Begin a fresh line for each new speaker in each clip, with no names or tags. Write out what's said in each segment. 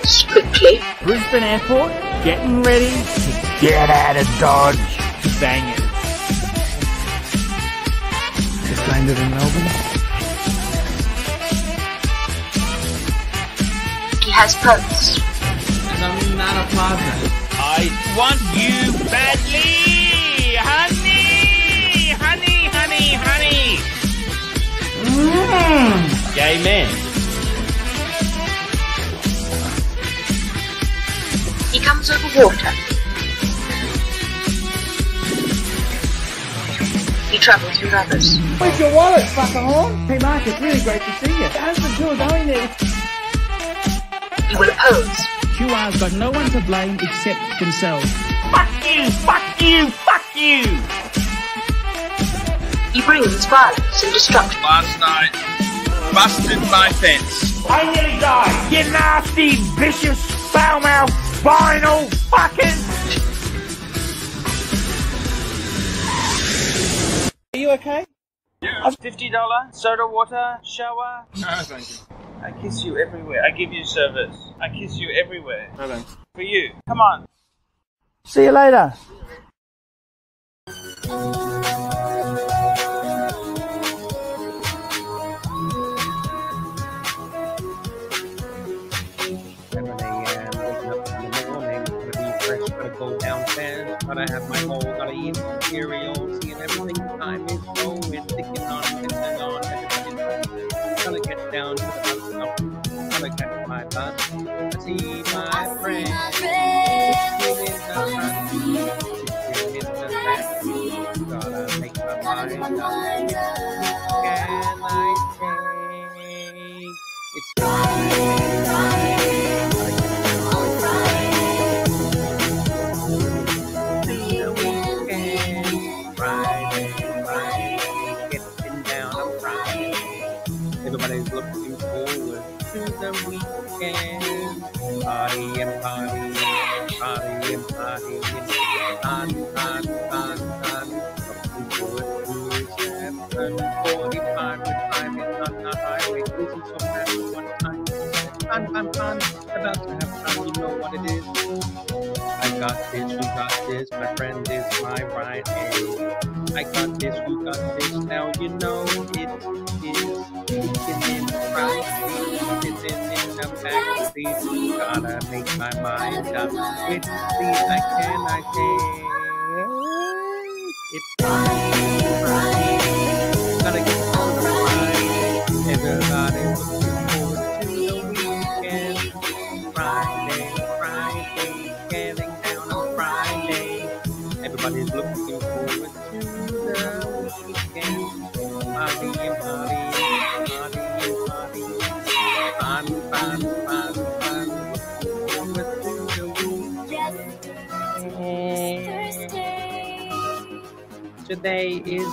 travels quickly.
Brisbane Airport, getting ready to get out of Dodge. Bangers. Just landed in Melbourne.
He has purpose.
And I'm not a plaza.
I want you badly! Honey! Honey, honey, honey! Mmm! Gay men.
He comes over water. He travels with others.
Where's your wallet, fucker horn? Hey Mark, it's really great to see you. How's the tour going there?
He will oppose.
QR's got no one to blame except themselves. Fuck you! Fuck you! Fuck you!
He brings violence and destruction.
Last night, busted my fence.
I nearly died! You nasty, vicious, foul-mouthed, vinyl fucking...
Are you okay?
Yeah.
Fifty dollar soda water shower.
No, thank you.
I kiss you everywhere. I give you service. I kiss you everywhere.
No, thanks.
For you. Come on.
See you later.
Oh. Gotta have my whole. Gotta eat cereal. Seeing everything. Time is going. Thinking on. Thinking on. Everybody's Gotta get down to the stop. Gotta catch my bus. I see my friend. Sitting in the front seat. Sitting in the back seat. Gotta make my mind up. Can I Fun, fun, fun. About to have fun, you know what it is. I got this, you got this, my friend is my right hand. I got this, you got this, now you know it is. Sitting in the front seat, sitting in the back seat. Gotta make my mind up. It's the I can I say. It's Friday, Today is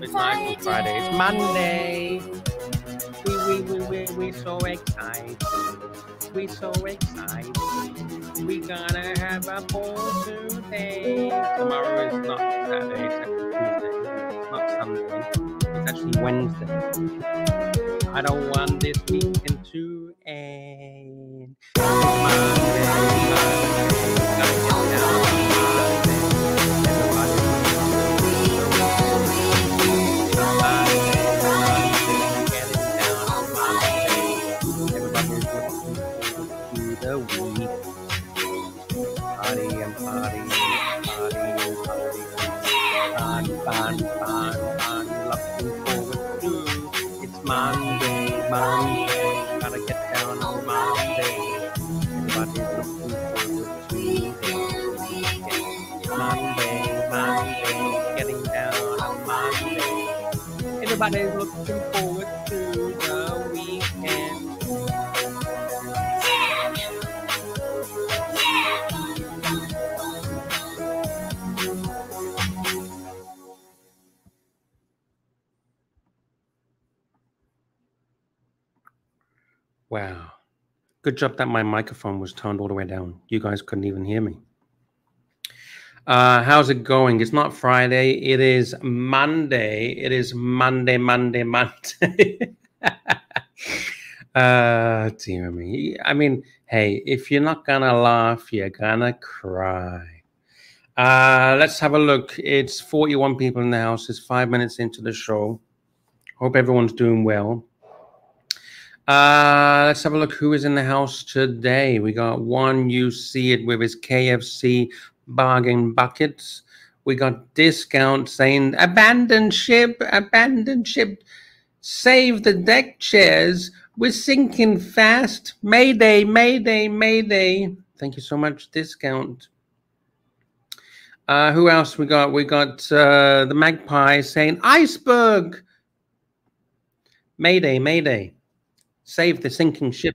it's not Good Friday. It's Monday. We we we we we so excited. We so excited. We gonna have a ball today. Tomorrow is not Saturday, it's Tuesday. Not Sunday. It's actually Wednesday. I don't want this weekend to end. It's Monday, Monday. Good job that my microphone was turned all the way down. You guys couldn't even hear me. Uh, how's it going? It's not Friday. It is Monday. It is Monday, Monday, Monday. uh, dear me. I mean, hey, if you're not gonna laugh, you're gonna cry. Uh, let's have a look. It's 41 people in the house. It's five minutes into the show. Hope everyone's doing well. Uh, let's have a look who is in the house today. We got one, you see it with his KFC bargain buckets. We got discount saying abandon ship, abandon ship, save the deck chairs. We're sinking fast. Mayday, mayday, mayday. Thank you so much, discount. Uh, who else we got? We got uh, the magpie saying iceberg. Mayday, mayday. Save the sinking ship.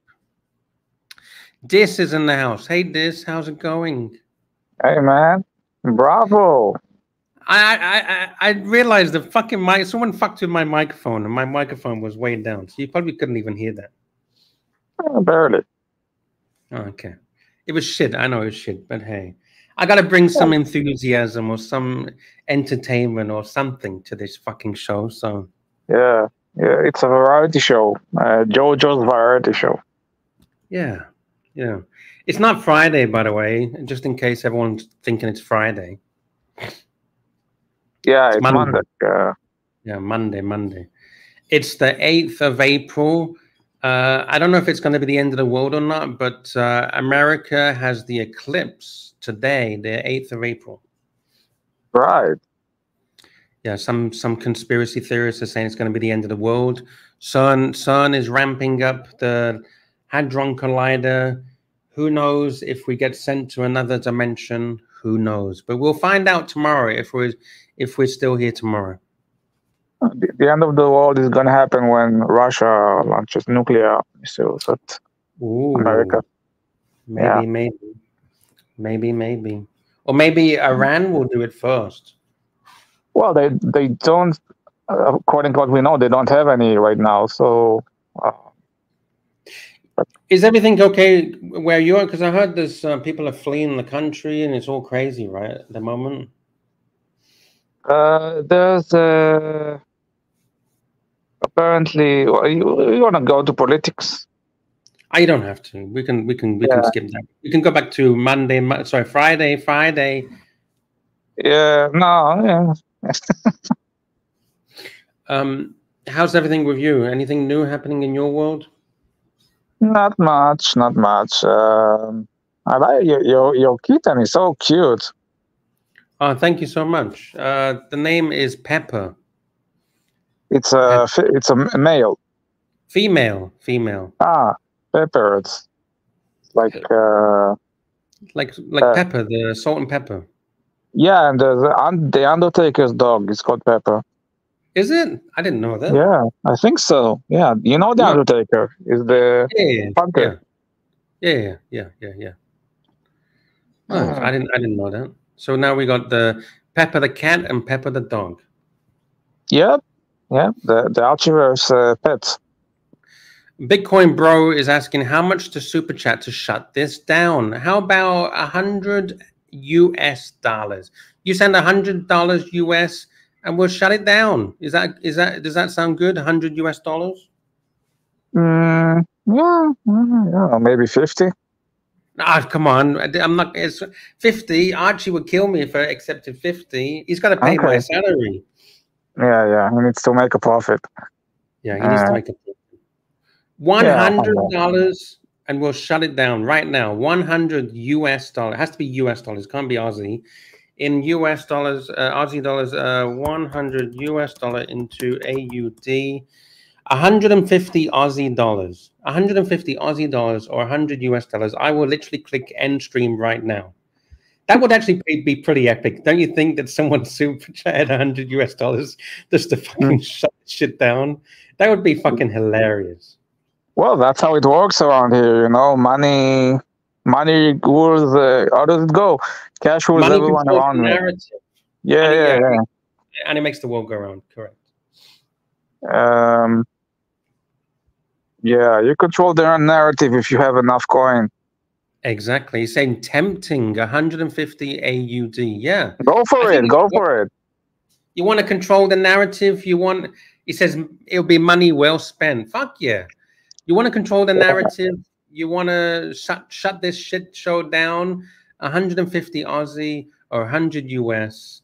Dis is in the house. Hey, Dis, how's it going?
Hey man, bravo!
I I I, realized the fucking mic. Someone fucked with my microphone, and my microphone was way down, so you probably couldn't even hear that.
Uh, barely.
Oh, okay, it was shit. I know it was shit, but hey, I gotta bring some enthusiasm or some entertainment or something to this fucking show. So
Yeah, yeah. It's a variety show. Uh, JoJo's variety show.
yeah, yeah. It's not Friday, by the way, just in case everyone's thinking it's Friday.
Yeah, it's
Monday.
Monday. Uh,
Yeah, Monday, Monday. It's the 8th of April. Uh, I don't know if it's going to be the end of the world or not, but uh, America has the eclipse today, the 8th of April.
right.
Yeah, some some conspiracy theorists are saying it's going to be the end of the world. CERN CERN is ramping up the Hadron Collider. Who knows if we get sent to another dimension? Who knows? But we'll find out tomorrow if we're if we're still here tomorrow.
The, end of the world is gonna happen when Russia launches nuclear missiles at
Ooh.
America.
Maybe,
Yeah.
maybe, maybe, maybe, or maybe Iran will do it first.
Well, they they don't. Uh, according to what we know, they don't have any right now. So uh,
Is everything okay where you are? Because I heard there's uh, people are fleeing the country and it's all crazy, right? At the moment.
uh, there's uh, apparently well, you, you want to go to politics.
I don't have to. We can, we can, we can skip that. We can go back to Monday. Sorry, Friday, Friday.
Yeah, no, yeah.
Um, how's everything with you? Anything new happening in your world?
Not much, not much. Um, I like your, your your kitten is so cute.
Oh, thank you so much. Uh, the name is Pepper.
It's a fi- it's a male.
Female, female,
Ah, pepper. It's like uh,
like like
Uh,
pepper, the salt and pepper.
Yeah, and the the, the Undertaker's dog is called Pepper.
Is it? I didn't know that.
Yeah, I think so. Yeah, you know the
Yeah.
Undertaker is the
yeah, yeah, yeah, yeah, yeah, yeah, yeah. Oh,
Ah.
I didn't, I didn't know that. So now we got the Pepper the cat and Pepper the dog.
Yep, yeah, the the Archieverse uh, pets.
Bitcoin Bro is asking how much to super chat to shut this down. How about a hundred US dollars? You send a hundred dollars US and we'll shut it down. Is that is that does that sound good? hundred US dollars?
Mm, yeah, mm, yeah, maybe fifty.
Ah, come on! I'm not. It's fifty. Archie would kill me if I accepted fifty. He's got to pay my salary.
Yeah, yeah, he needs to make a profit.
Yeah, he needs to
Uh,
make a One
I'll find
hundred dollars, and we'll shut it down right now. One hundred US dollars. It has to be US dollars. Can't be Aussie. In US dollars, uh, Aussie dollars, uh, one hundred US dollar into AUD. 150 Aussie dollars, 150 Aussie dollars, or 100 US dollars. I will literally click end stream right now. That would actually be, be pretty epic. Don't you think that someone super chat 100 US dollars just to fucking shut shit down? That would be fucking hilarious.
Well, that's how it works around here, you know. Money, money rules. Uh, how does it go? Cash rules
Money
everyone around me. Yeah, yeah,
yeah.
yeah.
and it makes the world go round. Correct.
Um, yeah, you control their narrative if you have enough coin.
Exactly. He's saying tempting 150 AUD. Yeah.
Go for
I
it. Go for it.
You want to control the narrative. You want, he says, it'll be money well spent. Fuck yeah. You want to control the narrative. You want to shut, shut this shit show down. 150 Aussie or 100 US.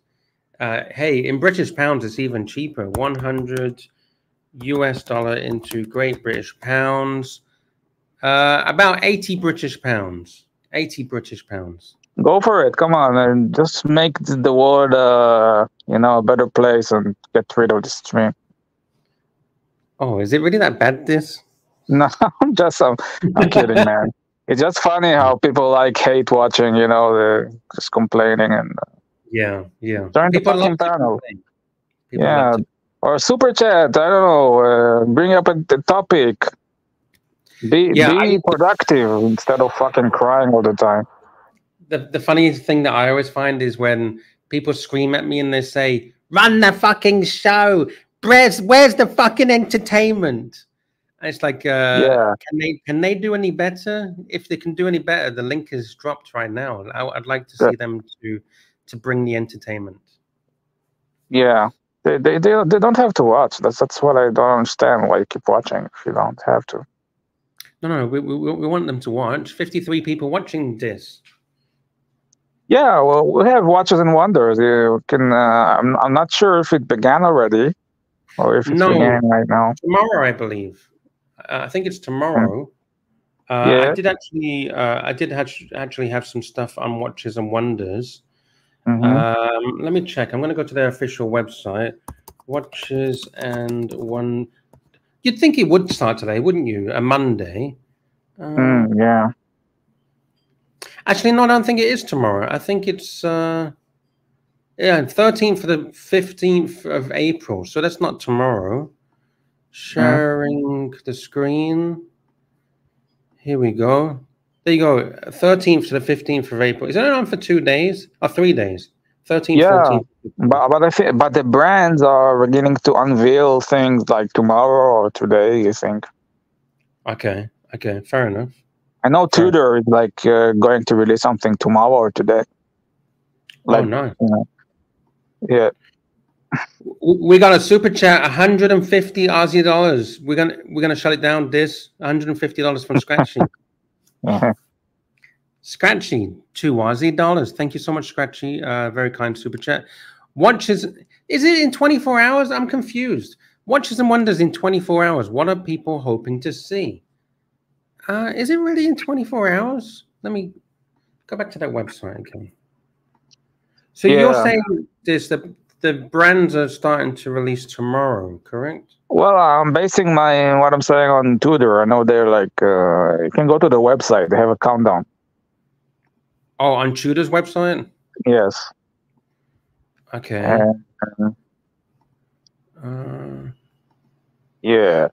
Uh, hey, in British pounds, it's even cheaper. 100 US dollar into Great British pounds. Uh, about 80 British pounds. 80 British pounds.
Go for it. Come on, and just make the world, uh, you know, a better place and get rid of the stream.
Oh, is it really that bad? This?
No, I'm just um, I'm kidding, man. It's just funny how people like hate watching, you know, they're just complaining and uh,
Yeah, yeah.
The
People
fucking panel. Yeah, or super chat. I don't know. Uh, bring up a, the topic. Be
Yeah,
be
I-
productive instead of fucking crying all the time.
The the funniest thing that I always find is when people scream at me and they say, "Run the fucking show! Where's where's the fucking entertainment?" And it's like, uh,
yeah,
can they can they do any better? If they can do any better, the link is dropped right now. I, I'd like to
Yeah.
see them to to bring the entertainment.
yeah. They, they they they don't have to watch. That's that's what I don't understand. Why you keep watching if you don't have to.
No, no, we, we, we want them to watch. Fifty-three people watching this.
Yeah, well, we have watches and wonders. You can. Uh, I'm I'm not sure if it began already, or if it's
No.
beginning right now.
tomorrow, I believe. Uh, I think it's tomorrow. Uh,
Yeah.
I did actually, uh, I did have, actually have some stuff on Watches and Wonders.
Mhm.
Um, let me check. I'm going to go to their official website. Watches and one. You'd think it would start today, wouldn't you? A Monday. Uh,
Mm, yeah.
Actually, no, I don't think it is tomorrow. I think it's uh, yeah, 13th for the 15th of April. So that's not tomorrow. Sharing the screen. Here we go. There you go. 13th to the 15th of April. Is that on for two days or three days? 13th,
Yeah.
14th.
But but I think but the brands are beginning to unveil things like tomorrow or today. You think?
Okay. Okay. Fair enough.
I know
Sure.
Tudor is like uh, going to release something tomorrow or today.
oh,
Like
nice.
yeah,
W- We got a super chat, 150 Aussie dollars. We're gonna we're gonna shut it down. This 150 dollars from Scratchy. Scratchy, two Aussie dollars. Thank you so much, Scratchy. Uh, very kind super chat. Watches, is it in 24 hours? I'm confused. Watches and Wonders in 24 hours. What are people hoping to see? Uh, is it really in 24 hours? Let me go back to that website again. So you're saying this the the brands are starting to release tomorrow, correct?
Well, I'm basing my what I'm saying on Tudor. I know they're like uh, you can go to the website. They have a countdown.
Oh, on Tudor's website.
Yes.
Okay.
And,
Uh,
yeah.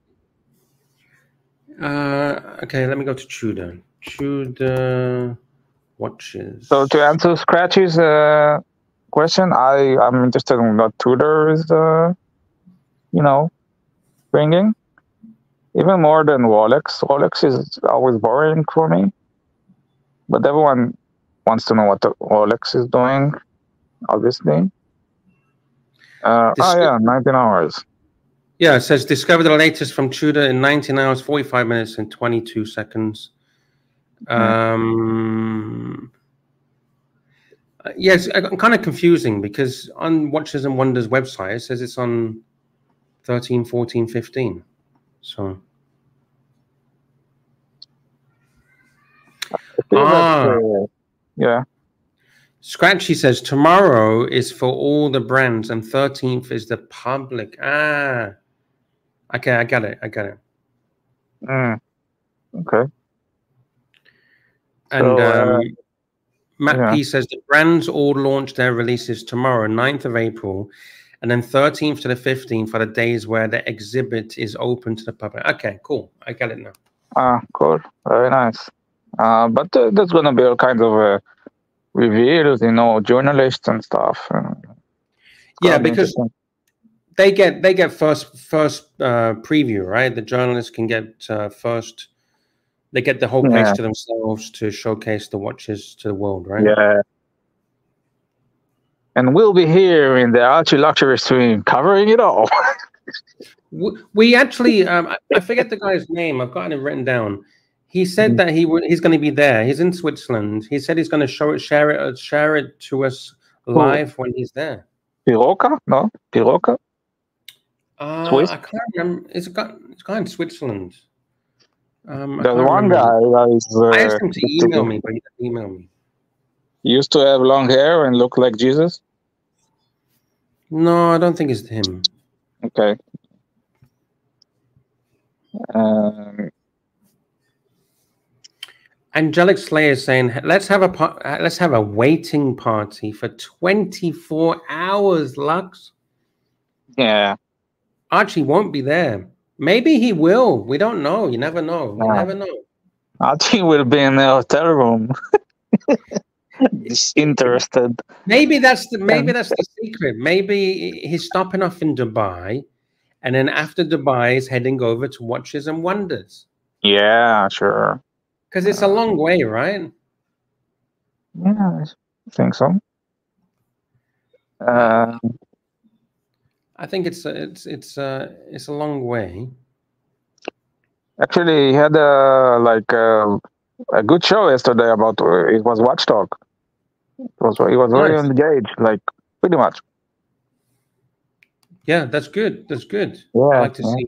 Uh, okay, let me go to Tudor. Tudor watches.
So to answer Scratchy's uh, question, I I'm interested in what Tudor is, uh, you know, bringing. Even more than Rolex. Rolex is always boring for me, but everyone wants to know what the Rolex is doing. Obviously. Uh,
This-
oh yeah, 19 hours.
yeah, it says discover the latest from Tudor in 19 hours, 45 minutes, and 22 seconds. Um, yes, I'm kind of confusing because on Watches and Wonders website it says it's on 13, 14, 15. So Ah.
yeah.
Scratchy says tomorrow is for all the brands and 13th is the public. Ah, okay, I got it. I got it.
Mm. Okay.
And
So, uh,
um, Matt
yeah.
P says the brands all launch their releases tomorrow, 9th of April, and then 13th to the 15th are the days where the exhibit is open to the public. Okay, cool. I get it now.
Ah, cool. Very nice. Uh, but uh, there's gonna be all kinds of uh, reveals, you know, journalists and stuff. Uh,
Yeah, because they get they get first first uh, preview, right? The journalists can get uh, first They get the whole place
Yeah.
to themselves to showcase the watches to the world, right?
Yeah. And we'll be here in the Archie Luxury stream covering it all.
We actually, um, I- forget the guy's name. I've gotten it written down. He said
Mhm.
that he he's going to be there. He's in Switzerland. He said he's going to show it, share it, uh, share it to us live when he's there.
Piroca? No? Piroca?
Uh,
Swiss?
I can't remember. It's a guy, it's a guy in Switzerland. Um, I
There's one
remember.
guy that is. Uh,
I asked him to email me, but he didn't email me.
used to have long hair and look like Jesus.
No, I don't think it's him.
Okay. Um,
Angelic Slayer is saying, "Let's have a par- uh, let's have a waiting party for 24 hours." Lux
yeah.
Archie won't be there. Maybe he will. We don't know. You never know. You never know.
I think we'll be in the hotel room. Disinterested.
Maybe that's the maybe that's the secret. Maybe he's stopping off in Dubai, and then after Dubai, he's heading over to Watches and Wonders
Yeah, sure.
because it's a long way, right?
Yeah, I think so. Uh,
I think it's a- it's it's uh it's a long way.
actually, he had a like a, a good show yesterday about uh, it was Watchdog. It was he was very
Nice.
engaged, like pretty much.
Yeah, that's good. That's good.
Yeah,
I like to
yeah.
see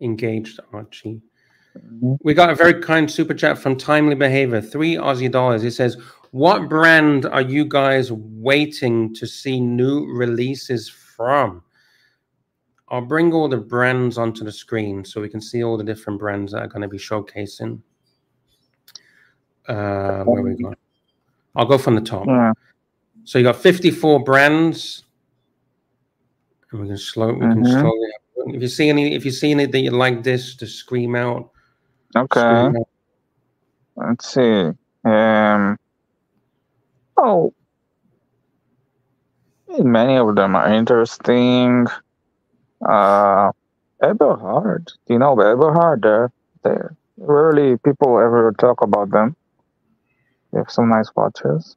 engaged Archie.
Mhm.
We got a very kind super chat from Timely Behavior, three Aussie dollars. It says, "What brand are you guys waiting to see new releases from?" I'll bring all the brands onto the screen so we can see all the different brands that are going to be showcasing. Uh, where we go? I'll go from the top.
Yeah.
So you got 54 brands. And we can slow we can
Mhm.
slowly if you see any if you see any that you like this, just scream out.
Okay.
scream out.
Let's see. Um. Oh. Many of them are interesting. Uh, Eberhard. Do you know Eberhard? They're, they're rarely people ever talk about them. They have some nice watches.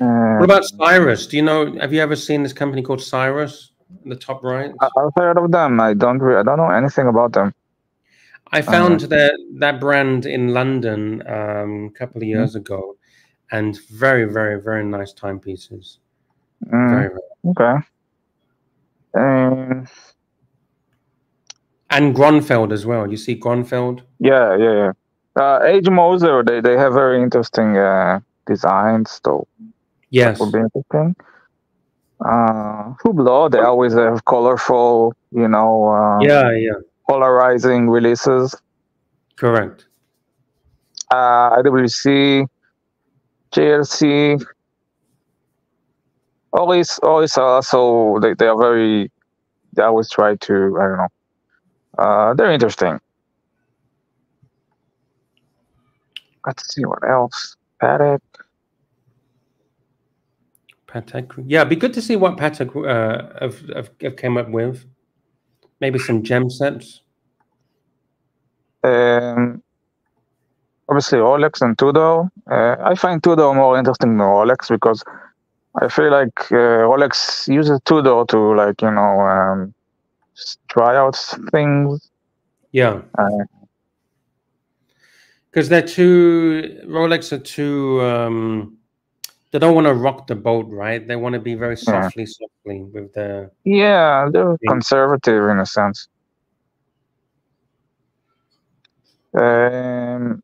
Uh,
What about Cyrus? Do you know have you ever seen this company called Cyrus? In the top right?
I- I've heard of them. I don't. I don't know anything about them.
I found that that brand in London um, a couple of years ago, and very, very, very nice timepieces.
Mm,
Very, very.
okay. Um,
And Grönefeld as well. You see Grönefeld?
Yeah, yeah, yeah. Uh, H Moser, they, they have very interesting uh, designs, so
Yes.
would be interesting. Uh, Hublot, they always have colorful, you know, uh,
Yeah, yeah.
polarizing releases.
Correct.
Uh, IWC, JLC, always, always also, they, they are very, they always try to, I don't know, uh, they're interesting. Let's see what else. Paddock.
Patek. Yeah, it'd be good to see what Patek uh, have, have, have came up with. Maybe some gem sets.
Um, obviously Rolex and Tudor. Uh, I find Tudor more interesting than Rolex because I feel like uh, Rolex uses Tudor to like you know um, try out things.
Yeah.
Uh,
Because they're too, Rolex are too, um, they don't want to rock the boat, right? They want to be very
Yeah.
softly, softly with the,
yeah, they're
Yeah.
conservative in a sense. Um,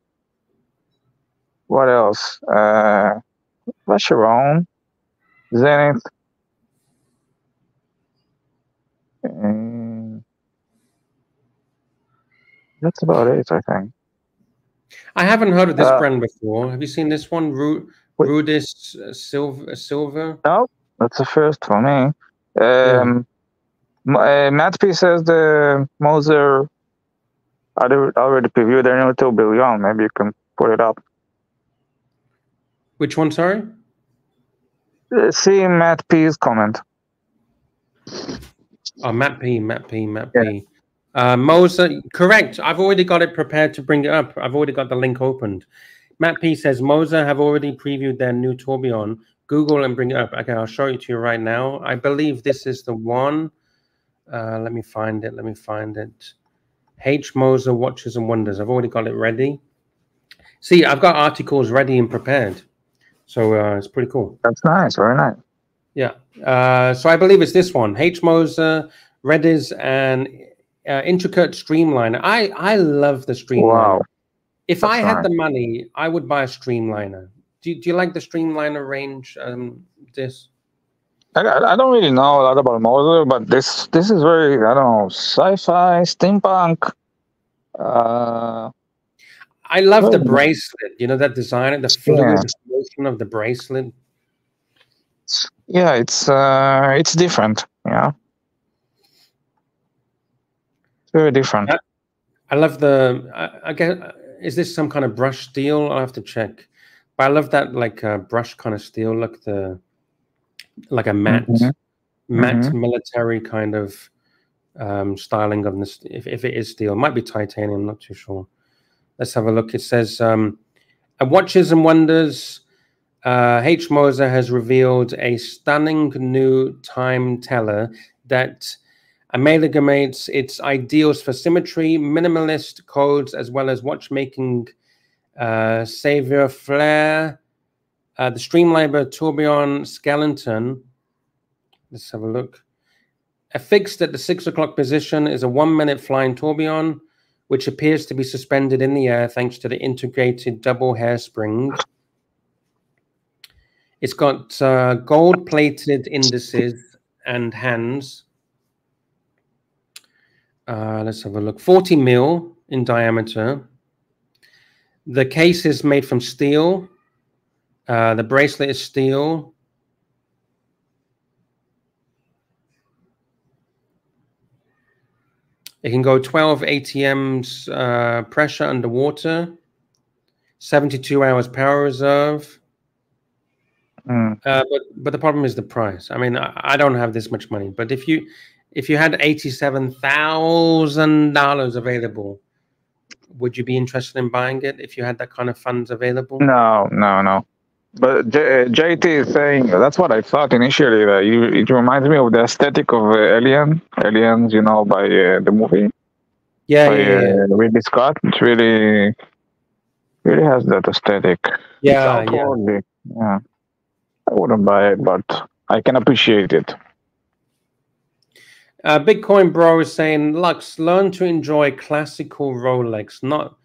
what else? Uh, Vacheron, Zenith. Um, that's about it, I think.
I haven't heard of this
Uh,
brand before. Have you seen this one? Ru- Rudis uh, Silver, Silver?
No, that's the first for me. Um, M- uh, Matt P says the Moser. I already- already previewed their new tourbillon. Maybe you can put it up.
Which one, sorry?
See Matt P's comment.
Oh, Matt P, Matt P, Matt
Yeah.
P. Uh, Moser, correct. I've already got it prepared to bring it up. I've already got the link opened. Matt P says Moser have already previewed their new tourbillon. Google and bring it up. Okay, I'll show it to you right now. I believe this is the one. Uh, let me find it. Let me find it. H Moser Watches and Wonders. I've already got it ready. See, I've got articles ready and prepared. So uh, it's pretty cool.
That's nice. Very nice.
Yeah. Uh, so I believe it's this one. H Moser, Redis, and uh, Intricate Streamliner. I, I love the Streamliner.
Wow.
If
That's
I had
nice.
the money, I would buy a Streamliner. Do you, do you like the Streamliner range? Um, this
I, I I don't really know a lot about Moser, but this this is very I don't know sci-fi steampunk. Uh,
I love the
Oh.
bracelet. You know that design, and the fluid
Yeah.
motion of the bracelet.
yeah, it's uh, it's different. Yeah, it's very different.
Uh, I love the. I, I guess is this some kind of brush steel? I'll have to check. But I love that like uh, brush kind of steel. Look the like a matte
Mhm.
matte military kind of um, styling of this. If, if it is steel, it might be titanium. Not too sure. Let's have a look. It says um, at Watches and Wonders. Uh, H. Moser has revealed a stunning new time teller that amalgamates its ideals for symmetry, minimalist codes, as well as watchmaking uh, savior flair. Uh, the Streamliner Tourbillon Skeleton. Let's have a look. Affixed at the six o'clock position is a one minute flying tourbillon, which appears to be suspended in the air thanks to the integrated double hairspring. It's got uh, gold plated indices and hands. Uh, let's have a look. 40 mil in diameter. The case is made from steel. Uh, the bracelet is steel. It can go 12 ATMs uh, pressure underwater, 72 hours power reserve.
Mm.
Uh, but but the problem is the price. I mean, I, I don't have this much money. But if you if you had eighty-seven thousand dollars available, would you be interested in buying it if you had that kind of funds available?
No, no, no. But J- uh, JT is saying that's what I thought initially. That you, it reminds me of the aesthetic of uh, Alien, Aliens, you know, by uh, the movie
Yeah,
by
yeah, yeah.
uh, Ridley Scott. It really, really has that aesthetic.
Yeah, yeah.
yeah. I wouldn't buy it, but I can appreciate it.
Uh, Bitcoin Bro is saying, Lux, learn to enjoy classical Rolex, not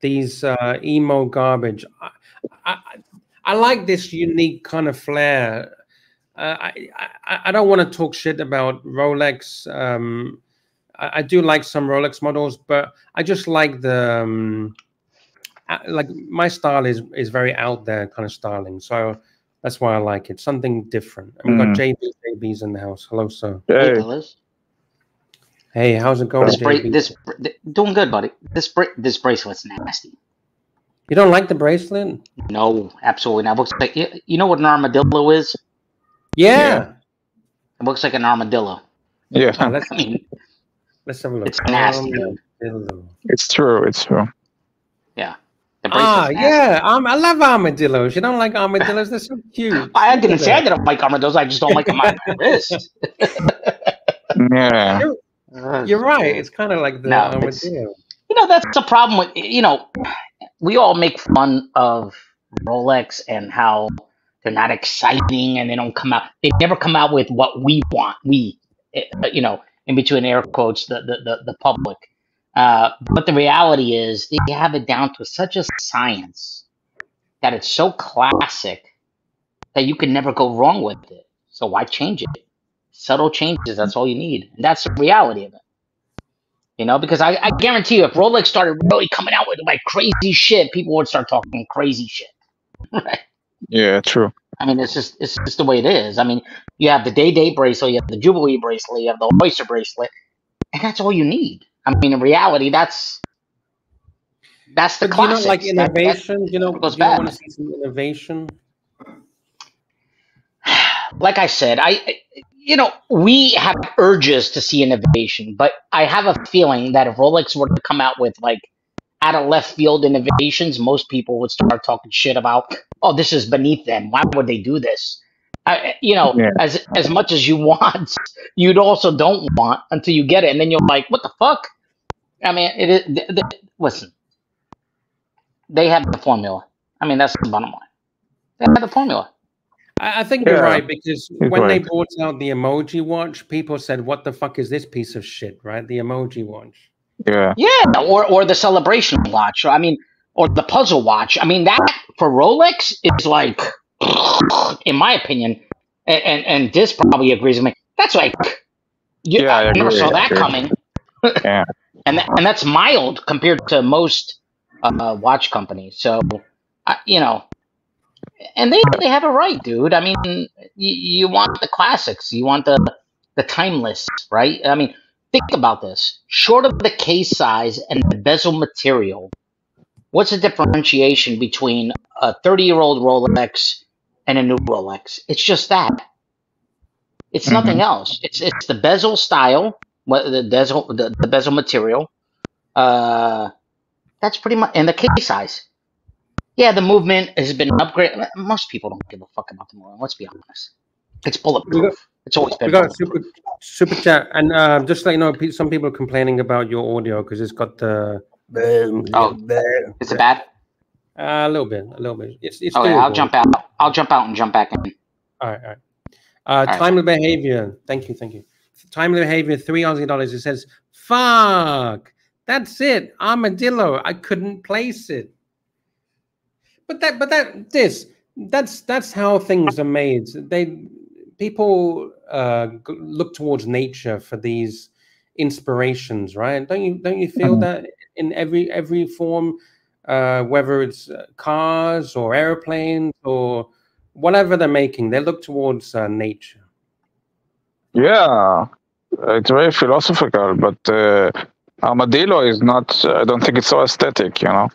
these uh, emo garbage. I, I, I like this unique kind of flair. Uh, I, I, I don't want to talk shit about Rolex. Um, I, I do like some Rolex models, but I just like the um, uh, like my style is is very out there kind of styling. So that's why I like it. Something different. And we've got
Mm.
JB JB's in the house. Hello, sir.
Hey,
Hey,
fellas.
Hey, how's it going,
This, bra- this br- th- doing good, buddy. This bra- this bracelet's nasty.
You don't like the bracelet?
No, absolutely not. It looks like you, you know what an armadillo is.
Yeah.
It looks like an armadillo.
Oh,
yeah,
let's
I mean,
let's have a look.
It's nasty.
Armadillo.
it's true. It's true.
yeah.
Ah, yeah. Um, I love armadillos. You don't like armadillos? They're so cute.
I didn't say I didn't like armadillos. I just don't like them on my wrist.
Yeah,
Uh,
You're right. It's kind of like the
No,
armadillo.
you know that's the problem with you know we all make fun of rolex and how they're not exciting and they don't come out they never come out with what we want we eh, you know in between air quotes the the, the, the public. Uh, but the reality is they have it down to such a science that it's so classic that you can never go wrong with it. So why change it? Subtle changes that's all you need. And that's the reality of it you know, because I, I guarantee you, if Rolex started really coming out with like crazy shit, people would start talking crazy shit. Right?
yeah, true.
I mean, it's just it's just the way it is. I mean, you have the day date bracelet, you have the Jubilee bracelet, you have the Oyster bracelet, and that's all you need. I mean, in reality, that's that's the
But you not
classics.
like
That- that-
innovation? you know,
goes
you
bad.
want to see some innovation?
like I said, I you know, we have urges to see innovation, but I have a feeling that if Rolex were to come out with like out of left field innovations, most people would start talking shit about, oh, this is beneath them. Why would they do this? I, you know,
Yeah.
as as much as you want, you'd also don't want until you get it, and then you're like, what the fuck? I mean, it is. Th- th- listen, they have the formula. I mean, that's the bottom line. They have the formula.
I, I think you're right because
he's
when they brought out the emoji watch, people said, "What the fuck is this piece of shit?" Right? The emoji watch.
Yeah.
Yeah, or or the celebration watch. I mean, or the puzzle watch. I mean, that for Rolex is like, in my opinion, and and, and this probably agrees with me. That's like, you,
Yeah, I
I never saw
I
that coming,
Yeah.
and that, and that's mild compared to most uh, watch companies. So, I, you know, and they they have a right, dude. I mean, you, you want the classics, you want the the timeless, right? I mean, think about this. Short of the case size and the bezel material, what's the differentiation between a 30 year old Rolex and a new Rolex? It's just that. It's nothing else. It's it's the bezel style, what the bezel the, the bezel material. Uh, that's pretty much and the case size. Yeah, the movement has been upgraded. Most people don't give a fuck about the movement. Let's be honest. It's bulletproof. It's always been
We got a super super chat, and um, just like you know, some people are complaining about your audio because it's got the
Oh, is it bad?
Uh, a little bit, a little bit. It's it's.
Okay, I'll jump out. I'll jump out and jump back in.
All right, all right. Uh,
right.
timely behavior. Thank you, thank you. Timely behavior. Three Aussie dollars. It says, "Fuck." That's it. Armadillo. I couldn't place it. But that, but that, this, that's that's how things are made. They people uh, look towards nature for these inspirations, right? Don't you don't you feel
Mhm.
that in every every form, uh, whether it's uh, cars or airplanes or whatever they're making, they look towards uh, nature.
Yeah. It's very philosophical, but uh, armadillo is not. I don't think it's so aesthetic. You know.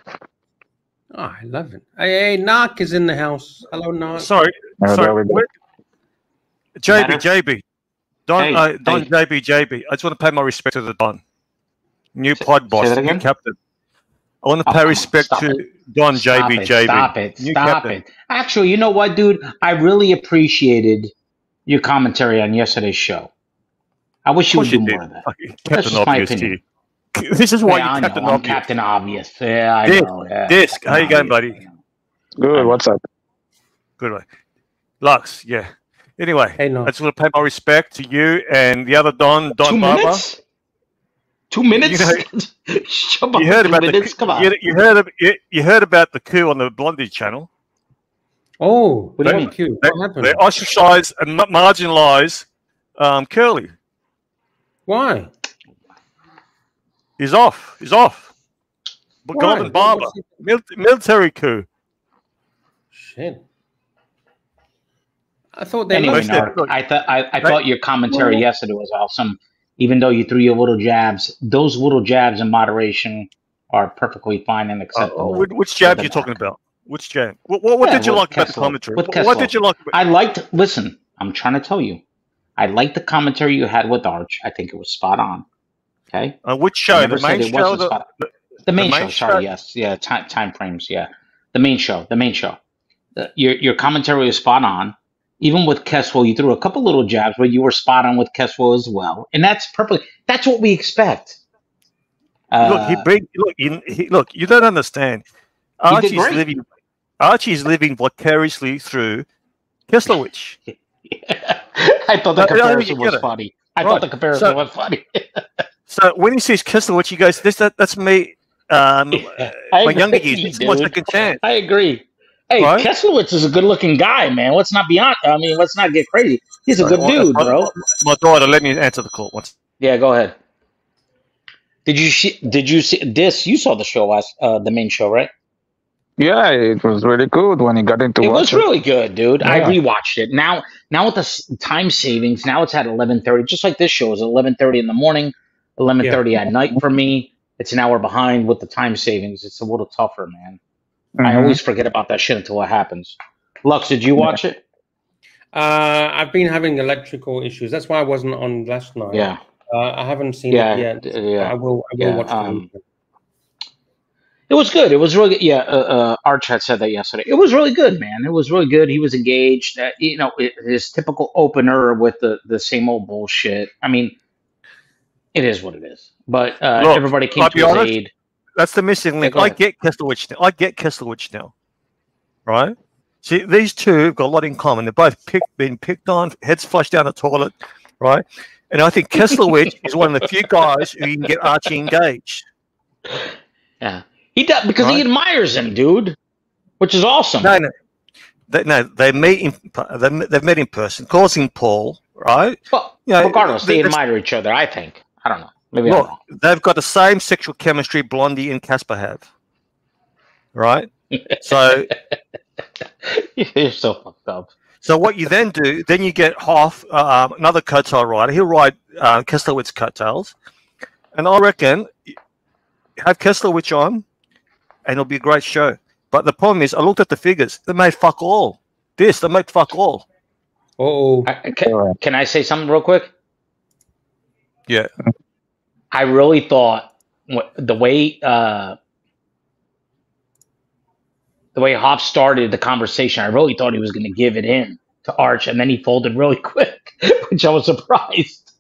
Oh, I love it. Hey, hey Knock is in the house. Hello, Knock.
Sorry,
Yeah,
sorry.
we go.
where- JB,
Matter?
JB, Don,
Hey,
uh, Don,
hey.
JB, JB. I just want to pay my respect to the Don, new pod boss, new captain. I want to
Oh,
pay
come on,
respect
stop
to Don,
Stop
JB,
it,
JB.
Stop it.
new
Stop
captain.
it. Actually, you know what, dude? I really appreciated your commentary on yesterday's show. I wish you would do
you did.
more of that.
Fucking
That's just my
Obvious to
opinion.
You. This is why
Yeah,
you're
know.
Captain
I'm
Obvious.
Captain Obvious. Yeah, I
Disc,
know. Yeah,
Disc,
Captain
how you going, buddy?
Good. What's up?
Good one. Lux, yeah. Anyway,
Hey, no.
I just want to pay my respect to you and the other Don, Don
Two
Barber.
minutes? Two minutes?
You
Shut up,
You heard about
minutes?
the
Come on.
you, you heard of, you, you heard about the coup on the Blondie channel.
Oh,
What do you
what
mean?
cute.
They,
What happened?
they ostracize and ma- marginalize um, Curly.
Why?
He's off. He's off. But
Why?
Golden
What-
Barber, mil- military coup.
Shit. I thought they
Anyway,
loved
Narc, I thought I, I
right-
thought your commentary yesterday was awesome. Even though you threw your little jabs, those little jabs in moderation are perfectly fine and
Uh,
acceptable.
which, which jab
the
you talking about? Which jab? What, what, what
Yeah,
did you
with
like about the commentary? What, what did you like? About,
I liked. Listen, I'm trying to tell you, I liked the commentary you had with Arch. I think it was spot on. Okay.
uh, which show? The main show? The, the,
The main,
main
show. Sorry. Yes. Yeah. Time time frames. Yeah. The main show. The main show. The- your your commentary was spot on. Even with Kesswell, you threw a couple little jabs, but you were spot on with Kesswell as well, and that's perfectly. That's what we expect. Uh,
look, he bring. Look, he, he, look. You don't understand. Archie's living. Archie's living vicariously through Kesslowich.
I thought the
No, no, you
comparison was funny. I
Right.
thought the comparison
So-
was funny.
So when he says Kesslowich, he goes, "This that, that's me." Um,
I
my younger
agree,
years. This is my second chance.
I agree. Hey,
Right?
Keslowitz is a good-looking guy, man. Let's not be on. I mean, let's not get crazy. He's a good
Right,
dude,
my-
bro.
My daughter, let me answer the call once.
Yeah, go ahead. Did you see? Did you see this? You saw the show last, uh, the main show, right?
Yeah, it was really good when he got into
It
watch
was really good, dude. I
Yeah.
rewatched it. Now, now with the time savings, now it's at eleven thirty. Just like this show is eleven thirty in the morning, eleven thirty at night for me. It's an hour behind with the time savings. It's a little tougher, man. I
Mhm.
always forget about that shit until it happens. Lux, did you watch it?
Uh, I've been having electrical issues. That's why I wasn't on last night.
Yeah.
Uh, I haven't seen
Yeah,
it yet.
d- yeah,
I will. I will
yeah,
watch the
um,
weekend.
It was good. It was really yeah. Uh, uh, Arch had said that yesterday. It was really good, man. It was really good. He was engaged. Uh, you know, it, his typical opener with the the same old bullshit. I mean, it is what it is. But uh,
Look,
everybody came
I'll
to
be
his
honest,
aid.
That's the missing link.
go
I get Kesselwich now. I get Kesselwich now. Right? See, these two have got a lot in common. They're both picked, been picked on, heads flushed down the toilet, right? And I think Kesselwich is one of the few guys who you can get Archie engaged.
Yeah, he does because he admires him, dude, which is awesome.
No, no. They, no, they meet in, they, they've met in person, him Paul, right?
Well,
Yeah,
regardless, they
that's-
admire each other. I think. I don't know. Maybe I'm
Look,
wrong.
they've got the same sexual chemistry Blondie and Casper have, right? So
You're so fucked up.
So what you then do, then you get Hoff, uh, um, another coattail rider. He'll ride uh, Kesselwich's coattails, and I reckon have Kesselwich on, and it'll be a great show. But the problem is, I looked at the figures; they made fuck all. This they made fuck all.
Oh,
can, can I say something real quick?
Yeah,
I really thought the way uh, the way Hop started the conversation, I really thought he was going to give it in to Arch, and then he folded really quick, which I was surprised.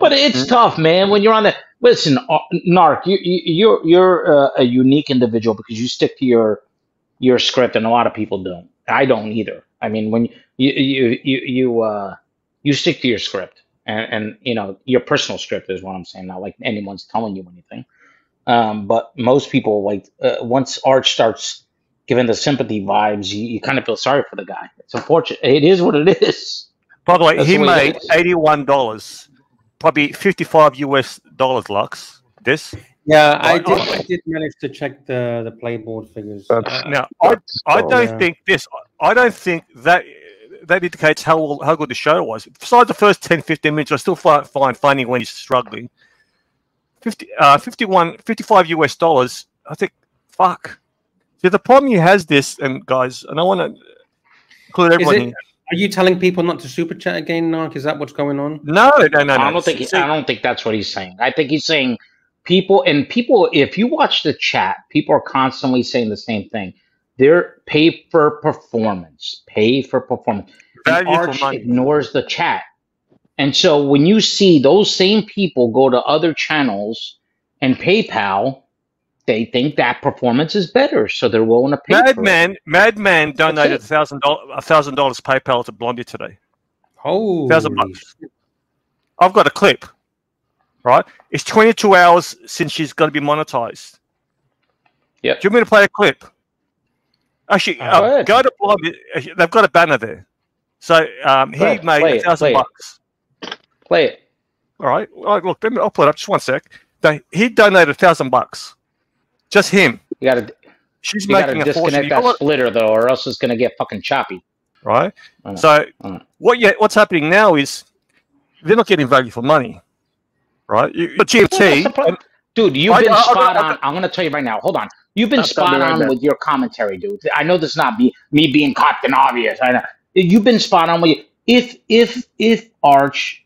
But it's tough, man. When you're on the listen, uh, Narc, you, you you're you're uh, a unique individual because you stick to your your script, and a lot of people don't. I don't either. I mean, when you you you you uh, you stick to your script, and and you know your personal script is what I'm saying. Not like anyone's telling you anything. Um, but most people like uh, once Arch starts giving the sympathy vibes, you, you kind of feel sorry for the guy. It's unfortunate. It is what it is.
By the way,
That's
he
the way
made eighty-one dollars, probably fifty-five US dollars. Lux this.
yeah. I did. I did manage to check the the playboard figures.
That's-
Uh,
Now, I, I don't
Yeah.
think this. I don't think that that indicates how how good the show was. Besides the first 10, 15 minutes, I still find, find funny when he's struggling. 50, uh, 51, 55 US dollars. I think, fuck. See, the problem he has this, and guys, and I want to include
is
everyone.
it,
here.
are you telling people not to super chat again, Narc? Is that what's going on?
No, no, no, no.
I don't think he, I don't think that's what he's saying. I think he's saying people and people. If you watch the chat, people are constantly saying the same thing. They're pay for performance, pay for performance. And
Value for
Arch ignores the chat. And so when you see those same people go to other channels and PayPal, they think that performance is better, so they're willing to pay for it.
Madman, Madman donated a thousand dollars, a thousand dollars PayPal to Blondie today.
Oh,
thousand bucks. I've got a clip, right? It's 22 hours since she's going to be monetized.
Yep.
Do you want me to play a clip? Actually,
Go
uh, go to Blondie. They've got a banner there. So um, he
ahead,
made a thousand
it.
bucks.
Play it.
All right. All right, look, let me, I'll pull it up. Just one sec. They- He donated a thousand bucks. Just him.
You gotta
She's
you gotta
making a fortune.
disconnect
You
that
know what-
splitter though, or else it's gonna get fucking choppy.
right? So what? Yeah, what's happening now is they're not getting value for money, right? You, but GMT.
Dude, you've
I-
been
I-
spot
I-
on. I'm gonna tell you right now. Hold on. You've been
I'll
spot
be right
on with your commentary, dude. I know this is not me me being Captain Obvious. I know you've been spot on with. If if if Arch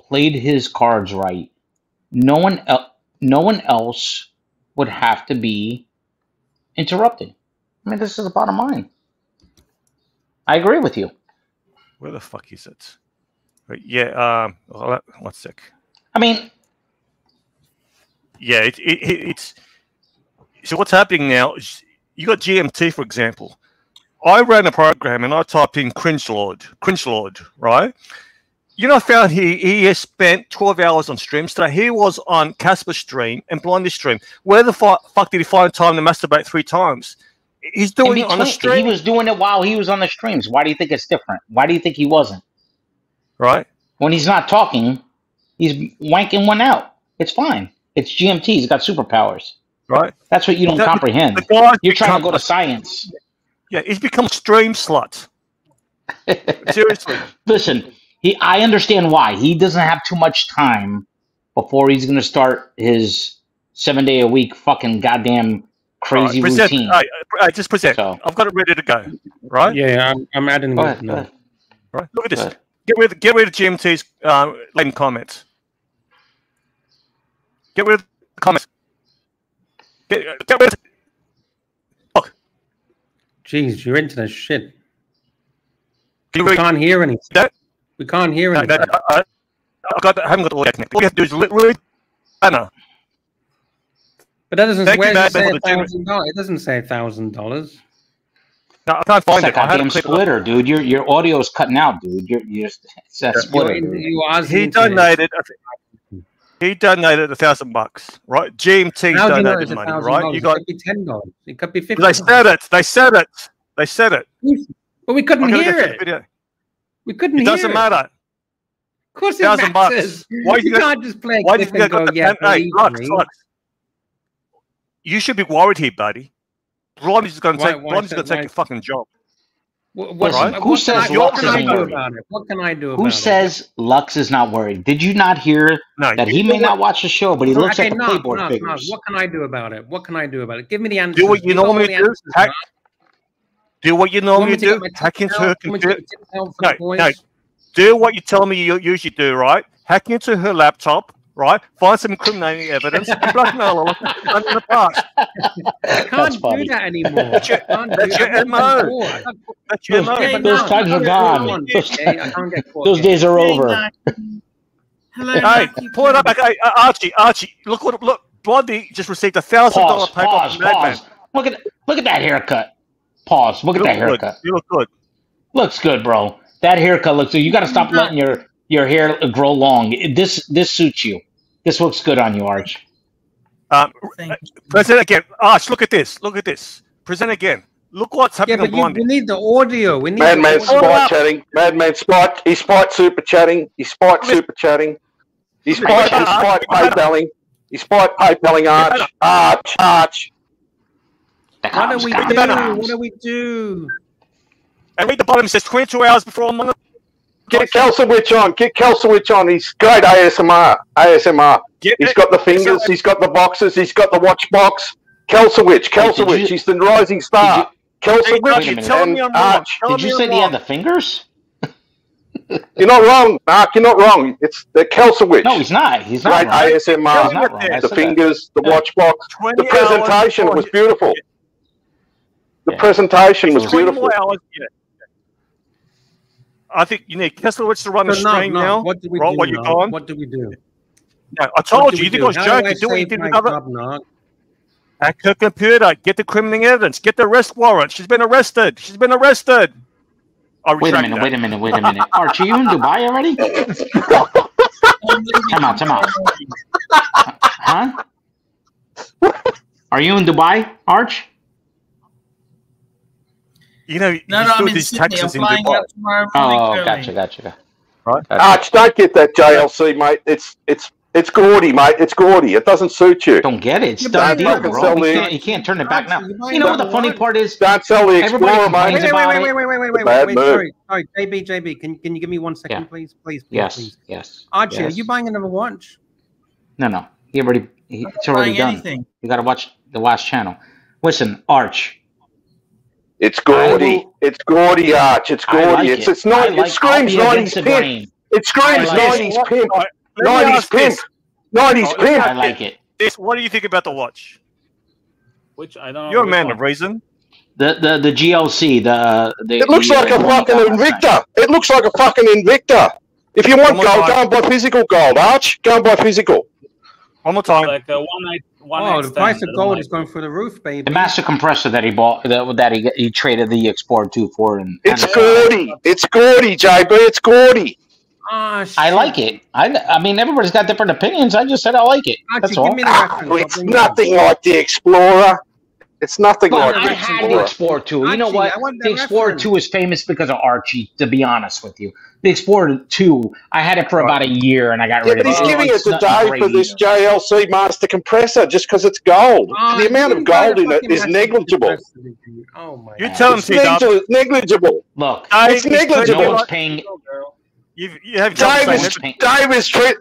played his cards right, no one el- no one else would have to be interrupted. I mean, this is the bottom line. I agree with you.
where the fuck is it? Right, yeah, um, hold on, one sec.
I mean,
Yeah, it, it, it, it's so what's happening now is you got GMT for example. I ran a program and I typed in cringe lord, cringe lord, right? You know, I found he he has spent twelve hours on streams today. He was on Casper stream and Blondie's stream. Where the fu- fuck did he find time to masturbate three times? He's
in
doing it on
between,
stream,
he was doing it while he was on the streams. Why do you think it's different? Why do you think he wasn't?
right?
When he's not talking, he's wanking one out. It's fine. It's GMT. He's got superpowers.
Right?
That's what you don't
The-
comprehend.
The guy's
You're trying to go to science.
Yeah, he's become a stream slut. Seriously.
Listen, he. I understand why he doesn't have too much time before he's going to start his seven day a week fucking goddamn crazy
Alright, present,
routine.
I, I just present.
So-
I've got it ready to go. Right?
Yeah, I'm, I'm adding
Go ahead, go
now.
Right. Look at this. Get rid. Get rid of GMT's um, latent comments. Get rid of the comments. Get, uh, get rid of. Look,
Jeez, your internet's shit.
Can
we can't hear anything.
that?
We can't hear anything.
that- I, I got. I haven't got the audio connected. All you have to do is li- read banner.
But that doesn't. Where does it say
for
a
the gym.
thousand dollars? It doesn't say thousand dollars.
No, I can't
It's
find
that
it. I had
goddamn
to
splitter, dude. Your your audio's cutting out, dude. You're, you're just, it's that splitter.
You,
dude.
you are the
He
internet.
donated. He donated a thousand bucks, right? GMT
How do you know
donated money, right? You got.
It could be ten dollars. It could be fifty.
They said it. They said it. They said it.
But we couldn't hear
get to the
it. We couldn't
It
hear
doesn't
it.
matter.
Of course, it
Thousand
matters.
bucks. Why
you
you
can't just play
Why you
clip
I got
go,
the
yeah,
pen? Hey,
believe
Lux,
me.
Lux. You should be worried here, buddy. Blondie's going to take.
should-
going to take your fucking job.
What, what,
Listen,
what
who
can
says
I,
Lux
what can
isn't
do
worried?
about it? What can I do about
Who
it?
says Lux is not worried? Did you not hear
No,
that he may
what-
not watch the show, but he looks
okay,
at the
no,
playboard
no, no.
figures?
What can I do about it? What can I do about it? Give me the answer.
Do what you
got all
normally do. Hack, do what you
You
normally
me to
do.
my
Hack into her
You want me to
computer.
get my tits out for
No, no. Do what you tell me you usually do, right? Hack into her laptop, right? Find some incriminating evidence and blackmail her like you've done in the past.
I can't do
funny.
that anymore.
That's your-
I can't do
that's your MO.
done before. I can't-
That's your
Those,
mode.
but
those times are gone. Those,
okay? I can't get caught
those
yet.
days are over.
Hello,
Hey, pull it up. Okay, uh, Archie, Archie, look what look. Blondie just received a thousand dollar
Pause,
paper
pause,
from Madman.
pause. Look at look at that haircut. Pause. Look
You
at
look
that
good.
haircut.
You look good.
Looks good, bro. That haircut looks good. You got to stop letting your your hair grow long. This this suits you. This looks good on you, Arch.
Um,
Thank you.
present again. Arch, look at this. Look at this. Present again. Look what's happening
Yeah,
happening
but
on
you, we need the audio. We need
Madman
the audio.
spot chatting. Madman spot. He's spot super chatting. He spot super chatting. He spot. He spot paypalling. He spot paypalling Arch. Arch. Arch.
What do we do?
the
What do we do?
And read the bottom. It says 22 hours before I'm on the.
Get Kelsowich on. Get Kelsowich on. He's great ASMR. ASMR.
Get
He's
it.
got the fingers. He's got the boxes. He's got the watch box. Kelsowich.
Wait, did you-
He's the rising star.
Hey, Archie,
Kelsowich
minute.
tell
and
me I'm wrong.
Arch.
Did you
I'm
say
he
had the fingers?
You're not wrong, Mark. You're not wrong. It's the Kelsowich.
No, he's not. He's not.
Great
Wrong.
Tell
He's
ASMR.
not wrong.
it
I
is.
The
said that.
fingers, the watch box. The presentation was beautiful. The
Yeah.
presentation was
20
beautiful.
More hours. Yeah. I think you need Kesselowitz to run the
So no,
string
no,
now.
What do we
right,
do?
what you
now?
gone?
What do we do?
No, I told
do
you. You think
do?
I was
How do
joking. Do what you did
my
with other.
job, Nog?
Hack her computer. Get the criminal evidence. Get the arrest warrant. She's been arrested. She's been arrested. I
Wait a minute.
that.
Wait a minute. Wait a minute. Arch, are you in Dubai already? come out. Come out. Huh? Are you in Dubai, Arch?
You know, you
No, no,
still
I'm in
these
Sydney. I'm
taxes in
flying
Dubai.
out tomorrow morning.
Oh,
early.
gotcha, gotcha, gotcha.
Right.
Gotcha.
Arch, don't get that JLC, mate. It's it's it's gaudy, mate. It's gaudy. It doesn't suit you.
Don't get it. It's
Yeah,
done deal, bro.
sell
You
the-
can't, you can't turn it back now.
You
know what the funny part is?
Don't sell the Explorer, mate.
Wait,
about
wait, wait, wait, wait, wait, wait, wait. Sorry, sorry, JB, JB. Can can you give me one second,
Yeah.
please, please, please,
Yes,
please?
yes.
Archie,
yes.
are you buying another watch?
No, no. He already. He, it's already done.
anything.
You got to watch the last channel. Listen, Arch.
It's
I
gaudy.
will-
It's gaudy, Arch. It's
I
gaudy.
like
it's
it.
it's not.
I
it screams
I'll
nineties pimp. It screams
I like
nineties pimp.
All right, let me
Nineties
ask
pimp.
this.
Nineties pimp.
I like it.
This, what do you think about the watch?
Which I don't.
You're a man
one.
of reason.
The the the JLC. The the.
It looks
the,
like
uh,
a fucking
got time.
Invicta. It looks like a fucking Invicta. If you want gold, go and buy physical gold, Arch. Go and buy physical.
One more time.
Like a one night, one
Oh, the price of gold
like
is going through the roof, baby.
The master compressor that he bought, that, that he he traded the Explorer two for, and
It's
and-
gaudy. It's gaudy, JB. It's gaudy.
Ah,
I like it. I I mean, everybody's got different opinions. I just said I like it.
Archie,
That's all.
me the reference. I'll
it's nothing like the Explorer. It's nothing
But
like
I
the
had the
Explorer.
Explorer 2. You know what?
I
The
that
Explorer
reference.
2 is famous because of Archie, to be honest with you. The Explorer 2, I had it for about a year and I got
Yeah,
rid
but
of
he's
it.
giving it
It's
to
not
Dave
great
for this. JLC master compressor just because it's gold.
Oh,
the amount of gold in it
fucking
is
master
negligible.
Oh my
You
god.
tell him,
It's
T Dub.
negli- negligible.
Look,
Dave,
It's negligible.
no
putting-
one's paying.
You, you have
Dave
Dave
is,
Paying-
Dave is, tri-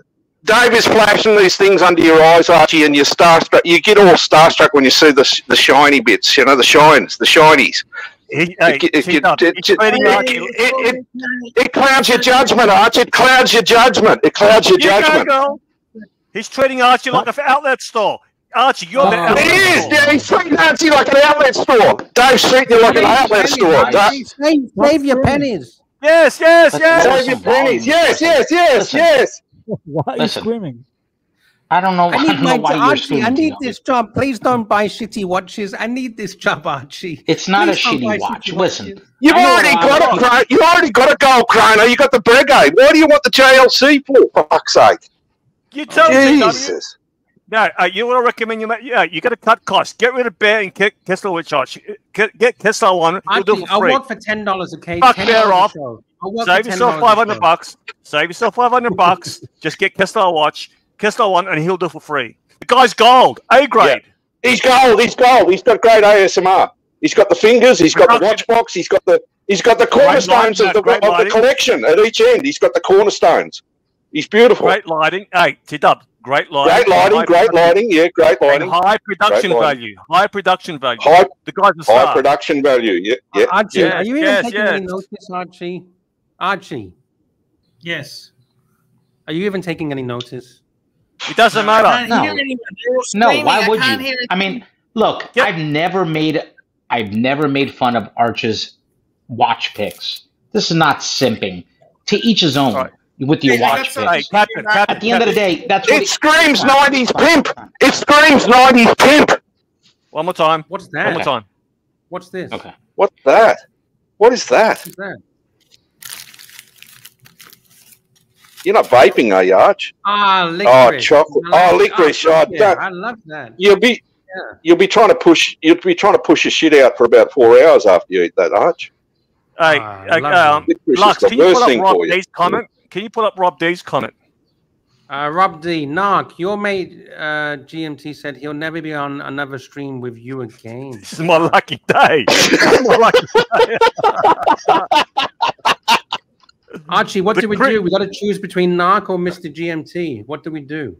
Dave is flashing these things under your eyes, Archie, and you're starstruck. You get all starstruck when you see the, the shiny bits, you know, the shines, the shinies.
He, hey,
It- it- it-
he's
it-
Archie.
it- it- It clouds your judgment, Archie. It clouds your judgment. It clouds your
You
judgment.
girl. He's treating Archie like an outlet store. Archie, you're the outlet
It is.
store.
Yeah, he's treating Archie like an outlet store. Dave's treating you like an outlet store.
Save, save your pennies.
Yes, yes, yes.
Save your pennies. Yes, yes, yes, yes.
Why are you screaming?
I don't know.
I
I,
need
don't know
my
why you're
Archie. I need this job. Please don't buy shitty watches. I need this job, Archie.
It's not a
Please don't
shitty watch.
shitty
Listen,
watches.
You've
I know
already
what
got
I'm-
a cro- You already got a gold chrono. You got the Breguet. Why do you want the JLC for? For fuck's sake!
You tell me, T-Dub,
Jesus.
No, uh, you want to recommend you? ma- Yeah, you got to cut costs. Get rid of Bear and Ke- Kessler with Archie. Get, get Kessler one. You'll do it for
I'll work for ten dollars a case.
Fuck
$10
Bear
a
off.
show. I'll work
Save yourself five hundred bucks. Save yourself five hundred bucks. Just get Kessler a watch. Kessler one, and he'll do it for free. The guy's gold, A grade.
He's gold. He's gold. He's got great ASMR. He's got the fingers. He's got the watch box. He's got the. He's got the cornerstones of the,
great
of the collection at each end. He's got the cornerstones. He's beautiful.
Great lighting. Hey, T Dub. Great lighting.
Great lighting. Great
production-
lighting. Yeah, great
and
lighting.
high production
Great lighting.
value. High production value.
High,
The guy's a
high production value. Yeah, yeah.
Uh, Archie,
yeah.
are you even
yes,
taking
yes.
any notice, Archie? Archie,
Yes.
are you even taking any notice?
It doesn't
I
matter.
can't
No.
hear anyone. They're all
No,
screaming.
why
I
would
can't
you?
hear
I mean, look,
Yep.
I've never made I've never made fun of Arch's watch picks. This is not simping. To each his own
Right.
With your
Hey,
watch
that's
Hey,
picks.
Captain, Captain,
At the end of the day, that's what
It screams 90s pimp. It screams 90s pimp.
One more time.
What's that?
One more
that?
time.
What's this?
Okay.
What's that? What is that?
What's that?
You're not vaping, are you, Arch?
Ah, licorice.
Oh, chocolate.
I
Oh, licorice.
fuck
Oh,
yeah,
don't-
I love that.
You'll be
Yeah.
you'll be trying to push you'll be trying to push your shit out for about four hours after you eat that, Arch.
Hey,
Ah,
uh, um,
Licorice
Lux,
is the
can you
worst
pull up
thing
Rob
for you.
D's comment? Can you pull up Rob D's comment?
Uh, Rob D. Narc, your mate uh, GMT said he'll never be on another stream with you again.
This is my lucky day. My lucky day.
Archie, what
The
do we
cri-
do? We got to choose between Narc or Mr. GMT. What do we do?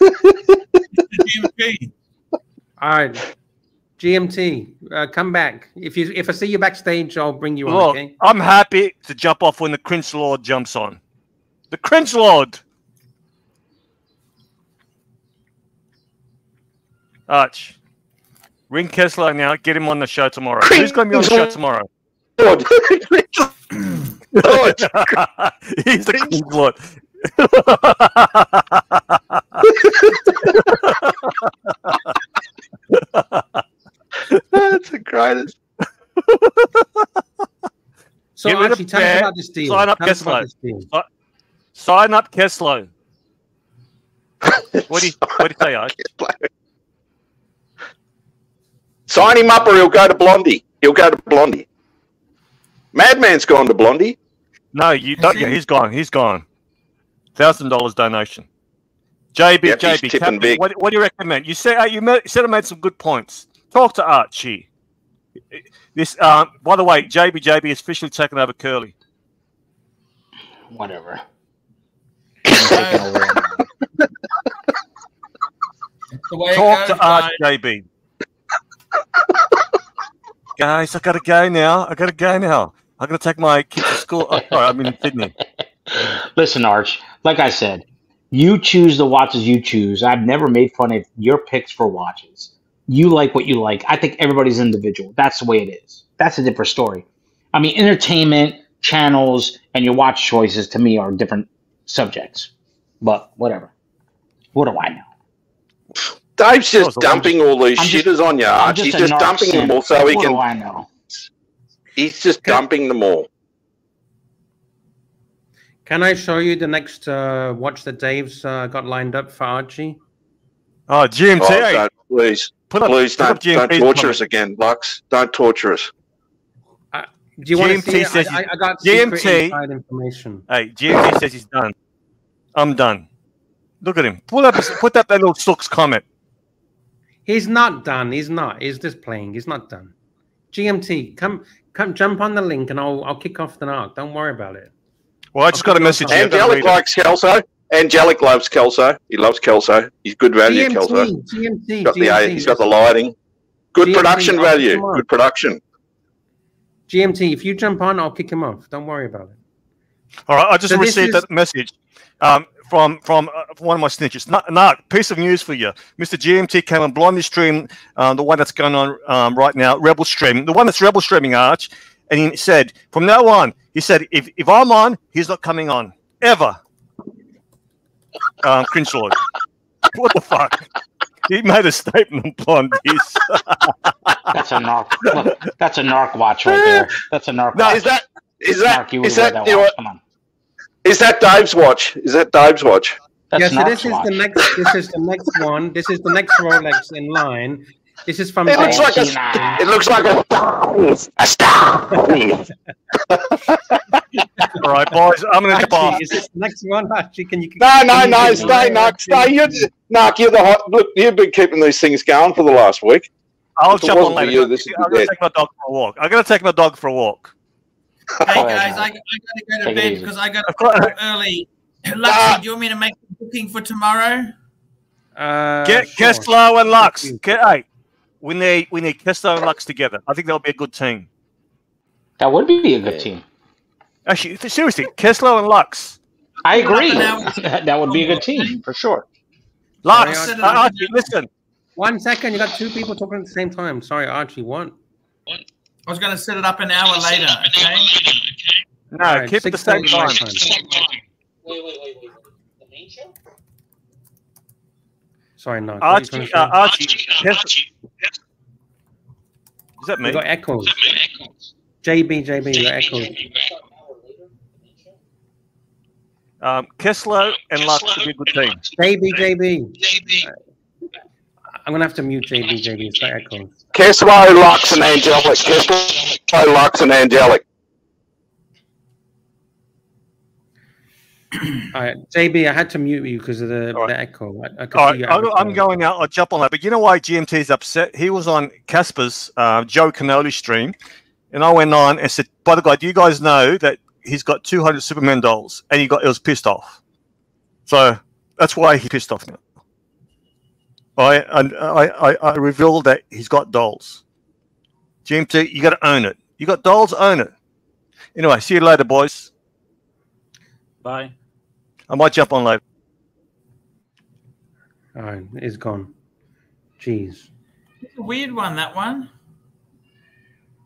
GMT.
All right, GMT, uh, come back. If you if I see you backstage, I'll bring you on. Okay.
I'm happy to jump off when the cringe lord jumps on. The cringe lord. Arch, ring Kessler now. Get him on the show tomorrow. Who's going to be on the show tomorrow?
Lord. Lord.
He's the cringe lord.
That's the greatest.
So
Get rid of
Archie, tell us about this deal.
sign up
Tell us
Kessler. Sign up Kessler. What do you what do you say, Arch?
Sign him up or he'll go to Blondie. He'll go to Blondie. Madman's gone to Blondie.
No, you don't. Yeah, he's gone. He's gone. Thousand dollars donation. JB,
Yep,
JB, Captain, what, what do you recommend? You said uh, you ma- said I made some good points. Talk to Archie. This, um, by the way, JB, JB has officially taken over Curly.
Whatever. Over.
The way
Talk
goes,
to Arch. JB. Guys, I gotta go now. I gotta go now. I'm gonna take my kids to school. Oh, sorry, I'm in Sydney.
Listen, Arch, like I said, you choose the watches you choose. I've never made fun of your picks for watches. You like what you like. I think everybody's individual. That's the way it is. That's a different story. I mean, entertainment, channels, and your watch choices to me are different subjects. But whatever. What do I know?
Dave's
Oh,
just
so
dumping all these
I'm just-
shitters on you,
I'm
Arch. He's just dumping them all so he can.
what do. I know?
He's just dumping them all.
Can I show you the next uh, watch that Dave's uh, got lined up for Archie?
Oh, GMT.
Oh, please,
put up,
please
put up
don't, don't torture
comment.
us again, Lux. Don't torture us.
Uh, do you want to
GMT
see
says
I, I, got
GMT
inside information.
Hey, GMT says he's done. I'm done. Look at him. Pull up, put up that little Sooks comment.
He's not done. He's not. He's just playing. He's not done. GMT, come, come, jump on the link, and I'll, I'll kick off the arc. Don't worry about it.
Well, I just got a message here.
Angelic likes Kelso. Angelic loves Kelso. He loves Kelso. He's good value,
GMT,
Kelso.
GMT,
He's got the
GMT.
he's got the lighting. Good
GMT,
production value. Good production.
GMT, if you jump on, I'll kick him off. Don't worry about it.
All right, I just
So
received
is-
that message um, from from uh, one of my snitches. Nark, Nark, piece of news for you. Mr. GMT came on Blondie stream, um, the one that's going on um, right now, Rebel streaming, the one that's Rebel streaming, Arch, and he said from now on, he said if if I'm on, he's not coming on ever. Um, Cringe Lord. What the fuck? He made a statement on this.
That's a narc. Look, that's a narc watch right there. That's a narc.
No,
watch.
is that is that
Narc, you
is that
that
you know
watch. Come on.
Is that Dave's watch? Is that Dave's watch?
That's
yeah, so
Narc's
this is the next. This is the next one. This is the next Rolex in line. This is from.
It looks like a it looks like a, a star.
All right, boys, I'm going to jump off.
Is this the next one? Actually, can you?
No, no,
can you
no, stay, Nark, stay. You're, Nark, you're the hot. Look, you've been keeping these things going for the last week.
I'll
if
jump on later.
You,
I'm going to take my dog for a walk. I'm going to take my dog for a walk.
Hey
Go ahead,
guys, I, I
Narc.
gotta go to
Take
bed because I got to
Of course.
wake early. Luxy, do you want me to make a booking for tomorrow?
Uh,
Get
sure.
Kessler and Lux. Get, hey, we need we need Kessler and Lux together. I think that'll be a good team.
That would be a good team.
Actually, seriously, Kessler and Lux.
I agree. That would be a good team for sure.
Lux,
Sorry,
uh, Archie, listen.
One second. You got two people talking at the same time. Sorry, Archie. One.
I was going to set it up an hour later. Okay.
No,
All right,
keep it the same
6:30
time.
Wait, wait, wait, wait. The main show?
Sorry, no. what are you
Archie,
to
uh,
say?
Archie, Kess- is that
You
me?
got echoes. JB, JB, you got echoes.
Um, Kessler and Lux would be a good team.
JB, JB. I'm gonna have to mute JB, JB. It's got echoes.
Kessler, Lux, and Angelic. Kessler, Lux, and Angelic.
All right, JB, I had to mute you because of the,
All right.
the echo. I, I could
All
see
right,
you
I'm, I'm going out. I'll jump on that. But you know why GMT's upset? He was on Casper's uh, Joe Canoli stream, and I went on and said, "By the way, do you guys know that he's got 200 Superman dolls?" And he got he was pissed off. So that's why he pissed off now. I and I, I, I revealed that he's got dolls. GMT, you got to own it. You got dolls, own it. Anyway, see you later, boys.
Bye.
I might jump on live.
All right, it's gone. Jeez,
It's a weird one, that one.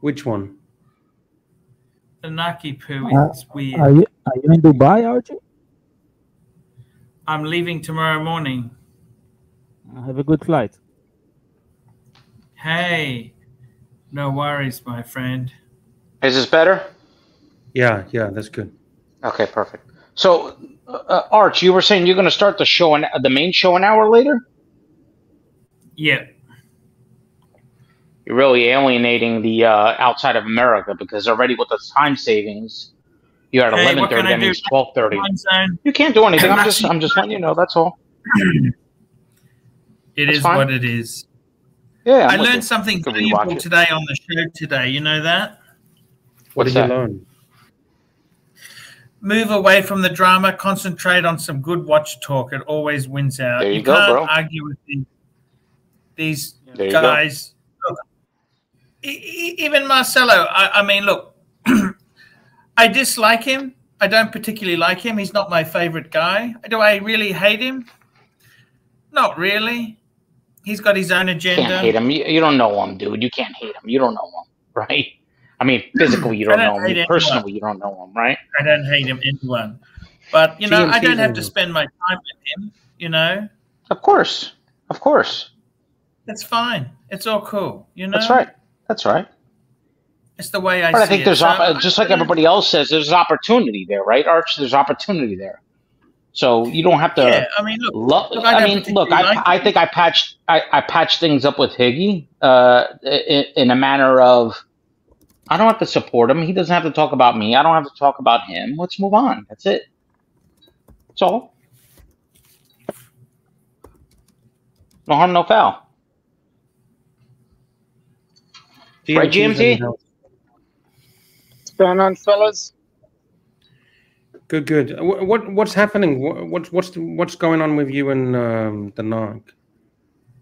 which one?
The Naki poo.
Uh,
It's weird.
Are you are you in Dubai, Archie?
I'm leaving tomorrow morning.
Uh, Have a good flight.
Hey, no worries, my friend.
Is this better?
Yeah, yeah, that's good.
Okay, perfect. So, uh, Arch, you were saying you're going to start the show and the main show an hour later.
Yeah.
You're really alienating the uh, outside of America because already with the time savings, you're at
Hey,
eleven
what I
That
do?
means twelve thirty. You can't do anything. I'm just I'm just letting you know. That's all.
It
That's
is
fine.
what it is.
Yeah,
I
I'm with you.
learned something
Could
valuable today on the show today. You know that?
What
What's
did
that?
you learn?
Move away from the drama. Concentrate on some good watch talk. It always wins out.
There you go,
can't
bro.
argue with these, these
you
guys. Look, even Marcelo. I, I mean, look. I dislike him. I don't particularly like him. He's not my favorite guy. Do I really hate him? Not really. He's got his own agenda.
Can't hate him. You, you don't know him, dude. You can't hate him. You don't know him, right? I mean, physically, you don't know him.
anyone.
Personally, you don't know him, right?
I don't hate him anyone. But you know, I don't have to spend my time with him, you know.
Of course, of course.
That's fine. It's all cool, you know.
That's right. That's right.
It's the way I
But I think
it.
there's
So,
op- just like everybody else says, there's opportunity there, right, Arch? There's opportunity there. So you don't have to.
Yeah, I mean, look,
Lo-
look, I
I mean, look, I,
like
I think I patched I, I patched things up with Higgy uh, in, in a manner of I don't have to support him. He doesn't have to talk about me. I don't have to talk about him. Let's move on. That's it. That's all. No harm, no foul. Right, GMT?
What's going on, fellas?
Good, good. What, what what's happening? What, what's what's what's going on with you and um, the Narc?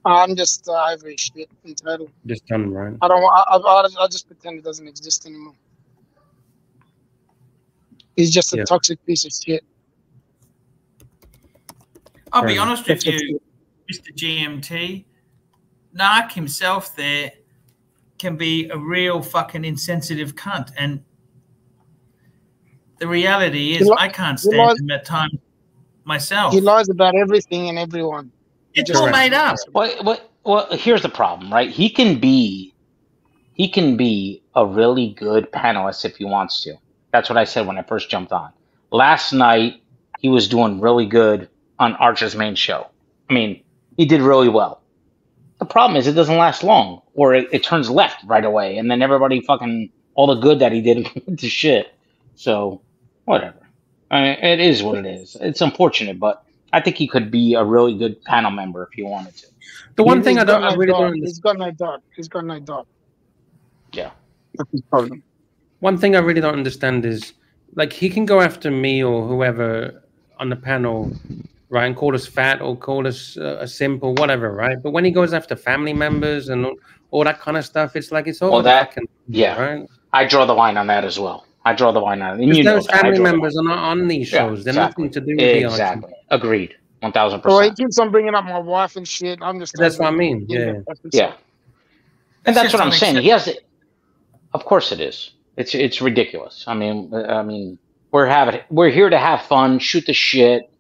I'm just uh, over his shit in total.
Just done, right?
I don't. I, I, I just pretend it doesn't exist anymore. He's just a
Yeah.
toxic piece of shit.
I'll be honest with you, Mr. GMT. Narc himself there can be a real fucking insensitive cunt. And the reality is,
He li-
I can't stand
lies-
him at times myself.
He lies about everything and everyone.
It's all made up.
Well, well, well, here's the problem, right? He can be, he can be a really good panelist if he wants to. That's what I said when I first jumped on. Last night, he was doing really good on Archer's main show. I mean, he did really well. The problem is it doesn't last long, or it, it turns left right away, and then everybody fucking all the good that he did went to shit. So, whatever. I mean, it is what it is. It's unfortunate, but I think he could be a really good panel member if he wanted to.
The one
He-
thing I don't, I really don't
He's got no dot. He's got no dot.
Yeah.
That's his problem.
One thing I really don't understand is like he can go after me or whoever on the panel, right, and call us fat or call us uh, a simp or whatever, right? But when he goes after family members and all, all that kind of stuff, it's like it's all
Well, that
fucking
yeah,
right.
I draw the line on that as well. I draw the line on it. And you
those
that. I
family members are not on these
Yeah,
shows. They're
exactly.
nothing to do with the
Exactly. Agreed. One thousand
Well, he
percent.
keeps on bringing up my wife and shit. I'm just.
That's what I mean. Yeah.
Yeah. And
That's
that's what I'm
just
saying. He has it. Of course it is. It's it's ridiculous. I mean, I mean, we're having we're here to have fun, shoot the shit,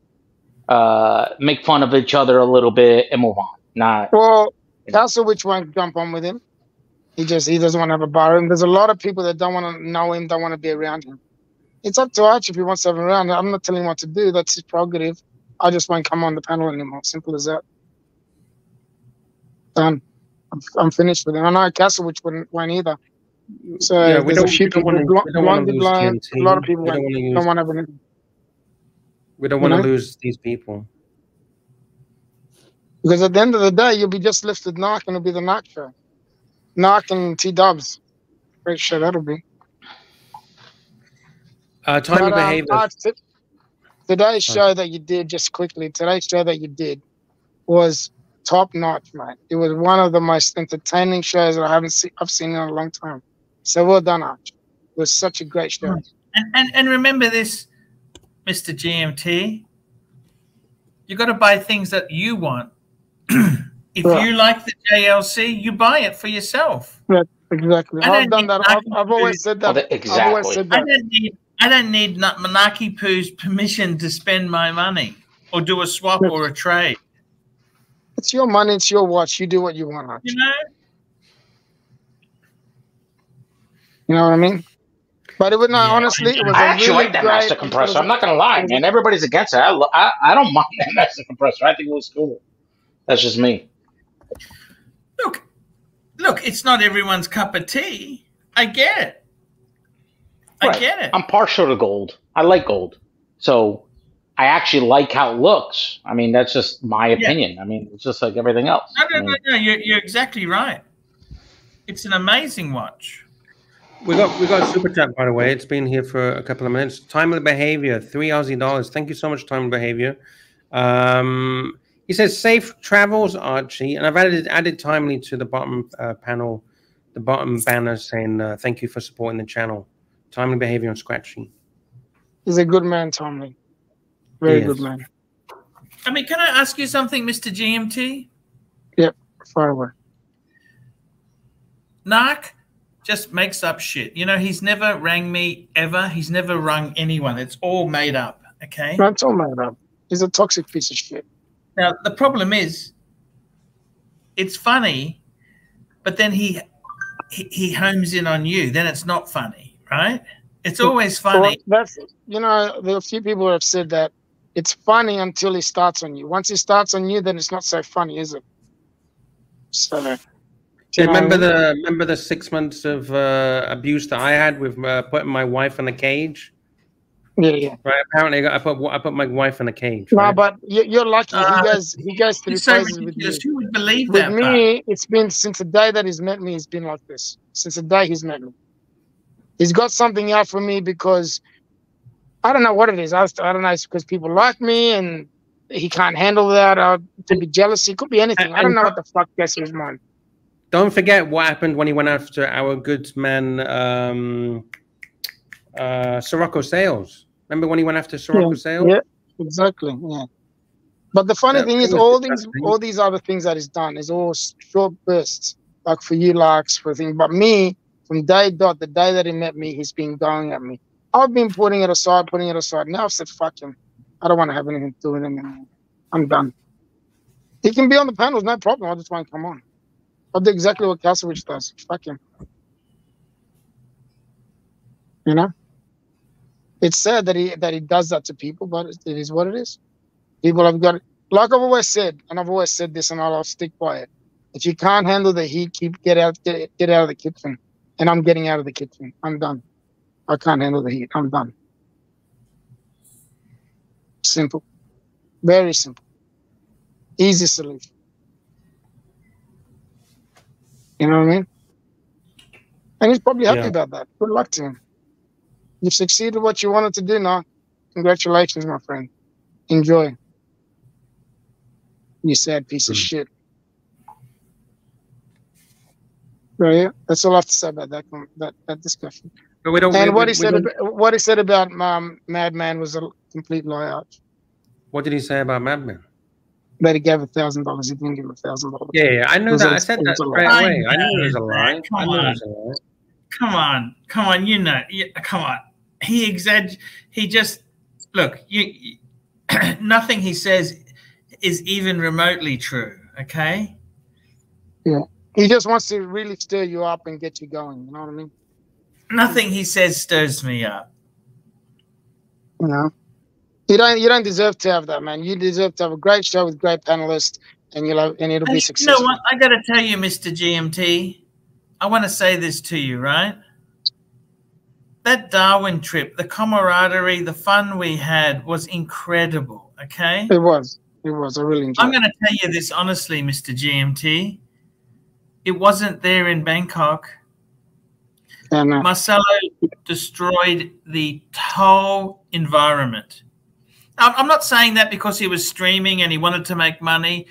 uh, make fun of each other a little bit, and move on. Not
Well, Castle which won't jump on with him. He just he doesn't want to have a bar. And there's a lot of people that don't want to know him, don't want to be around him. It's up to Arch if he wants to have him around. I'm not telling him what to do. That's his prerogative. I just won't come on the panel anymore. Simple as that. Done. I'm, I'm finished with him. I know Castle which wouldn't won't either. So
Yeah, we
there's a
don't-
few
we
people.
wanna-
Blo-
we don't wanna lose
Blind, a lot of people
We don't wanna use-
don't want to have an
We don't want to
know?
lose these people.
Because at the end of the day, you'll be just left with Narc and it'll be the Narc show. Narc and T Dubs. Great show that'll be.
Uh, time of
But, um,
behavior.
Arch, t- today's show that you did, just quickly, today's show that you did was top notch, mate. It was one of the most entertaining shows that I haven't seen I've seen in a long time. So well done, Arch. It was such a great show.
And, and, and remember this, Mr. GMT. You got to buy things that you want. if
Right.
you like the JLC, you buy it for yourself.
Yeah, exactly.
I
I've done that. I've, I've always said that.
Well, that-
I've always
exactly.
said
I don't need I don't need Na- Manaki Poo's permission to spend my money or do a swap or a trade.
It's your money, it's your watch. You do what you want, Arch.
You know?
You know what I mean? But it was not honestly. It was
I
a
actually
really
like that
great,
master compressor.
was-
I'm not gonna lie, man. Everybody's against it. I, I I don't mind that master compressor. I think it was cool. That's just me.
Look, look, it's not everyone's cup of tea. I get it. I
Right.
get it.
I'm partial to gold. I like gold, so I actually like how it looks. I mean, that's just my opinion. I mean, it's just like everything else.
No,
I
no,
mean,
no, no. You're, you're exactly right. It's an amazing watch.
We got we got a super chat by the way. It's been here for a couple of minutes. Timely behavior, three Aussie dollars. Thank you so much, timely behavior. Um, he says safe travels, Archie, and I've added added timely to the bottom uh, panel, the bottom banner saying uh, thank you for supporting the channel. Timely behavior on Scratchy.
He's a good man, Timely. Very good man.
I mean, can I ask you something, Mr. GMT?
Yep, far away.
Narc just makes up shit. You know, he's never rang me ever. He's never rung anyone. It's all made up. Okay.
It's all made up. He's a toxic piece of shit.
Now the problem is, it's funny, but then he he, he homes in on you. Then it's not funny, right? It's always
Well,
funny.
that's you know, there are a few people who have said that it's funny until he starts on you. Once he starts on you, then it's not so funny, is it? So
Yeah,
you know what I
remember the remember the six months of uh, abuse that I had with uh, putting my wife in a cage.
Yeah, yeah.
Right. Apparently, I put I put my wife in a cage.
No,
right?
but you- you're lucky.
Uh,
he goes he goes through
so
phases with
ridiculous.
you.
Who would believe
With
that?
me, it's been since the day that he's met me, he's been like this. Since the day he's met me. He's got something out for me because I don't know what it is. I, was- I don't know. It's because people like me and he can't handle that or to be jealousy. It could be anything. I don't know what the fuck gets in his mind.
Don't forget what happened when he went after our good man, um, uh, Sirocco Sales. Remember when he went after Soroka Sale?
Yeah, exactly. Yeah. But the funny thing is, all these all these other things that he's done is all short bursts, like for you, likes for things. But me, from day dot, the day that he met me, he's been going at me. I've been putting it aside, putting it aside. Now I've said, fuck him. I don't want to have anything to do with him anymore. I'm done. He can be on the panels, no problem. I just won't come on. I'll do exactly what Kasowicz does. Fuck him. You know? It's sad that he that he does that to people, but it is what it is. People have got like I've always said, and I've always said this, and I'll, I'll stick by it. If you can't handle the heat, keep get out, get, get out of the kitchen. And I'm getting out of the kitchen. I'm done. I can't handle the heat. I'm done. Simple, very simple, easy solution. You know what I mean? And he's probably happy
Yeah.
about that. Good luck to him. You've succeeded what you wanted to do now. Congratulations, my friend. Enjoy. You sad piece of shit. Right, yeah. That's all I have to say about that that, that discussion.
But we don't.
and
we-
what
we-
he
we
said
don't-
about, what he said about um, Madman was a complete lie.
What did he say about Madman?
That he gave a thousand dollars. He didn't give a thousand dollars.
Yeah, yeah, I knew that.
a-
I said
it
that
was a lie.
away. I knew it was a
know
lie.
Come on.
was a lie.
Come on, come on, you know, yeah, come on. He exag. He just look. You, you- nothing he says is even remotely true. Okay.
Yeah. He just wants to really stir you up and get you going. You know what I mean?
Nothing he says stirs me up.
You know, you don't you don't deserve to have that, man. You deserve to have a great show with great panelists, and you'll have, and it'll be
And you know
successful.
what? I got to tell you, Mr. GMT. I want to say this to you, right? That Darwin trip, the camaraderie, the fun we had was incredible. Okay.
It was. It was. I really enjoyed.
I'm going to tell you this honestly, Mr. GMT. It wasn't there in Bangkok.
And, uh,
Marcelo destroyed the whole environment. I'm not saying that because he was streaming and he wanted to make money.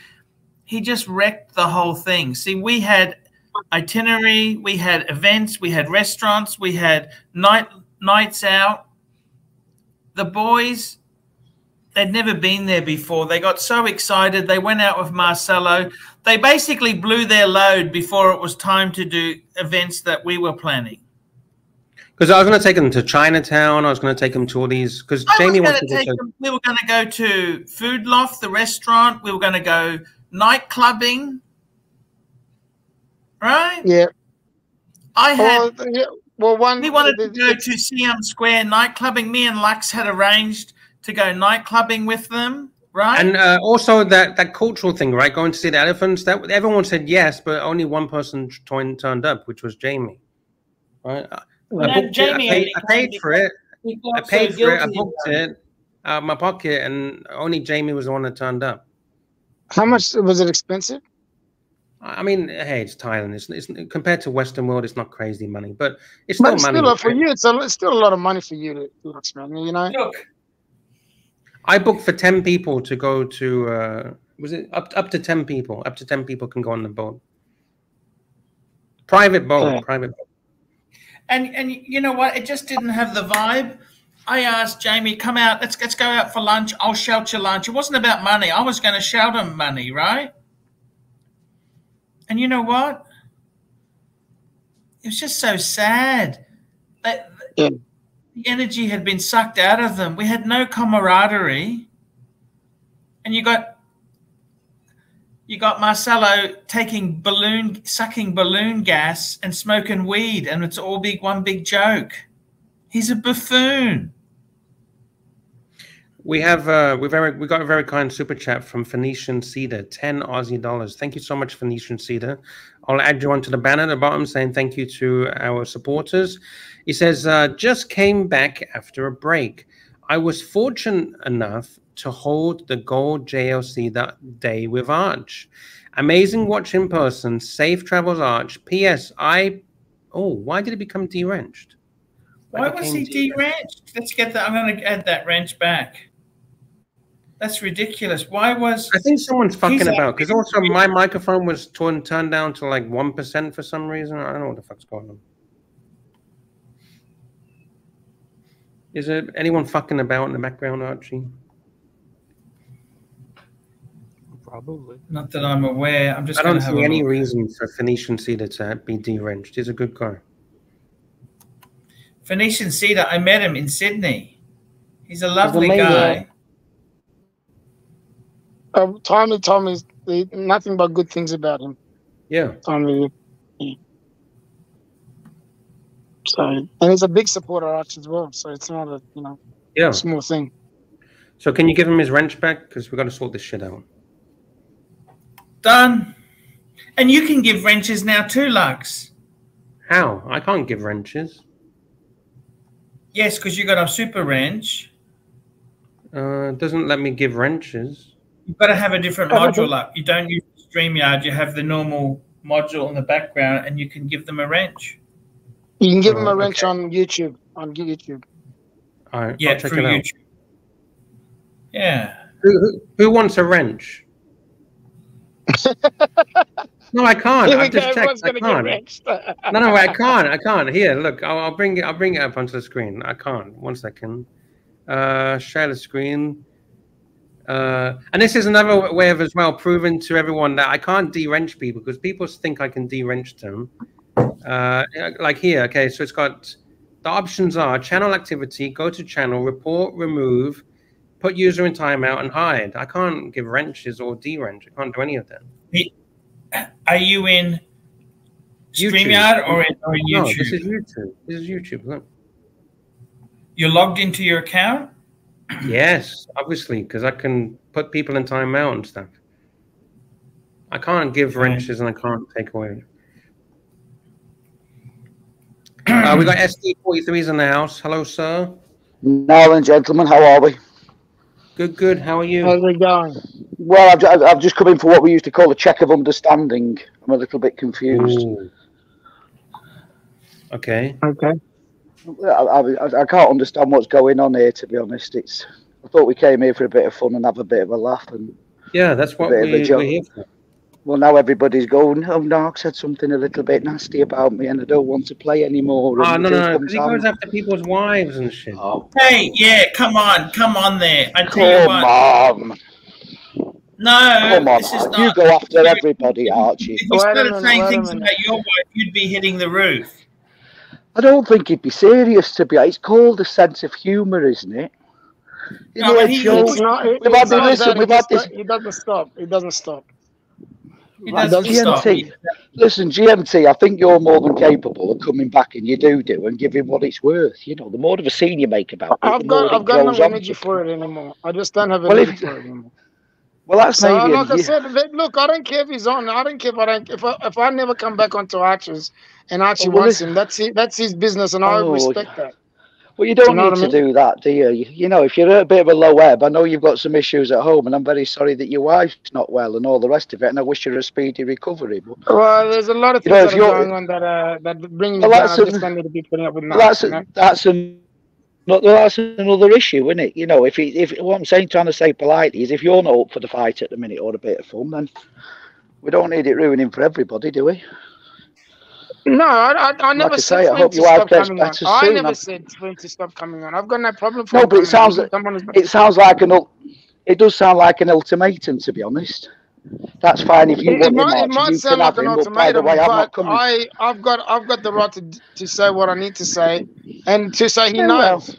He just wrecked the whole thing. See, we had itinerary, we had events, we had restaurants, we had night nights out. The boys, they'd never been there before. They got so excited. They went out with Marcelo. They basically blew their load before it was time to do events that we were planning.
Because I was going to take them to Chinatown. I was going to take them to all these. Because Jamie wanted to
take them. We were going to go to Food Loft, the restaurant. We were going to go night clubbing. Right?
yeah.
I had.
Well, yeah, well, one.
we wanted to go
the-
to Siam Square night clubbing. Me and Lux had arranged to go night clubbing with them. Right?
And uh, also that that cultural thing, right? Going to see the elephants. That everyone said yes, but only one person turned turned up, which was Jamie. Right? I, I booked
Jamie
it. I paid, I paid for it. I
felt so
paid for it. I booked
about
it out of my pocket, and only Jamie was the one that turned up.
How much was it expensive?
I I mean, hey, it's Thailand. It's, it's compared to Western world, it's not crazy money, but it's
But
still
it's
money.
still, for you, it's, a, it's still a lot of money for you, to Lux, man. You know.
Look,
I booked for ten people to go to. Uh, was it up up to ten people? Up to ten people can go on the boat. Private boat.
Yeah.
Private boat.
And and you know what? It just didn't have the vibe. I asked Jamie, "Come out. Let's let's go out for lunch. I'll shout you lunch." It wasn't about money. I was going to shout him money, right? And you know what? It was just so sad. That the energy had been sucked out of them. We had no camaraderie, and you got you got Marcelo taking balloon, sucking balloon gas and smoking weed, and it's all big one big joke. He's a buffoon.
We have uh, we very we got a very kind super chat from Phoenician Cedar, ten Aussie dollars. Thank you so much, Phoenician Cedar. I'll add you onto the banner at the bottom, saying thank you to our supporters. He says, uh, "Just came back after a break. I was fortunate enough to hold the gold JLC that day with Arch. Amazing watch in person. Safe travels, Arch. P.S. I oh, why did it become deranged?
Why was he deranged? Let's get that. I'm going to add that wrench back. That's ridiculous. Why was
I think someone's fucking about because also my microphone was turned turned down to like one percent for some reason. I don't know what the fuck's going on. Is there anyone fucking about in the background, Archie?
Probably.
Not that I'm aware. I'm just
I don't
to have
see any
look.
reason for Phoenician Cedar to be deranged. He's a good guy.
Phoenician Cedar, I met him in Sydney. He's a lovely
amazing.
guy.
Uh, Tommy told me the- nothing but good things about him.
Yeah.
Tommy. yeah. So, and he's a big supporter of Arch as well. So it's not a you know
Yeah.
small thing.
So can you give him his wrench back? Because we've got to sort this shit out.
Done. And you can give wrenches now too, Lux.
How? I can't give wrenches.
Yes, because you got a super wrench.
Uh, it doesn't let me give wrenches.
You've got to have a different module up. You don't use StreamYard. You have the normal module in the background, and you can give them a wrench.
You can give him
Oh,
a wrench on YouTube. On YouTube.
All right,
Yeah,
I'll check
through
it out.
YouTube. Yeah.
Who, who, who wants a wrench? no, I can't. I've just checked. I can't. No, no, I can't. I can't. Here, look. I'll, I'll bring it. I'll bring it up onto the screen. I can't. One second. Uh, share the screen. Uh, and this is another way of as well proving to everyone that I can't de-wrench people because people think I can de-wrench them. Uh, like here, okay. So it's got the options are channel activity, go to channel, report, remove, put user in timeout, and hide. I can't give wrenches or de-wrench. I can't do any of that.
Are you in
YouTube.
StreamYard or in, or in
No, this is YouTube. This is YouTube. Look.
You're logged into your account?
Yes, obviously, because I can put people in timeout and stuff. I can't give wrenches and I can't take away. Uh, we got SD43s in the house. Hello, sir.
Now then, gentlemen, how are we?
Good, good. How are you?
How's it going?
Well, I've, I've I've just come in for what we used to call a check of understanding. I'm a little bit confused.
Ooh. Okay.
Okay.
I, I, I can't understand what's going on here, to be honest. It's I thought we came here for a bit of fun and have a bit of a laugh, and
Yeah, that's what
bit of a
we,
joke.
we're here for.
well, now everybody's going. Oh, Nark said something a little bit nasty about me, and I don't want to play anymore.
Oh, no, no, no.
comes
'cause he goes after people's wives and shit.
Oh,
Hey, yeah, come on, come on there. I tell you
come
what.
on,
No,
come on!
this is
You go after everybody, Archie.
If you started
minute,
saying
wait
things about your wife, you'd be hitting the roof.
I don't think he'd be serious to be. It's called a sense of humour, isn't it? You
No,
know,
but
it's
he-
your-
It's not, it,
we've
it's
had this,
not
listen, we've had this.
do- It doesn't stop. It doesn't stop.
He
Right,
doesn't stop.
GMT, listen, GMT, I think you're more than capable of coming back and you do do and give him what it's worth. You know, the more of a scene you make about it,
I've got I've got no energy for it anymore. I just don't have
Well,
energy
if-
for it anymore.
Well, that's
So,
maybe.
like I
a,
said, look, I don't care if he's on. I don't care if I don't. If I, if I never come back onto Archers and Archie
well,
wants him, that's his, that's his business, and I
Oh,
respect that.
well, you don't
you know
need
I
to do that, do you? you? You know, if you're at a bit of a low ebb, I know you've got some issues at home, and I'm very sorry that your wife's not well and all the rest of it, and I wish you a speedy recovery. But
Well, there's a lot of
You
things
know,
that are going on that uh, that bring me
Well,
down.
that's
I just don't need to be putting up with
that's
nonsense.
a, that's that's another issue, isn't it? You know, if he, if what I'm saying, trying to say politely, is if you're not up for the fight at the minute or a bit of fun, then we don't need it ruining for everybody, do we?
No, I, I, I never
I
said
say, I hope
to
your wife
stop
gets
coming on. I never
I'm-
said for him to stop coming on. I've got no problem for
No, but it sounds
He can come on as much-
it sounds like an it does sound like an ultimatum, to be honest. That's fine if you
It,
want
might, it might
you
sound like an
him. But by the
ultimatum,
way,
but. I, I've got, I've got the right to, to say what I need to say, and to say he
Yeah, well,
knows.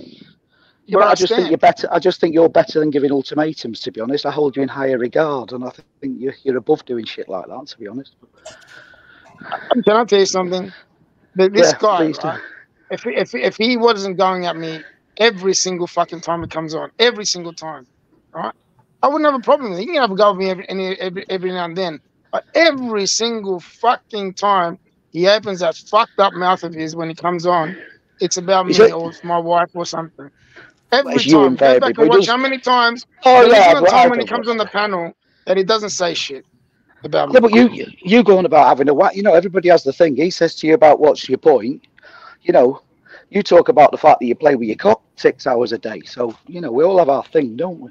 Yeah, but
I
I just think you're better. I just think you're better than giving ultimatums. To be honest, I hold you in higher regard, and I think you're you're above doing shit like that. To be honest.
Can I tell you something? This
Yeah,
guy, right, if, he- if, if he wasn't going at me every single fucking time it comes on, every single time, right, I wouldn't have a problem. He can have a go with me every, any, every, every now and then. But every single fucking time he opens that fucked up mouth of his when he comes on, it's about me
it-
or it's my wife or something. Every time. Go back and watch
does-
how many times.
Oh, yeah,
isn't a
but I
time when he comes on the panel that he doesn't say shit about me.
Yeah, but you you going about having a whack. You know, everybody has the thing. He says to you about what's your point. You know, you talk about the fact that you play with your cock six hours a day. So you know, we all have our thing, don't we?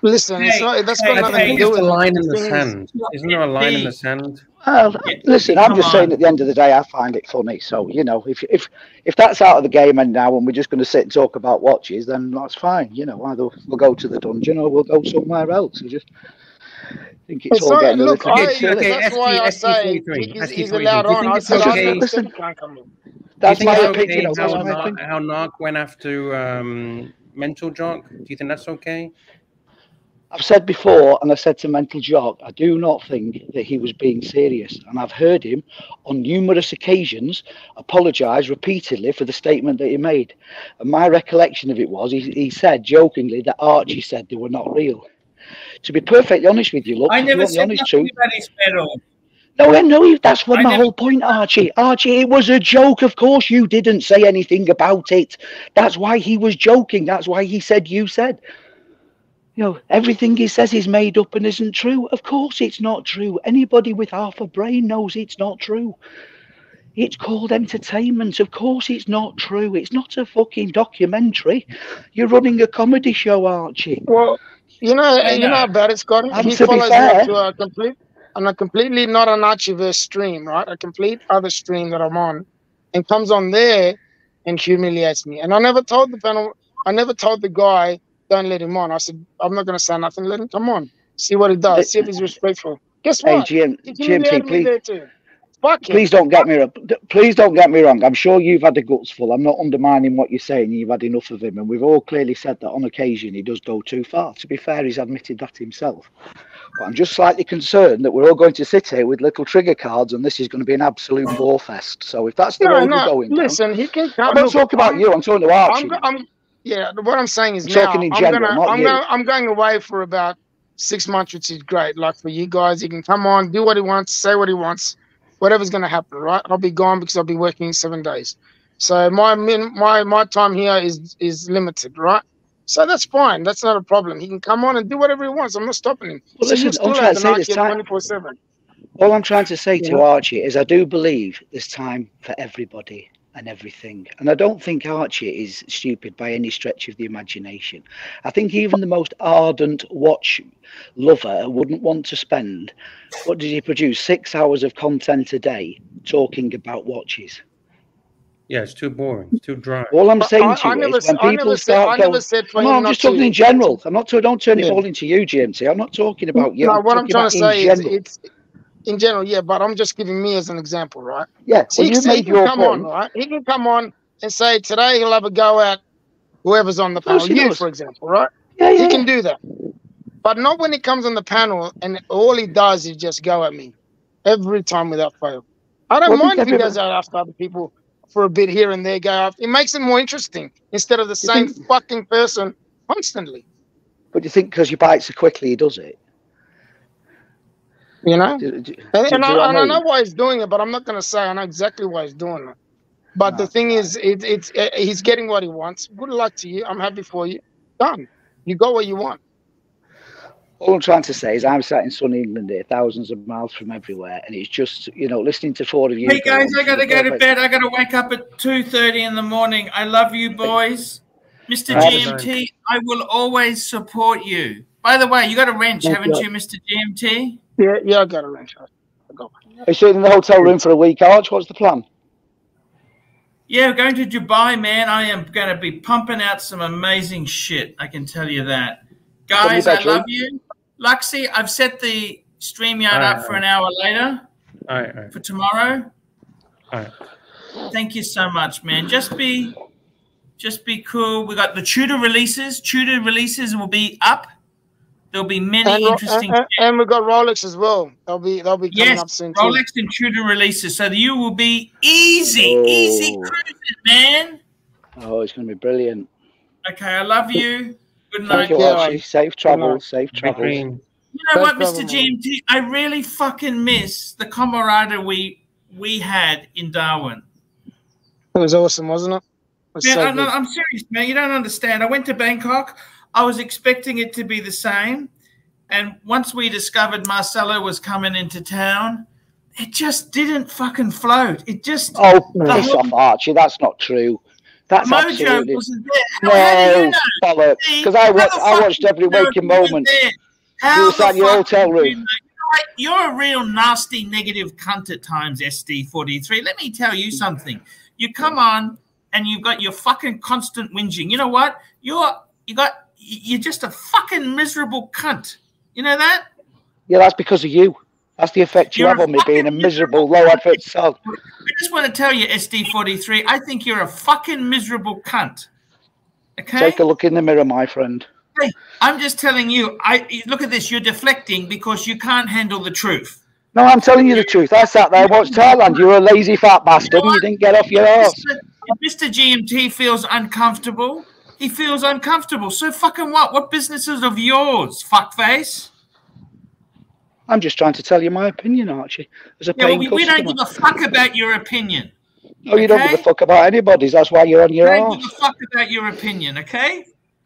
Listen,
Hey,
not, that's
hey,
got
I
nothing to do with
the
it.
line in
The
the
is-
sand. Isn't there a line in the sand?
Well, listen, I'm just saying at the end of the day, I find it funny. So you know, if if if that's out of the game and now, and we're just going to sit and talk about watches, then that's fine. You know, either we'll go to the dungeon or we'll go somewhere else. I just think it's,
It's
all getting
look, I,
bit silly.
that's why I say
SD43,
he's, he's allowed on. I
it's
said,
okay-
I
Listen,
said, can't come in.
Do you
That's
think
my
it's
opinion.
how,
my
Narc,
opinion.
how Narc went after um, Mental Jock? Do you think that's okay?
I've said before, and I said to Mental Jock, I do not think that he was being serious. And I've heard him on numerous occasions apologise repeatedly for the statement that he made. And my recollection of it was he, he said jokingly that Archie said they were not real. To be perfectly honest with you, look,
I never said
honest
nothing
truth,
about his medal.
no, I know you- that's what
I
my
never-
whole point, Archie. Archie, it was a joke. Of course, you didn't say anything about it. That's why he was joking. That's why he said you said. You know, everything he says is made up and isn't true. Of course, it's not true. Anybody with half a brain knows it's not true. It's called entertainment. Of course, it's not true. It's not a fucking documentary. You're running a comedy show, Archie.
Well, you know,
I
you know
know.
how bad it's got.
And
He follows
fair-
me to a complete, on a completely not an Archieverse stream, right? A complete other stream that I'm on, and comes on there and humiliates me. And I never told the panel, I never told the guy, don't let him on. I said, I'm not going to say nothing. Let him come on. See what he does. See if he's respectful. Guess
Hey,
what?
GM,
He
GMT,
humiliated me
please.
Fuck.
Please don't get me wrong. Please don't get me wrong. I'm sure you've had the guts full. I'm not undermining what you're saying. You've had enough of him, and we've all clearly said that on occasion he does go too far. To be fair, he's admitted that himself. But I'm just slightly concerned that we're all going to sit here with little trigger cards, and this is going to be an absolute bore fest. So if that's the
No,
road
no.
we're going down,
Listen, he can come.
I'm not talking about
I'm-
you. I'm talking to Archie.
I'm, I'm, yeah, what I'm saying is
I'm
now
talking in
I'm
general,
gonna,
not
I'm
you.
gonna, I'm going away for about six months, which is great. Like for you guys, he can come on, do what he wants, say what he wants, whatever's gonna happen, right? I'll be gone because I'll be working seven days. So my min, my my time here is is limited, right? So that's fine. That's not a problem. He can come on and do whatever he wants. I'm not stopping him.
Well, listen, I'm trying to say this time-
24 seven.
All I'm trying to say to Archie is I do believe there's time for everybody and everything. And I don't think Archie is stupid by any stretch of the imagination. I think even the most ardent watch lover wouldn't want to spend, what did he produce, six hours of content a day talking about watches.
Yeah, it's too boring. It's too dry.
All I'm saying to you is when people
never I
start
never
going,
said for
no,
him
I'm just talking in general. I'm not don't turn it all into you, GMT. I'm not talking about you.
No,
I'm
what I'm
talking
trying
about
to say is it's in general, yeah, but I'm just giving me as an example, right?
Yeah,
So
well,
he,
you
he can
your
come
point.
on, right? He can come on and say today he'll have a go at whoever's on the panel, you for example, right?
Yeah, yeah.
He can do that, but not when he comes on the panel and all he does is just go at me every time without fail. I don't
I
mind if he goes out after other people for a bit here and there. Go after. It makes it more interesting instead of the same fucking person constantly.
But do you think because you bite so quickly he does it?
You know.
Do- do-
And, and,
do know
I, and
I
I know why he's doing it, but I'm not going to say I know exactly why he's doing it. But the thing is, it, it's uh, he's getting what he wants. Good luck to you. I'm happy for you. Done. You got what you want.
All I'm trying to say is I'm sat in sunny England here, thousands of miles from everywhere, and it's just you know listening to four of you.
Hey guys, I gotta go to bed. I gotta wake up at two thirty in the morning. I love you, boys. Mr.
Right.
GMT, I will always support you. By the way, you got a wrench,
Thank
haven't
you.
you, Mr. GMT?
Yeah, yeah, I got a wrench. I got one.
Are you sitting in the hotel room for a week, Arch? What's the plan?
Yeah, going to Dubai, man. I am going to be pumping out some amazing shit. I can tell you that. Guys, I love you. Luxy, I've set the StreamYard
All right,
up for an hour later
All right, all right,
for tomorrow.
all right.
Thank you so much, man. Just be, just be cool. We got the Tudor releases. Tudor releases will be up. There'll be many
And,
interesting.
and, and, and we got Rolex as well. They'll be they'll be coming
yes,
up soon too.
Rolex and Tudor releases. So you will be easy, easy
Oh.
cruising, man.
Oh, it's going to be brilliant.
Okay, I love you. Good
Thank
night.
you, Archie. Safe travels. Safe travels.
You know what, Mr.
travel, man.
GMT? I really fucking miss the camaraderie we we had in Darwin.
It was awesome, wasn't it? It was
Man,
so
I'm, I'm serious, man. You don't understand. I went to Bangkok. I was expecting it to be the same. And once we discovered Marcelo was coming into town, it just didn't fucking float. It just.
Oh, piss
whole-
off, Archie. That's not true. That's
Mojo
absolutely
wasn't there. How, how you
no? Because I
how
watched,
the
I watched every waking moment. You were in your hotel
do you
room.
know? You're a real nasty negative cunt at times, SD43. Let me tell you something. You come on and you've got your fucking constant whinging. You know what? You're you got you're just a fucking miserable cunt. You know that?
Yeah, that's because of you. That's the effect you
You're
have on me, being a miserable, low effort sod.
I just want to tell you, SD43, I think you're a fucking miserable cunt. Okay?
Take a look in the mirror, my friend.
Hey, I'm just telling you, I look at this, you're deflecting because you can't handle the truth.
No, I'm telling you the truth. I sat there and watched Thailand. You're a lazy fat bastard and you didn't get off your ass.
If Mr. GMT feels uncomfortable, he feels uncomfortable. So fucking what? What business is of yours, fuckface?
I'm just trying to tell you my opinion, Archie. As a
Yeah, well, we, we don't give a fuck about your opinion.
Oh, you don't give a fuck about anybody's. That's why you're on
We
your
don't
arse.
give a fuck about your opinion, okay?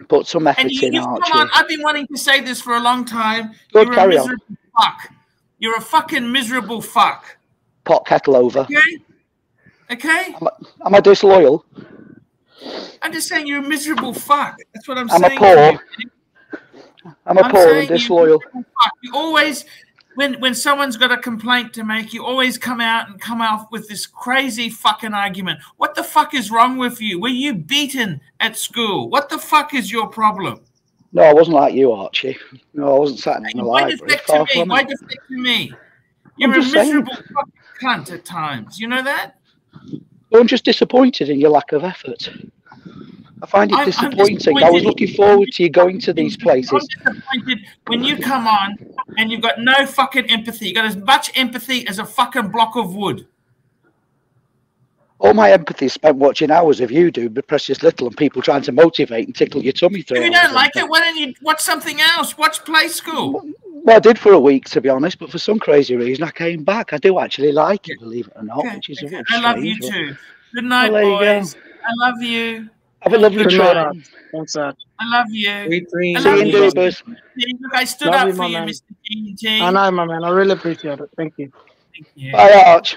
Put some effort
And you,
in,
you come
Archie.
on, I've been wanting to say this for a long time.
Good,
You're
carry
a
on.
miserable fuck. You're a fucking miserable fuck.
Pot kettle over.
Okay? Okay?
Am I disloyal?
I'm just saying you're a miserable fuck. That's what I'm,
I'm a
saying.
poor.
to you.
I'm a
I'm
poor and disloyal.
You always, when when someone's got a complaint to make, you always come out and come out with this crazy fucking argument. What the fuck is wrong with you? Were you beaten at school? What the fuck is your problem?
No, I wasn't like you, Archie. No, I wasn't sat in the
Why
library.
deflect to me? Why
it.
deflect to me? You're a
saying.
miserable fucking cunt at times. You know that?
I'm just disappointed in your lack of effort. I find it disappointing. I was looking forward to you going to these places.
disappointed when you come on and you've got no fucking empathy. You've got as much empathy as a fucking block of wood.
All my empathy is spent watching hours of you do but precious little and people trying to motivate and tickle your tummy through.
If you don't like it, why don't you watch something else? Watch Play School.
Well, I did for a week, to be honest, but for some crazy reason, I came back. I do actually like it, believe it or not,
Okay,
which is a
okay.
little
I love you too. Good night,
Well, there you go.
boys. I love you.
Have a lovely
Good
trip.
night, Art. Thanks, Art.
I love you.
Three, three.
I
See
love
you in
you. Look, I stood
Love
up
you,
for
my
you,
man.
Mr. GT.
I know, my man. I really appreciate it. Thank you.
Yeah.
Bye, Arch.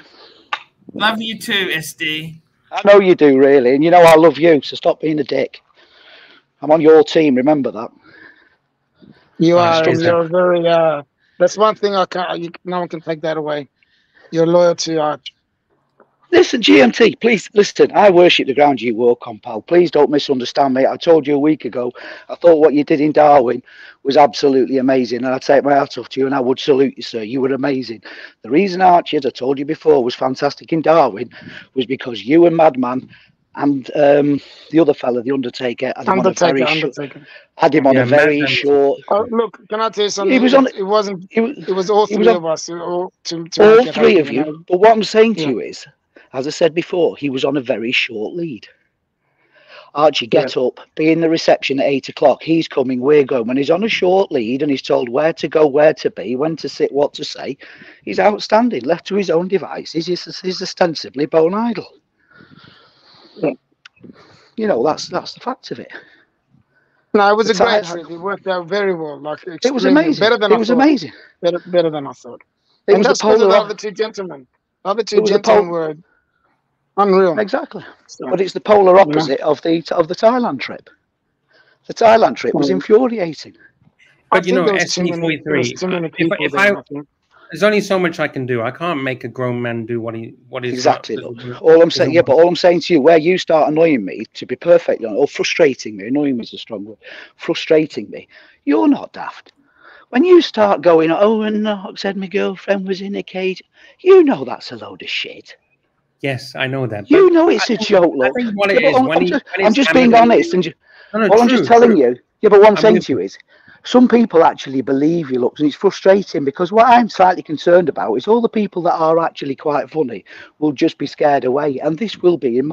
Love you too, SD.
I know you do, really, and you know I love you, so stop being a dick. I'm on your team, remember that.
You
I
are.
still
You're very. Uh, that's one thing I can't. You, no one can take that away. You're loyal to Art.
Listen, GMT, please listen. I worship the ground you walk on, pal. Please don't misunderstand me. I told you a week ago. I thought what you did in Darwin was absolutely amazing, and I'd take my hat off to you, and I would salute you, sir. You were amazing. The reason Archie, as I told you before, was fantastic in Darwin was because you and Madman and um, the other fella, the Undertaker, had him on a very short,
Undertaker.
had him on
Yeah,
a very
Madman.
short.
Oh, look, can I tell you something?
He was
it,
on-
It wasn't.
He was,
It was all three
was on-
of us. All, to, to
all three of you.
know?
But what I'm saying to
Yeah.
you is, as I said before, he was on a very short lead. Archie, get up, be in the reception at eight o'clock. He's coming, we're going. When he's on a short lead and he's told where to go, where to be, when to sit, what to say, he's outstanding. Left to his own devices, he's, he's ostensibly bone idle.
Yeah.
You know, that's that's the fact of it.
No, it was a great trip. It worked out very well. Like
It was amazing.
Better than
It
I
was
thought.
amazing.
Better, better than I thought.
It
and
was the
that's because of the other two gentlemen. The other two
It was the
gentlemen were unreal.
Exactly.
So,
But it's the polar
you know.
opposite of the of the Thailand trip. The Thailand trip was
Mm.
infuriating.
I
But you know,
there was too many, there was SD43.
If,
people
if
there,
I,
I
there's only so much I can do. I can't make a grown man do what he what is
Exactly.
not-
Look, all I'm saying, yeah, but all I'm saying to you, where you start annoying me, to be perfectly honest, or frustrating me, annoying me is a strong word, frustrating me, you're not daft. When you start going, oh, and Knox said my girlfriend was in a cage, you know that's a load of shit.
Yes, I know that.
You know it's
I
a joke, look.
think what
Yeah,
it
but
is
I'm, I'm
he,
just, I'm just being honest, and ju-
No, no,
well, I'm just telling
true.
you. Yeah, but what I'm
I'm
saying to you is, some people actually believe you, look, and it's frustrating because what I'm slightly concerned about is all the people that are actually quite funny will just be scared away, and this will be. In,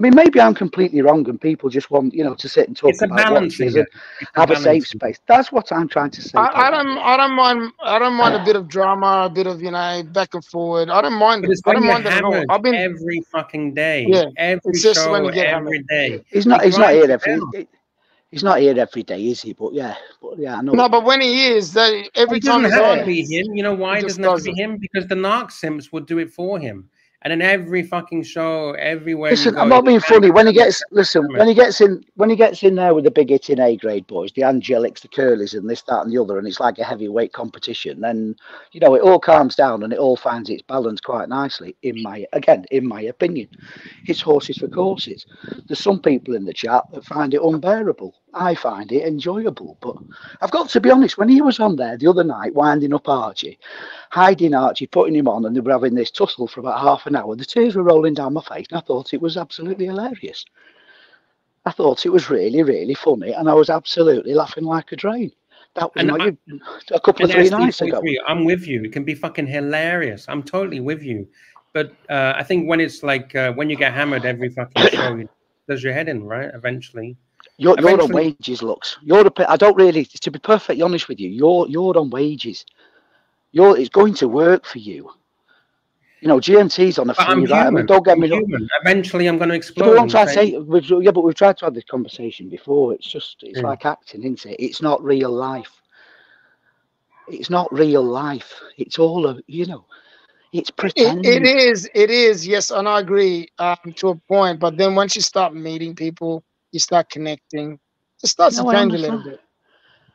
I mean, maybe I'm completely wrong, and people just want you know to sit and talk
It's
about
balancing
watches and
act. It's a
have a safe space. That's what I'm trying to say.
I, I don't, I don't mind, I don't mind a bit of drama, a bit of you know back and forward. I don't mind
But it's
I don't mind it at all. I've been,
every fucking day,
Yeah,
every
it's just
show,
when you get
every
hammered.
day.
He's not.
It
He's not here
you
every.
down.
He's not here every day, is he? But yeah, but yeah, I know.
no, but when he is, they every
It
time
doesn't
he's
have
on,
to be him. You know why
he
it
just
doesn't have to be him? Because the narc simps would do it for him. And then every fucking show, everywhere.
Listen,
go,
I'm not being funny. When he gets listen, when he gets in, when he gets in there with the big hitting A grade boys, the Angelics, the Curlies, and this, that, and the other, and it's like a heavyweight competition. Then you know it all calms down and it all finds its balance quite nicely. In my again, in my opinion, it's horses for courses. There's some people in the chat that find it unbearable. I find it enjoyable, but I've got to be honest. When he was on there the other night, winding up Archie, hiding Archie, putting him on, and they were having this tussle for about half an hour, the tears were rolling down my face, and I thought it was absolutely hilarious. I thought it was really, really funny, and I was absolutely laughing like a drain. That was my,
I-
a couple of three nights ago.
SD43, I'm with you. It can be fucking hilarious. I'm totally with you. But uh, I think when it's like uh, when you get hammered every fucking show, it does your head in, right? Eventually.
You're, you're on wages, Lux. You're a, I don't really, to be perfectly honest with you, you're you're on wages. You're it's going to work for you. You know, GMT's on a
But I'm
free ride. I mean, don't get me wrong.
Eventually, I'm going to
Yeah,
explode.
but what I'm trying to
say-
say, we've, yeah, but we've tried to have this conversation before. It's just, it's
Yeah.
like acting, isn't it? It's not real life. It's not real life. It's all a, you know, it's
It, it is, it is, yes, and I agree um, to a point. But then once you start meeting people, you start connecting. It starts
No,
to change a little bit.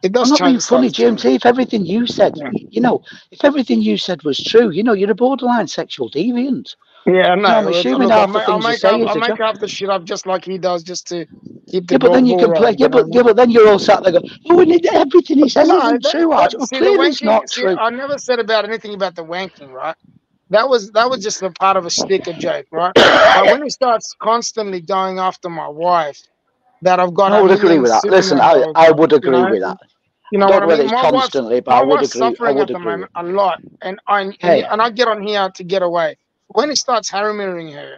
It does
I'm not being funny,
change.
If everything you said, you know, if everything you said was true, you know, you're a borderline sexual deviant.
Yeah, no.
I'm
uh,
assuming
look, I
half the things you
make,
say
up,
is
I
a
make
joke.
up the shit up just like he does, just to keep the
Yeah, but then you can play. Yeah, but yeah, but then you're all sat there going, "Oh, we need everything he says
No,
isn't
that-
true."
that-.
Well,
see,
clearly, it's not
see,
true.
I never said about anything about the wanking, right? That was that was just a part of a sticker joke, right? but when he starts constantly going after my wife, that I've got.
I
a
would agree with that. Listen, I, I would
you
agree
know?
with that.
You know
Don't
what
know
I mean? My
constantly, but I would
wife's
agree. I
suffering
would
at the
agree.
moment a lot, and I and,
Hey.
and I get on here to get away. When it starts hammering her,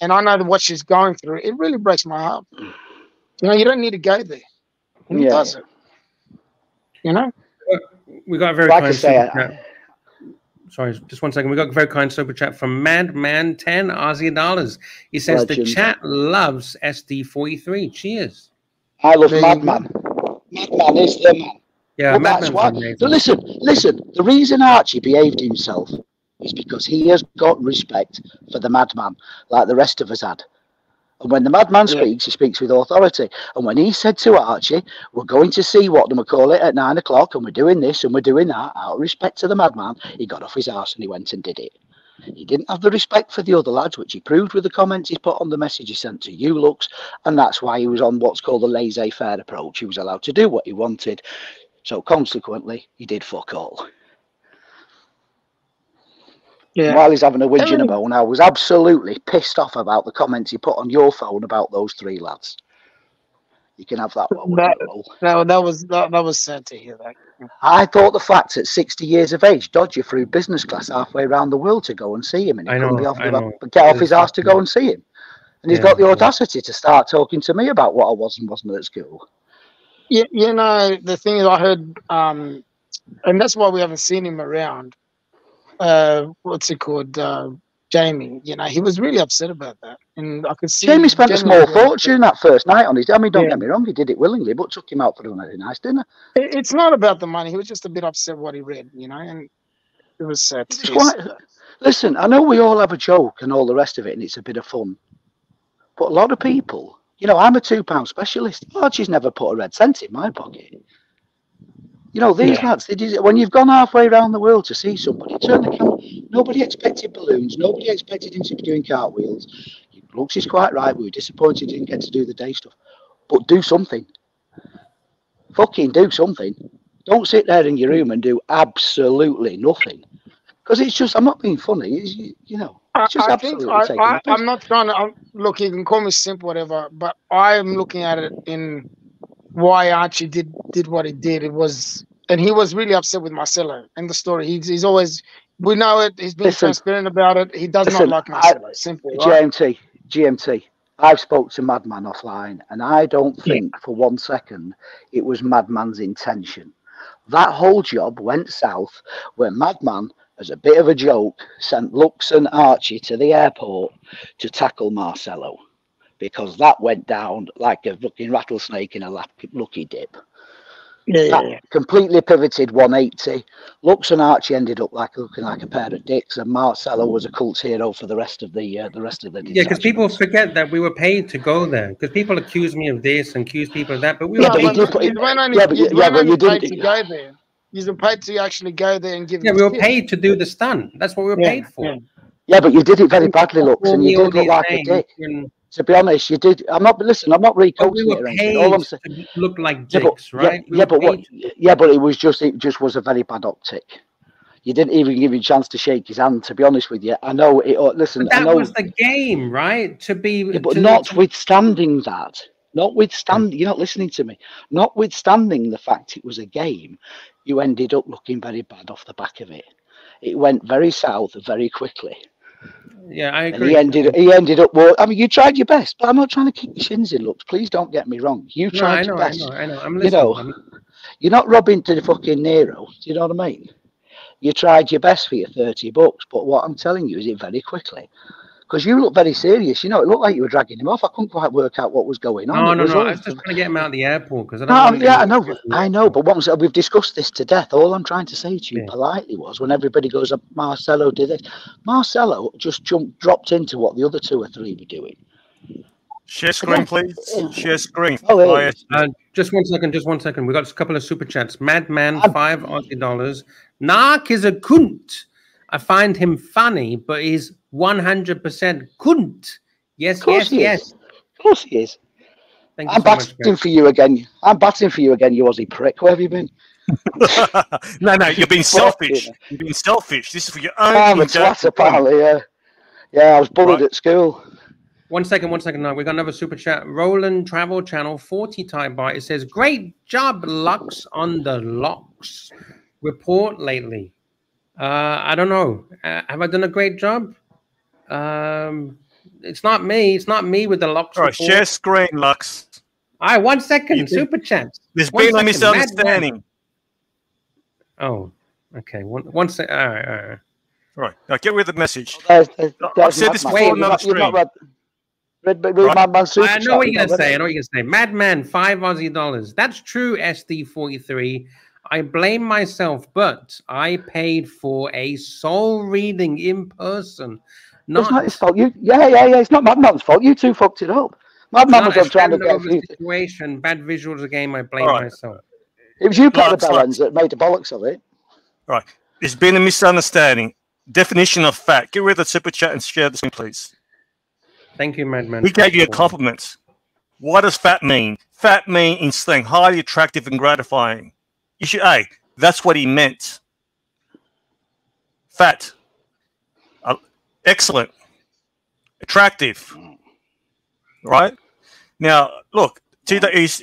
and I know what she's going through, it really breaks my heart. You know, you don't need to go there, and he
Yeah.
does it. You know.
We got very
Like I
kind
say,
super chat. Sorry, just one second. We got a very kind super chat from Madman ten Aussie dollars. He says the chat loves SD forty three. Cheers.
I love
There.
Madman. Madman is the man.
Yeah,
But that's why.
amazing.
But listen, listen. The reason Archie behaved himself is because he has got respect for the madman, like the rest of us had. And when the madman
Yeah.
speaks, he speaks with authority. And when he said to Archie, "We're going to see what we call it at nine o'clock, and we're doing this and we're doing that," out of respect to the madman, he got off his arse and he went and did it. He didn't have the respect for the other lads, which he proved with the comments he put on the message he sent to you, Lux, and that's why he was on what's called the laissez-faire approach. He was allowed to do what he wanted, so consequently, he did fuck all.
Yeah.
While he's having a whinge and a
Everything-
bone, I was absolutely pissed off about the comments he put on your phone about those three lads. You can have that one.
That,
Will.
that, that was that, that was sad to hear that.
I thought the fact at 60 years of age, Dodger flew business class halfway around the world to go and see him, and he
I
couldn't
know,
be off
I
the,
know.
get off his ass to go and see him. And he's
Yeah,
got the
yeah.
audacity to start talking to me about what I was and wasn't at school.
You, you know, the thing is, I heard, um, and that's why we haven't seen him around. Uh, what's it called? Uh, Jamie. You know, he was really upset about that, and I could see.
Jamie spent a small
was really upset.
fortune that first night on his. I mean, don't
Yeah.
get me wrong, he did it willingly, but took him out for a really nice dinner.
It, it's not about the money. He was just a bit upset what he read. You know, and it was sad.
It's quite. Listen, I know we all have a joke and all the rest of it, and it's a bit of fun. But a lot of people, you know, I'm a two pound specialist. Archie's never put a red cent in my pocket. You know, these
Yeah.
lads, they did, when you've gone halfway around the world to see somebody, turn the camera. Nobody expected balloons. Nobody expected him to be doing cartwheels. Lux is quite right. We were disappointed he didn't get to do the day stuff. But do something. Fucking do something. Don't sit there in your room and do absolutely nothing. Because it's just, I'm not being funny. It's, you, you know, It's just
I, I
absolutely
I, I, I'm not trying to I'm, look. You can call me simple, whatever, but I'm looking at it in why Archie did did what he did. It was, and he was really upset with Marcelo and the story. He's he's always we know it. He's been
Listen.
transparent about it. He does
Listen,
not like
I-
Marcelo. Simple, right?
GMT, GMT. I've spoke to Madman offline, and I don't think for one second it was Madman's intention. That whole job went south when Madman, as a bit of a joke, sent Lux and Archie to the airport to tackle Marcelo because that went down like a fucking rattlesnake in a lucky dip. That completely pivoted 180. Lux and Archie ended up like looking like a pair of dicks, and Marcelo was a cult hero for the rest of the uh, the rest of the.
Yeah, because people forget that we were paid to go there. Because people accuse me of this and accuse people of that, but we
Yeah,
were
but you
paid.
did put-
You weren't only,
yeah, but you-
you
yeah, but you
only
didn't-
to go there. You're paid to actually go there and give.
Yeah, we were
tip.
paid to do the stunt. That's what we were
Yeah,
paid for.
yeah.
Yeah, but you did it very badly, Lux, and you did look like a dick.
when-
To be honest, you did. I'm not. Listen, I'm not
but we
it All I'm saying.
look like
Yeah, but,
dicks, right?
yeah,
We
yeah, but what? Yeah, but it was just it just was a very bad optic. You didn't even give him a chance to shake his hand. To be honest with you, I know it. oh, Listen,
But
I
that
know.
was the game, right? To be,
Yeah, but
to,
notwithstanding that, notwithstanding, you're not listening to me. Notwithstanding the fact it was a game, you ended up looking very bad off the back of it. It went very south very quickly,
yeah, I
and
agree.
he ended. He ended up. Well, I mean, you tried your best, but I'm not trying to kick your shins in. Lux, please don't get me wrong. You
No,
tried
I
your
know, I know, I know. I'm listening.
You know,
I'm...
you're not robbing to the fucking Nero. Do you know what I mean? You tried your best for your 30 bucks, but what I'm telling you is it very quickly. Because you look very serious. You know, it looked like you were dragging him off. I couldn't quite work out what was going on.
No,
It
no, no.
all-
I was just trying to get him out of the airport because I don't
no, yeah, I know, I know. But what I'm we've discussed this to death. All I'm trying to say to you
Yeah.
politely was when everybody goes, "Oh, Marcelo did this. Marcelo just jumped, dropped into what the other two or three were doing.
Share screen, please. Share screen.
Oh, yeah.
Uh, just one second, just one second. We got a couple of super chats. Madman, five Aussie dollars. Nark is a cunt. I find him funny, but he's 100% couldn't. Yes,
Of course
yes,
he
yes.
is. Of course he is.
Thank you
I'm
so much,
batting for you again. I'm batting for you again, you Aussie prick. Where have you been?
no, no, you're being selfish. You're being selfish. This is for your own.
Ah, I'm a
internal
twat, apparently. Yeah, yeah. I was bullied
Right.
at school.
One second, one second. Now we got another super chat. Roland Travel Channel 40 type by. It says, Great job, Lux, on the locks. Report lately. Uh, I don't know. Uh, have I done a great job? Um, it's not me. It's not me with the locks.
All right,
report.
share screen, Lux.
All right, one second.
You did-
Super chat.
There's
One
been a
second,
misunderstanding.
Oh, okay. One, one second. All right, all right.
All right, now get rid of the message.
There's, there's,
I've said this
Madman.
before
You've
on
not-
another
not
stream. Right.
Madman Super
I know
Chat,
what
you've
you're gonna say. I know what you're gonna say. Madman, five Aussie dollars. That's true, SD43. I blame myself, but I paid for a soul reading in person.
It's
Not,
not his fault. You, yeah, yeah, yeah. It's not my Madman's fault. You two fucked it up. Madman
not
was
a
trying to get.
standover situation. Bad visuals again. I blame
All right.
myself.
It was you, Peter
Lux,
Bellens, that made the bollocks of it.
Right, it's been a misunderstanding. Definition of fat. Get rid of the super chat and share the screen, please.
Thank you, Madman.
We gave you a compliment. What does fat mean? Fat mean in slang, highly attractive and gratifying. You should, hey, that's what he meant. Fat, uh, excellent, attractive. Right now, look, to the east.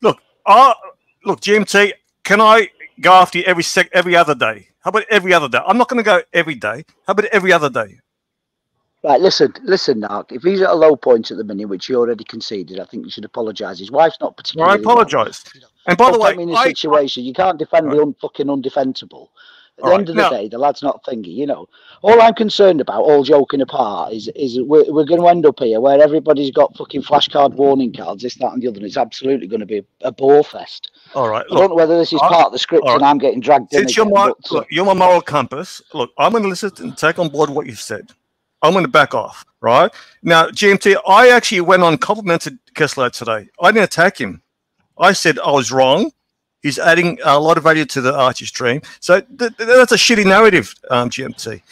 Look, uh, look, GMT. Can I go after you every sec, every other day? How about every other day? I'm not going to go every day. How about every other day?
Right, listen, listen, Nark. If he's at a low point at the minute, which he already conceded, I think you should apologise. His wife's not
Well,
particularly.
I apologise. And by the way,
put me in a
I,
situation you can't defend the un- fucking undefendable. At the
right,
end of the day, the lad's not thingy. You know, all I'm concerned about, all joking apart, is is we're, we're going to end up here where everybody's got fucking flashcard warning cards, this, that, and the other, and it's absolutely going to be a, a bore fest.
all right.
I don't know whether this is
I-
part of the script
all
and. I'm getting dragged in.
Since you're my
but, uh,
look, you're my moral compass. Look, I'm going to listen and take on board what you've said. I'm going to back off. Right now, GMT. I actually went on complimented Kessler today. I didn't attack him. I said I was wrong. He's adding a lot of value to the Archie stream. So th- th- that's a shitty narrative, um, GMT.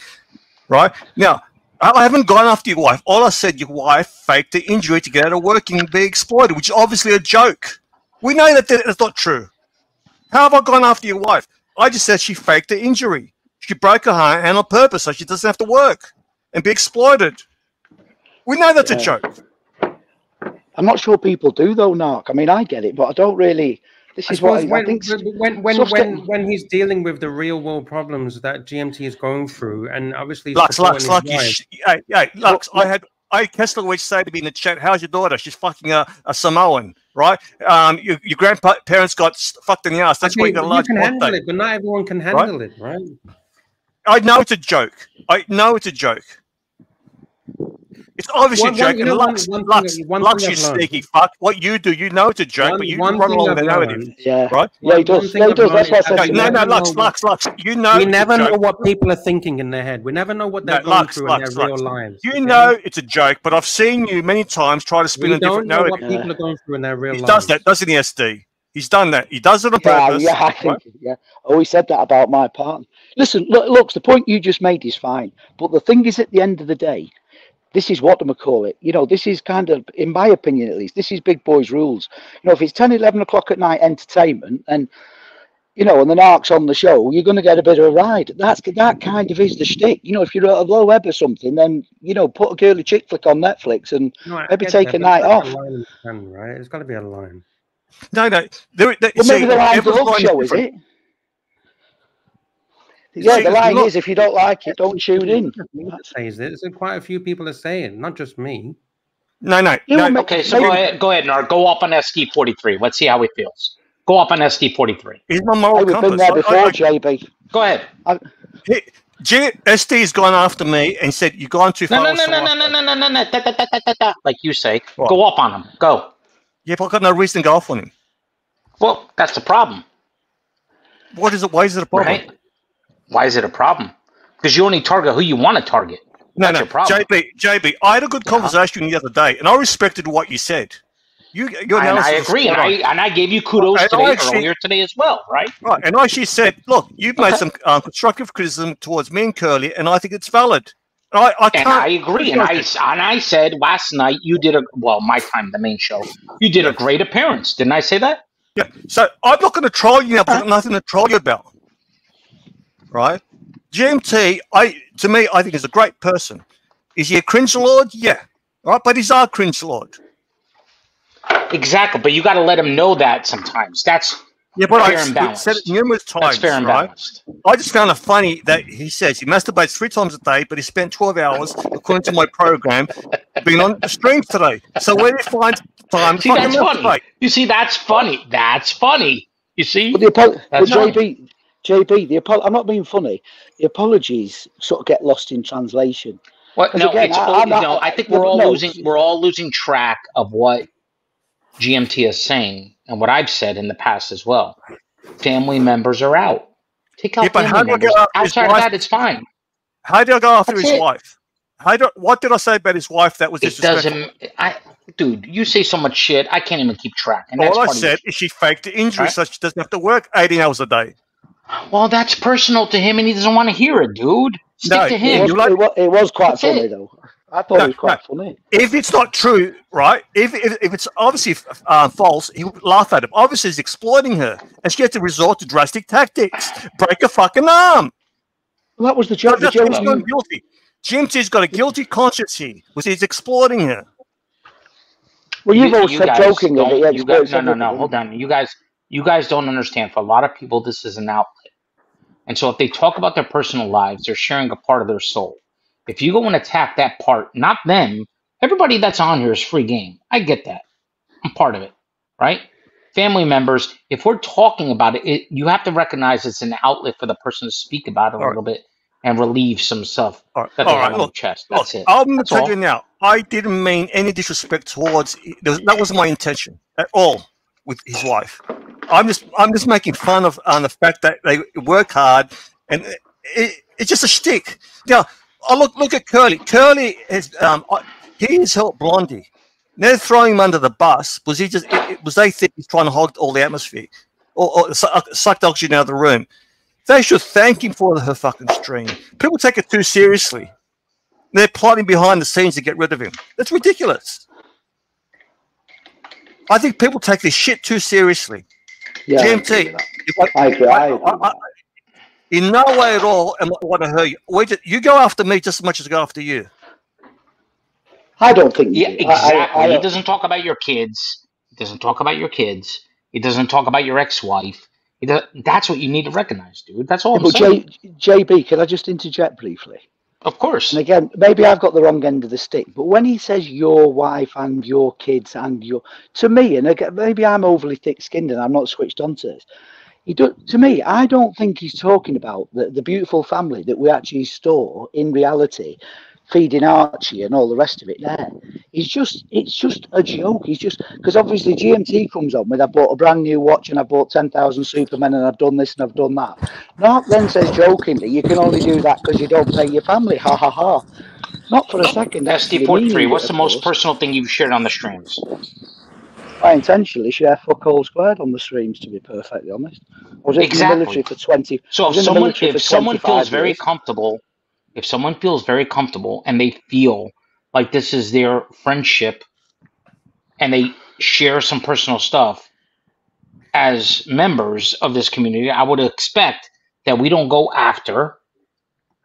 Right now, I haven't gone after your wife. All I said, your wife faked the injury to get out of work and be exploited, which is obviously a joke. We know that that's not true. How have I gone after your wife? I just said she faked the injury. She broke her hand on purpose so she doesn't have to work and be exploited. We know that's a joke.
I'm not sure people do though, Nark. I mean, I get it, but I don't really. This
I
is what
suppose
I, I
when,
think.
when when
stuff's
when when he's dealing with the real world problems that GMT is going through, and obviously he's
Lux, Lux,
supporting
Lux,
his
you
wife.
sh- hey, hey, Lux, I had I Kessler would say to me in the chat, "How's your daughter? She's fucking a, a Samoan, right? Um, your, your grandparents got fucked in the ass. That's why
Okay,
you got a
you
large
can handle
prostate."
it, but not everyone can handle it, right?
I know it's a joke. I know it's a joke. It's obviously
One-
a joke.
one- you
and
know, one-
Lux,
one thing
Lux,
one
Lux,
thing
you sneaky fuck. What you do, you know it's a joke,
One-
but you
one
run along with
I've
the narrative.
Yeah,
Right?
yeah, he does.
thing
he does. That's why I said
Okay,
you
no, no, Lux,
know.
Lux, Lux. You know
we
it's a
never know
joke.
what people are thinking in their head. We never know what they're going
Lux,
through
Lux,
in their
Lux.
real lives.
You
okay?
know it's a joke, but I've seen you many times try to spin
we
a different
don't know what people are going through in their real lives.
He does that, doesn't he, SD? He's done that. He does it on
Yeah,
purpose.
yeah, I
right?
think, yeah. Oh, he said that about my partner. Listen, look, Lux, the point you just made is fine. But the thing is, at the end of the day, this is what I'm call it. You know, this is kind of, in my opinion at least, this is big boys' rules. You know, if it's 10, 11 o'clock at night entertainment, and, you know, and the narc's on the show, you're going to get a bit of a ride. That's That kind of is the shtick. You know, if you're at a low ebb or something, then, you know, put a girly chick flick on Netflix and
No, I
maybe
get
take
that,
a night off.
a line in the sand, right? There's got to be a line.
No, no. There, there,
Well,
see,
maybe the line's the
every
love show, is it? Yeah,
See,
the line
look-
is if you don't like it, don't tune in.
Me that says it. There's quite a few people that say it, not just me.
No, no,
Yeah,
no.
ma-
Okay, so go ahead, go ahead, Nar. Go up on SD43. Let's see how he feels. Go up on SD43.
He's my
Hey,
moral
we've been there before,
I-
JB.
Go ahead.
He- G- SD's gone after me and said, You've gone too far.
no,
with
no, no, no, no, no, no, no, da, da, da, da, da, da, like you say.
What?
Go up on him. Go.
Yeah, but I've got no reason to go off on him.
Well, that's the problem,
What is it? Why is it a problem?
right? Why is it a problem? Because you only target who you want to target.
No,
That's
no. JB, JB. I had a good conversation the other day, and I respected what you said. You, your
And I agree, and I and I gave you kudos
And
today
actually-
earlier today as well, right?
Right, and I actually said, look, you've made
Okay.
some um, constructive criticism towards me and Curly, and I think it's valid. I, I
And
can't.
I agree, and I and I said last night you did a well, my time, the main show, you did a great appearance. Didn't I say that?
Yeah. So I'm not going to troll you I've got nothing to troll you about. Right? GMT, I to me, I think is a great person. Is he a cringe lord? Yeah. Right, but he's our cringe lord.
Exactly, but you got to let him know that sometimes. That's
Yeah, but
fair
I
and
said it numerous times.
That's fair and
right?
balanced.
I just found it funny that he says he masturbates three times a day, but he spent 12 hours, according to my program, being on the streams today. So where do you find time to
See,
fucking
that's funny.
masturbate?
You see, that's funny. That's funny. You see,
But the apo- but
That's.
JB, JB, the apo- I'm not being funny. The apologies sort of get lost in translation.
What?
'Cause
No,
again,
it's
I-
all,
I'm not-
no. I think we're all
no.
losing. We're all losing track of what GMT is saying and what I've said in the past as well. Family members are out. Take out
Yeah,
family
I
members.
get
Outside of that, it's fine.
How do I go after
That's
his
it.
wife? How do, what did I say about his wife that was
It
disrespectful?
doesn't. I, dude, you say so much shit. I can't even keep track. And that's
All I said is she faked the injury
Right.
so she doesn't have to work 18 hours a day.
Well, that's personal to him, and he doesn't want to hear it, dude. Stick
No,
to
It
him.
was,
like-
it was, it was quite
That's
funny
it.
though. I thought
No,
it was quite funny.
If it's not true, right? If if, if it's obviously uh, false, he would laugh at him. Obviously, he's exploiting her, and she had to resort to drastic tactics, break a fucking arm.
Well, that was the
So
joke. The
that's
joke.
he's not guilty. GMT's got a guilty conscience here, was he's exploiting her.
Well, you've
You-
always
you
said
guys
jokingly that
you guys,
exploits
no, no, no.
everything.
Hold on. You guys, you guys don't understand. For a lot of people, this is an outlet, and so if they talk about their personal lives, they're sharing a part of their soul. If you go and attack that part, not them, everybody that's on here is free game. I get that. I'm part of it, right? Family members, if we're talking about it, it you have to recognize it's an outlet for the person to speak about it a
All right.
little bit and relieve some stuff
All right,
that they have
right
on
look,
their chest.
look,
That's it.
I'm
That's
tell
all.
you now. I didn't mean any disrespect towards. That wasn't my intention at all with his wife. I'm just, I'm just making fun of on the fact that they work hard, and it, it's just a shtick. Now, I look, look at Curly. Curly is, um, he has helped Blondie. They're throwing him under the bus because he just, it, was they think he's trying to hog all the atmosphere, or, or uh, suck the oxygen out of the room. They should thank him for her fucking stream. People take it too seriously. They're plotting behind the scenes to get rid of him. That's ridiculous. I think people take this shit too seriously.
Yeah,
GMT,
with that.
if I,
I agree. I.
I- I- in no way at all am I want to hurt you. Wait, you go after me just as much as I go after you.
I don't think.
Yeah,
do. I- I-
exactly.
I
he doesn't talk about your kids. He doesn't talk about your kids. He doesn't talk about your ex-wife. He does, that's what you need to recognize, dude. That's all I'm
But
saying.
J, JB, can I just interject briefly?
Of course.
And again, maybe I've got the wrong end of the stick, but when he says your wife and your kids and your, to me, and again, maybe I'm overly thick-skinned and I'm not switched onto this. He do, to me, I don't think he's talking about the, the beautiful family that we actually store in reality feeding Archie and all the rest of it there. It's just it's just a joke. He's just because obviously GMT comes on with I bought a brand new watch and I bought ten thousand Supermen and I've done this and I've done that. Mark then says jokingly, you can only do that because you don't pay your family. Ha ha ha. Not for a second. actually
SD43,
meaning
what's the
of
most
course.
personal thing you've shared on the streams?
I intentionally share fuck all squared on the streams, to be perfectly honest. I was in the
Exactly.
military for 20.
So if someone if someone
25
feels very comfortable, if someone feels very comfortable and they feel like this is their friendship and they share some personal stuff as members of this community, I would expect that we don't go after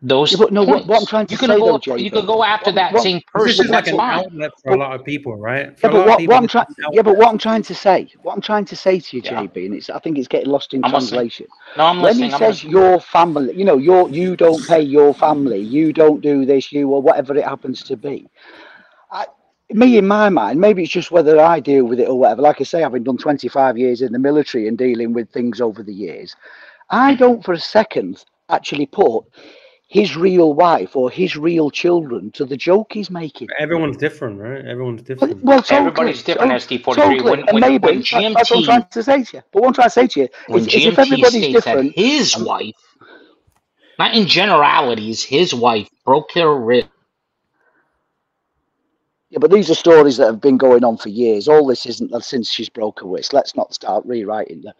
those
Yeah, but no, what, what I'm trying to
you
say
can
though,
go
JB,
you could go after
what,
that
what,
same
This
person.
is like
That's
an
fine.
outlet for a lot of people, right? For
Yeah,
a
but
lot of
what,
people,
what I'm trying, yeah, but what I'm trying to say, what I'm trying to say to you,
Yeah.
JB, and it's, I think it's getting lost in
I'm listening.
translation.
No, I'm
When he.
I'm
says
listening.
your family, you know, your you don't pay your family, you don't do this, you or whatever it happens to be. I, me in my mind, maybe it's just whether I deal with it or whatever. Like I say, having done 25 years in the military and dealing with things over the years, I hmm. don't for a second actually put his real wife or his real children to the joke he's making.
Everyone's different, right? Everyone's different.
Well, totally,
Everybody's different,
to-
SD43.
Totally,
When when
maybe
when
that- that's what I'm trying to say to you. But what I'm trying to say to you
when
is, is if
GMT
everybody's
that
different,
his um, wife, not in generalities, his wife broke her rib.
Yeah, but these are stories that have been going on for years. All this isn't since she's broke her wrist. Let's not start rewriting them.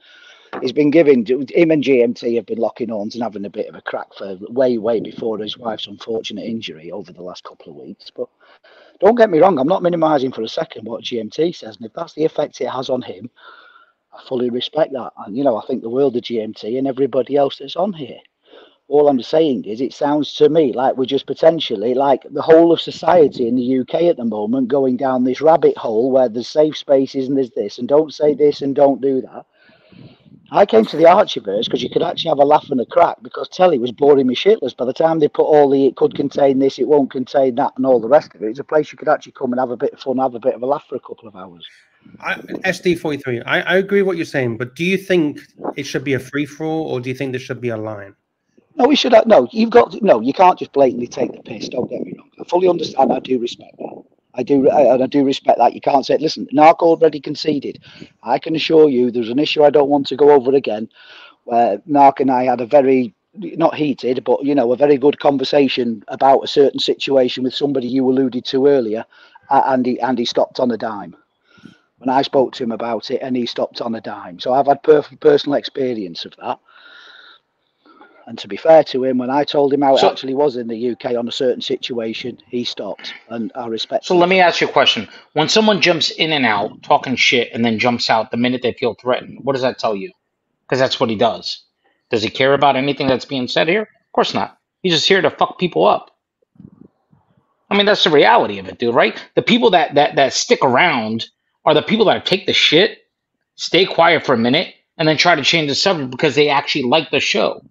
He's been giving him and GMT have been locking horns and having a bit of a crack for way, way before his wife's unfortunate injury over the last couple of weeks. But don't get me wrong, I'm not minimising for a second what GMT says, and if that's the effect it has on him, I fully respect that. And you know, I think the world of GMT and everybody else that's on here. All I'm saying is, it sounds to me like we're just potentially like the whole of society in the UK at the moment going down this rabbit hole where there's safe spaces and there's this and don't say this and don't do that. I came to the Archieverse because you could actually have a laugh and a crack because telly was boring me shitless. By the time they put all the it could contain this, it won't contain that, and all the rest of it, it's a place you could actually come and have a bit of fun, have a bit of a laugh for a couple of hours.
I, SD43, I, I agree what you're saying, but do you think it should be a free for all or do you think there should be a line?
No, we should have, no, you've got to, no, you can't just blatantly take the piss. Don't get me wrong. I fully understand. I do respect that. I do, and I do respect that. You can't say, it. listen, Narc already conceded. I can assure you there's an issue I don't want to go over again where Narc and I had a very, not heated, but, you know, a very good conversation about a certain situation with somebody you alluded to earlier, and, he, and he stopped on a dime. When I spoke to him about it, and he stopped on a dime. So I've had per- personal experience of that. And to be fair to him, when I told him how
So-
it actually was in the UK on a certain situation, he stopped, and I respect.
So let me ask you a question. When someone jumps in and out talking shit and then jumps out the minute they feel threatened, what does that tell you? Because that's what he does. Does he care about anything that's being said here? Of course not. He's just here to fuck people up. I mean, that's the reality of it, dude, right? The people that that that stick around are the people that take the shit, stay quiet for a minute, and then try to change the subject because they actually like the show.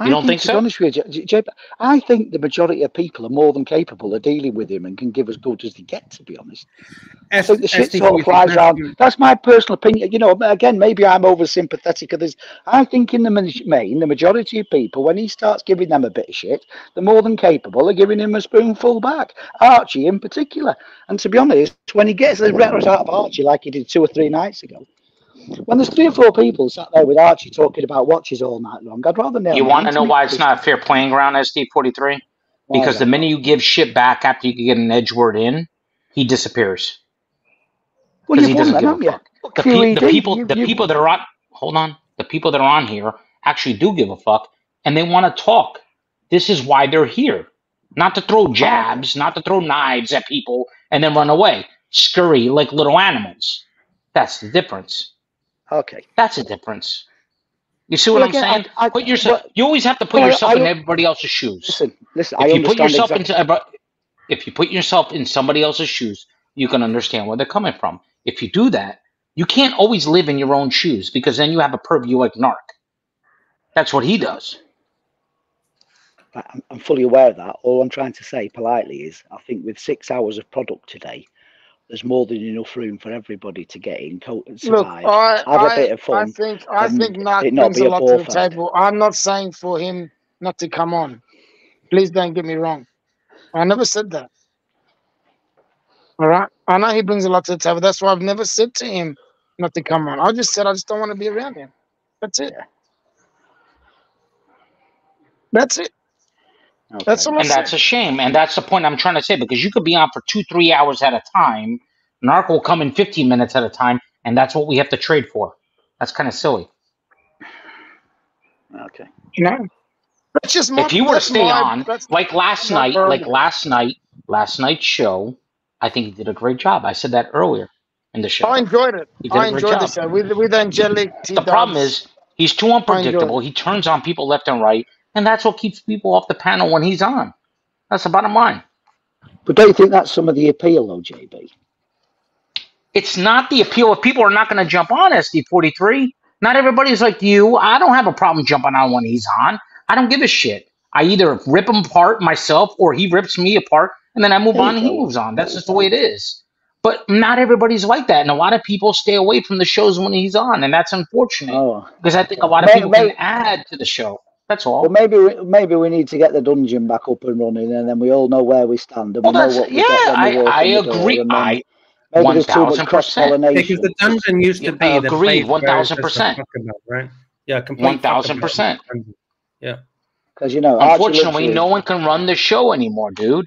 I
You don't think
to
so?
Be honest with you, J- J- I think the majority of people are more than capable of dealing with him and can give as good as they get. To be honest, I think the shit sort of flies around. That's my personal opinion. You know, again, maybe I'm over sympathetic of this. I think in the main, the majority of people, when he starts giving them a bit of shit, they're more than capable of giving him a spoonful back. Archie in particular. And to be honest, when he gets the letters out of Archie like he did two or three nights ago. When there's three or four people sat there with Archie talking about watches all night long, I'd rather nail
You want to know why it's not a fair playing ground, SD43? Because the minute you give shit back after you get an edge word in, he disappears.
Well, you've
he
won
doesn't
them,
give a
haven't you?
The, pe- the people,
you-
the
you-
people that are on, hold on, the people that are on here actually do give a fuck, and they want to talk. This is why they're here, not to throw jabs, not to throw knives at people and then run away, scurry like little animals. That's the difference.
Okay.
That's a difference. You see what
Well,
I'm
again,
saying?
I- I-
put yourself. you always have to put
Well,
yourself
I-
in everybody else's shoes.
Listen, listen.
If
I
you put yourself
exactly.
into if you put yourself in somebody else's shoes, you can understand where they're coming from. If you do that, you can't always live in your own shoes because then you have a purview like Narc. That's what he does.
I'm, I'm fully aware of that. All I'm trying to say politely is, I think with six hours of product today, there's more than enough room for everybody to get in, co-
Look,
survive,
I,
have a
I,
bit of fun.
I think I
think not
brings a
a
lot to the table. I'm not saying for him not to come on. Please don't get me wrong. I never said that. All right. I know he brings a lot to the table. That's why I've never said to him not to come on. I just said I just don't want to be around him. That's it. That's it. That's all I
and that's a shame. And that's the point I'm trying to say because you could be on for two, three hours at a time. Narc will come in 15 minutes at a time, and that's what we have to trade for. That's kind of silly.
Okay.
You know, that's just my.
if you were to stay
my,
on, like last
my
night, like last night, last night's show, I think he did a great job. I said that earlier in the show.
I enjoyed it.
He did
I
a great
enjoyed the show with with Angelic.
The problem is he's too unpredictable. He turns on people left and right, and that's what keeps people off the panel when he's on. That's the bottom line.
But don't you think that's some of the appeal, though, JB?
It's not the appeal if people are not going to jump on SD43. Not everybody's like you. I don't have a problem jumping on when he's on. I don't give a shit. I either rip him apart myself or he rips me apart and then I move on and he moves on. That's just the way it is. But not everybody's like that. And a lot of people stay away from the shows when he's on. And that's unfortunate
Oh,
because I think a lot of people can add to the show. That's all.
well, maybe we, maybe we need to get the dungeon back up and running, and then we all know where we stand, and
Well,
we know what we
yeah,
get when we
I, I
in the
agree.
and
I,
maybe there's too much
1000%.
Because the dungeon used to be
Yeah,
the
agreed,
place
1000%.
just a fuck about, right? Yeah, complete
1000%.
Yeah.
Because you know,
Unfortunately, no one can run the show anymore, dude.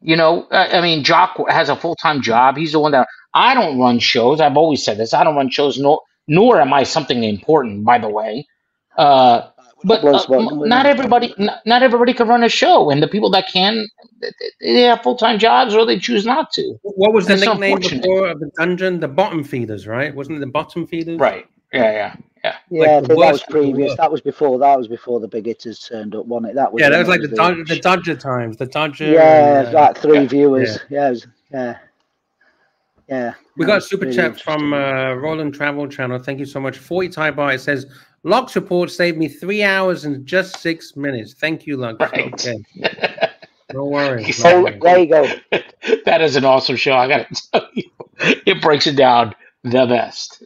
You know, I I mean, Jock has a full time job. He's the one that I don't run shows. I've always said this. I don't run shows, nor nor am I something important, by the way. Uh, but uh,
smoke,
m-
we
not everybody, not, not everybody can run a show, and the people that can, th- th- they have full time jobs or they choose not to.
What was the
That's
nickname before of the dungeon? The bottom feeders, right? Wasn't it the bottom feeders?
Right. Yeah. Yeah. Yeah.
Yeah,
Like
I that was
worst of the
previous. That was before. That was before the big hitters turned up, wasn't it? That was
Yeah, that was like the Dodger, the Dodger times, the Dodger.
Yeah,
and, uh,
like three
yeah,
viewers. Yeah, it was- yeah, yeah.
We got a super
really
chat from uh, Roland Travel Channel. Thank you so much. 40 Thai baht. It says, Lux report saved me three hours and just six minutes. Thank you, Lux.
Right.
Okay. No worries.
So,
No
there you go.
that is an awesome show. I got to tell you, it breaks it down the best.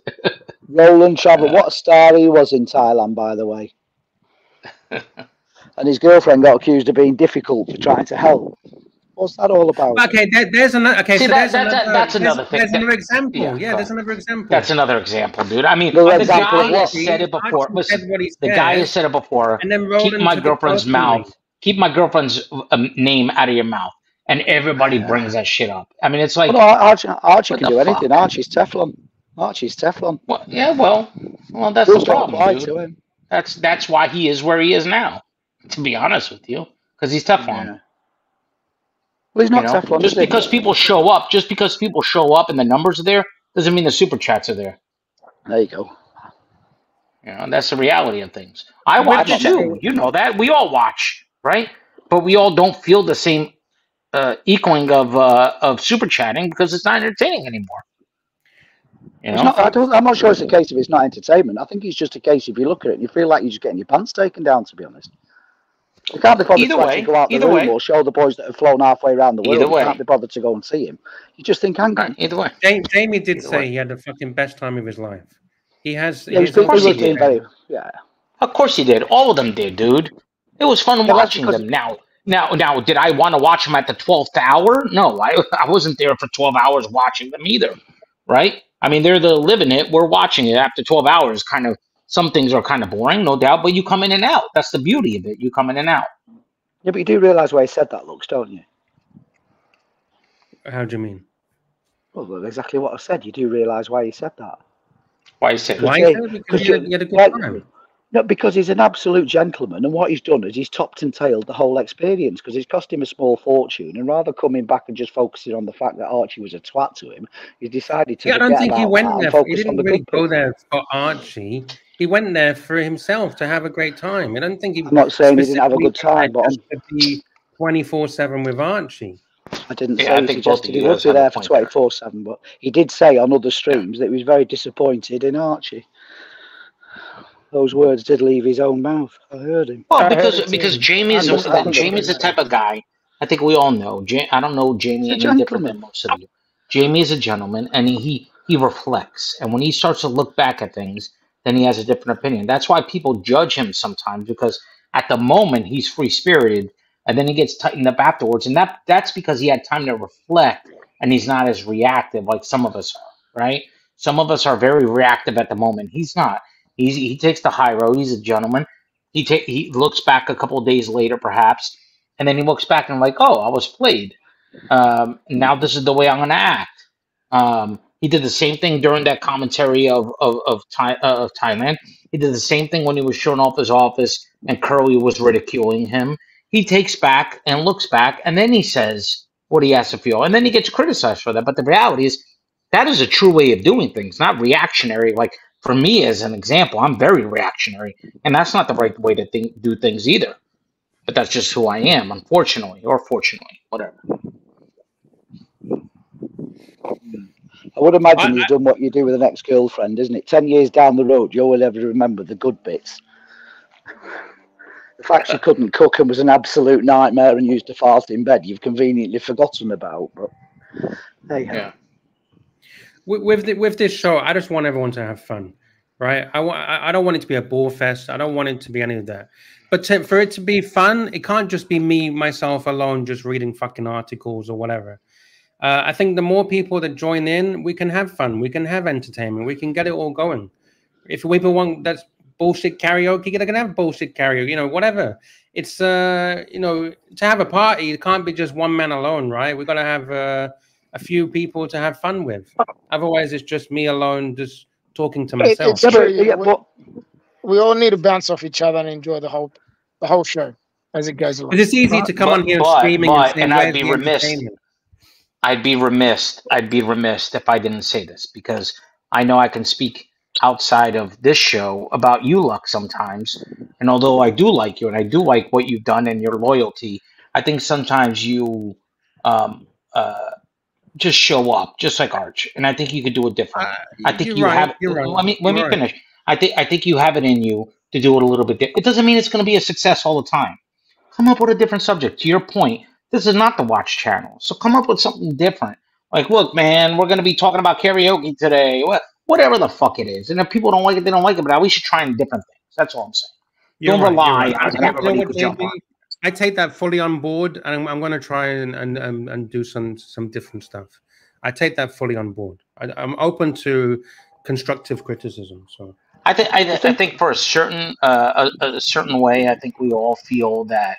Roland Travel. What a star he was in Thailand, by the way. and his girlfriend got accused of being difficult for trying to help. What's that all about?
Okay, there, there's another. Okay,
See,
so
that-
there's
that- that-
another.
that's
there's-
another thing.
There's
That-
another example.
yeah,
Yeah, there's another example.
That's another example, dude. I mean,
Another
the
example
guy
what?
has said it before. Listen,
said what he
the guy has said it before.
and then
Keep my girlfriend's
personally.
mouth. Keep my girlfriend's um, name out of your mouth. And everybody brings that shit up. I mean, it's like,
Well, no, Archie, Archie can
the
do anything. Archie's Teflon. Archie's Teflon.
well, yeah, well, well, that's the
Rules don't
problem,
to
dude.
him.
That's that's why he is where he is now. To be honest with you, because he's Teflon.
Yeah. Well, he's
You know,
Teflon,
just
is he?
because people show up, just because people show up and the numbers are there, doesn't mean the super chats are there.
There you go.
You know, and that's the reality of things. I
But
watch
that's-
too. You know that. We all watch, right? But we all don't feel the same uh, echoing of uh, of super chatting because it's not entertaining anymore. You know,
not, I don't, I'm not sure it's a case of it's not entertainment. I think it's just a case if you look at it and you feel like you're just getting your pants taken down, to be honest. You can't be bothered
Either
to
way,
go out the
either
room
way.
or show the boys that have flown halfway around the world.
Either
You can't be bothered to go and see him. You just think, hang on.
Right, either way.
Ja- Jamie did
Either
say
way.
he had the fucking best time of his life. He has.
Yeah, he's
his
been,
course
he
he
was doing
did.
very, yeah.
Of course he did. All of them did, dude. It was fun
Yeah,
watching them. Now, now, now, did I want to watch them at the twelfth hour? No, I I wasn't there for twelve hours watching them either. Right? I mean, they're the living it. We're watching it after twelve hours. Kind of. Some things are kind of boring, no doubt, but you come in and out. That's the beauty of it. You come in and out.
Yeah, but you do realise why he said that, looks, don't you?
How do you mean?
Well, well, exactly what I said. You do realise why he said that.
Why you say
Why?
Yeah.
Because
because
you had,
you-
you had a good
like-
time.
No, because he's an absolute gentleman, and what he's done is he's topped and tailed the whole experience because it's cost him a small fortune. And rather coming back and just focusing on the fact that Archie was a twat to him, he's decided to
Yeah, I don't think he went there. He
focus on
didn't
the
really go
bit.
there for Archie. He went there for himself to have a great time. I don't think he.
I'm not saying he didn't have a good time, but
just to be twenty four seven with Archie.
I didn't
Yeah, I
say he
think
suggested he would be there for 24 7, but he did say on other streams that he was very disappointed in Archie. Those words did leave his own mouth. I heard him.
Well, because
it
because
too.
Jamie's
Understandable.
Jamie's the type of guy. I think we all know. Ja- I don't know Jamie
He's a
any different than most of you. Jamie is a gentleman, and he, he he reflects. And when he starts to look back at things, then he has a different opinion. That's why people judge him sometimes because at the moment he's free spirited, and then he gets tightened up afterwards, and that that's because he had time to reflect, and he's not as reactive like some of us are, right? Some of us are very reactive at the moment. He's not. He's he takes the high road. He's a gentleman. He take he looks back a couple days later, perhaps, and then he looks back and like, oh, I was played. Um, now this is the way I'm going to act. Um, he did the same thing during that commentary of of of, Thai, uh, of Thailand. He did the same thing when he was shown off his office and Curly was ridiculing him. He takes back and looks back, and then he says what he has to feel, and then he gets criticized for that. But the reality is, that is a true way of doing things, not reactionary. Like for me, as an example, I'm very reactionary, and that's not the right way to think, do things either. But that's just who I am, unfortunately, or fortunately, whatever.
I would imagine
I-
you've done what you do with an ex-girlfriend, isn't it? Ten years down the road, you will ever remember the good bits. The fact she couldn't cook and was an absolute nightmare and used to fast in bed, you've conveniently forgotten about. But hey,
Yeah.
with with, the, with this show, I just want everyone to have fun, right? I want I I don't want it to be a bore fest. I don't want it to be any of that. But to, for it to be fun, it can't just be me myself alone just reading fucking articles or whatever. Uh, I think the more people that join in, we can have fun. We can have entertainment. We can get it all going. If people want that's bullshit karaoke, they can have bullshit karaoke. You know, whatever. It's uh, you know, to have a party, it can't be just one man alone, right? We're gonna have uh, a few people to have fun with. Otherwise, it's just me alone, just talking to
It-
myself.
it's true. yeah, we, we all need to bounce off each other and enjoy the whole the whole show as it goes along.
But it's easy to come on here
But-
screaming
but-
and say,
and I'd be remiss.
Entertainment?"
I'd be remiss. I'd be remiss if I didn't say this because I know I can speak outside of this show about you, Lux, sometimes. And although I do like you and I do like what you've done and your loyalty, I think sometimes you um, uh, just show up, just like Arch. And I think you could do it different. I think
you're right,
have.
you're right,
Let me let me
right.
finish. I think I think you have it in you to do it a little bit. Di- it doesn't mean it's going to be a success all the time. Come up with a different subject. To your point, this is not the Watch Channel, so come up with something different. Like, look, man, we're going to be talking about karaoke today. Whatever the fuck it is, and if people don't like it, they don't like it. But we should try different things. That's all I'm saying.
You're
don't
right,
rely
right.
on
You
everybody to jump on.
I take that fully on board, and I'm, I'm going to try and, and and and do some some different stuff. I take that fully on board. I, I'm open to constructive criticism. So
I think I, I think for a certain uh, a, a certain way, I think we all feel that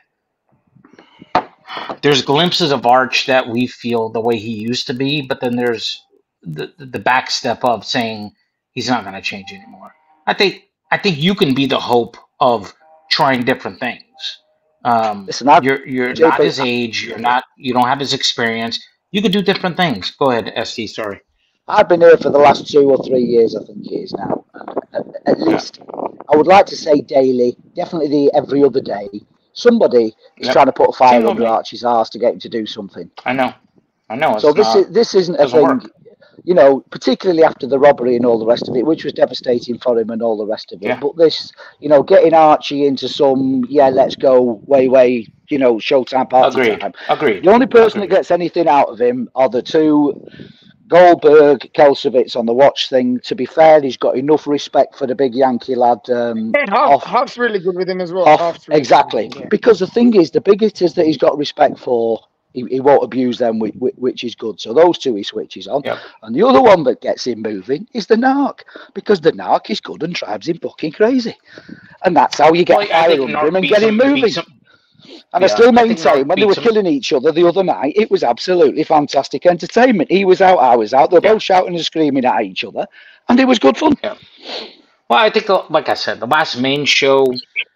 there's glimpses of Arch that we feel the way he used to be, but then there's the the back step of saying he's not going to change anymore. I think I think you can be the hope of trying different things. Um, you're you're
Jay,
not his age. You're not. You don't have his experience. You could do different things. Go ahead, St. Sorry.
I've been here for the last two or three years, I think it is now. At, at least, I would like to say daily, definitely the every other day. Somebody is
Yep.
trying to put a fire under. Archie's arse to get him to do something.
I know. I know. It's
So this is this isn't a thing,
work.
you know, particularly after the robbery and all the rest of it, which was devastating for him and all the rest of it.
Yeah.
But this, you know, getting Archie into some yeah, let's go way way, you know, Showtime party
Agreed.
time.
Agreed.
The only person that gets anything out of him are the two Goldberg, Kelsevitz on the watch thing. To be fair, he's got enough respect for the big Yankee lad. Um,
And Huff, Huff's really good with him as well.
off,
really
exactly.
good, yeah.
Because the thing is, the big hitters that he's got respect for, he, he won't abuse them, which, which is good. So those two he switches on. And the other one that gets him moving is the Narc, because the Narc is good and drives him fucking crazy. And that's how you get
Well, I
fire under him and get him
him-
moving.
beats him-
And I
Yeah,
still
I Narc
maintain when they were killing each other the other night, it was absolutely fantastic entertainment. He was out, I was out. They were both shouting and screaming at each other, and it was good fun. Yeah.
Well, I think, uh, like I said, the last main show,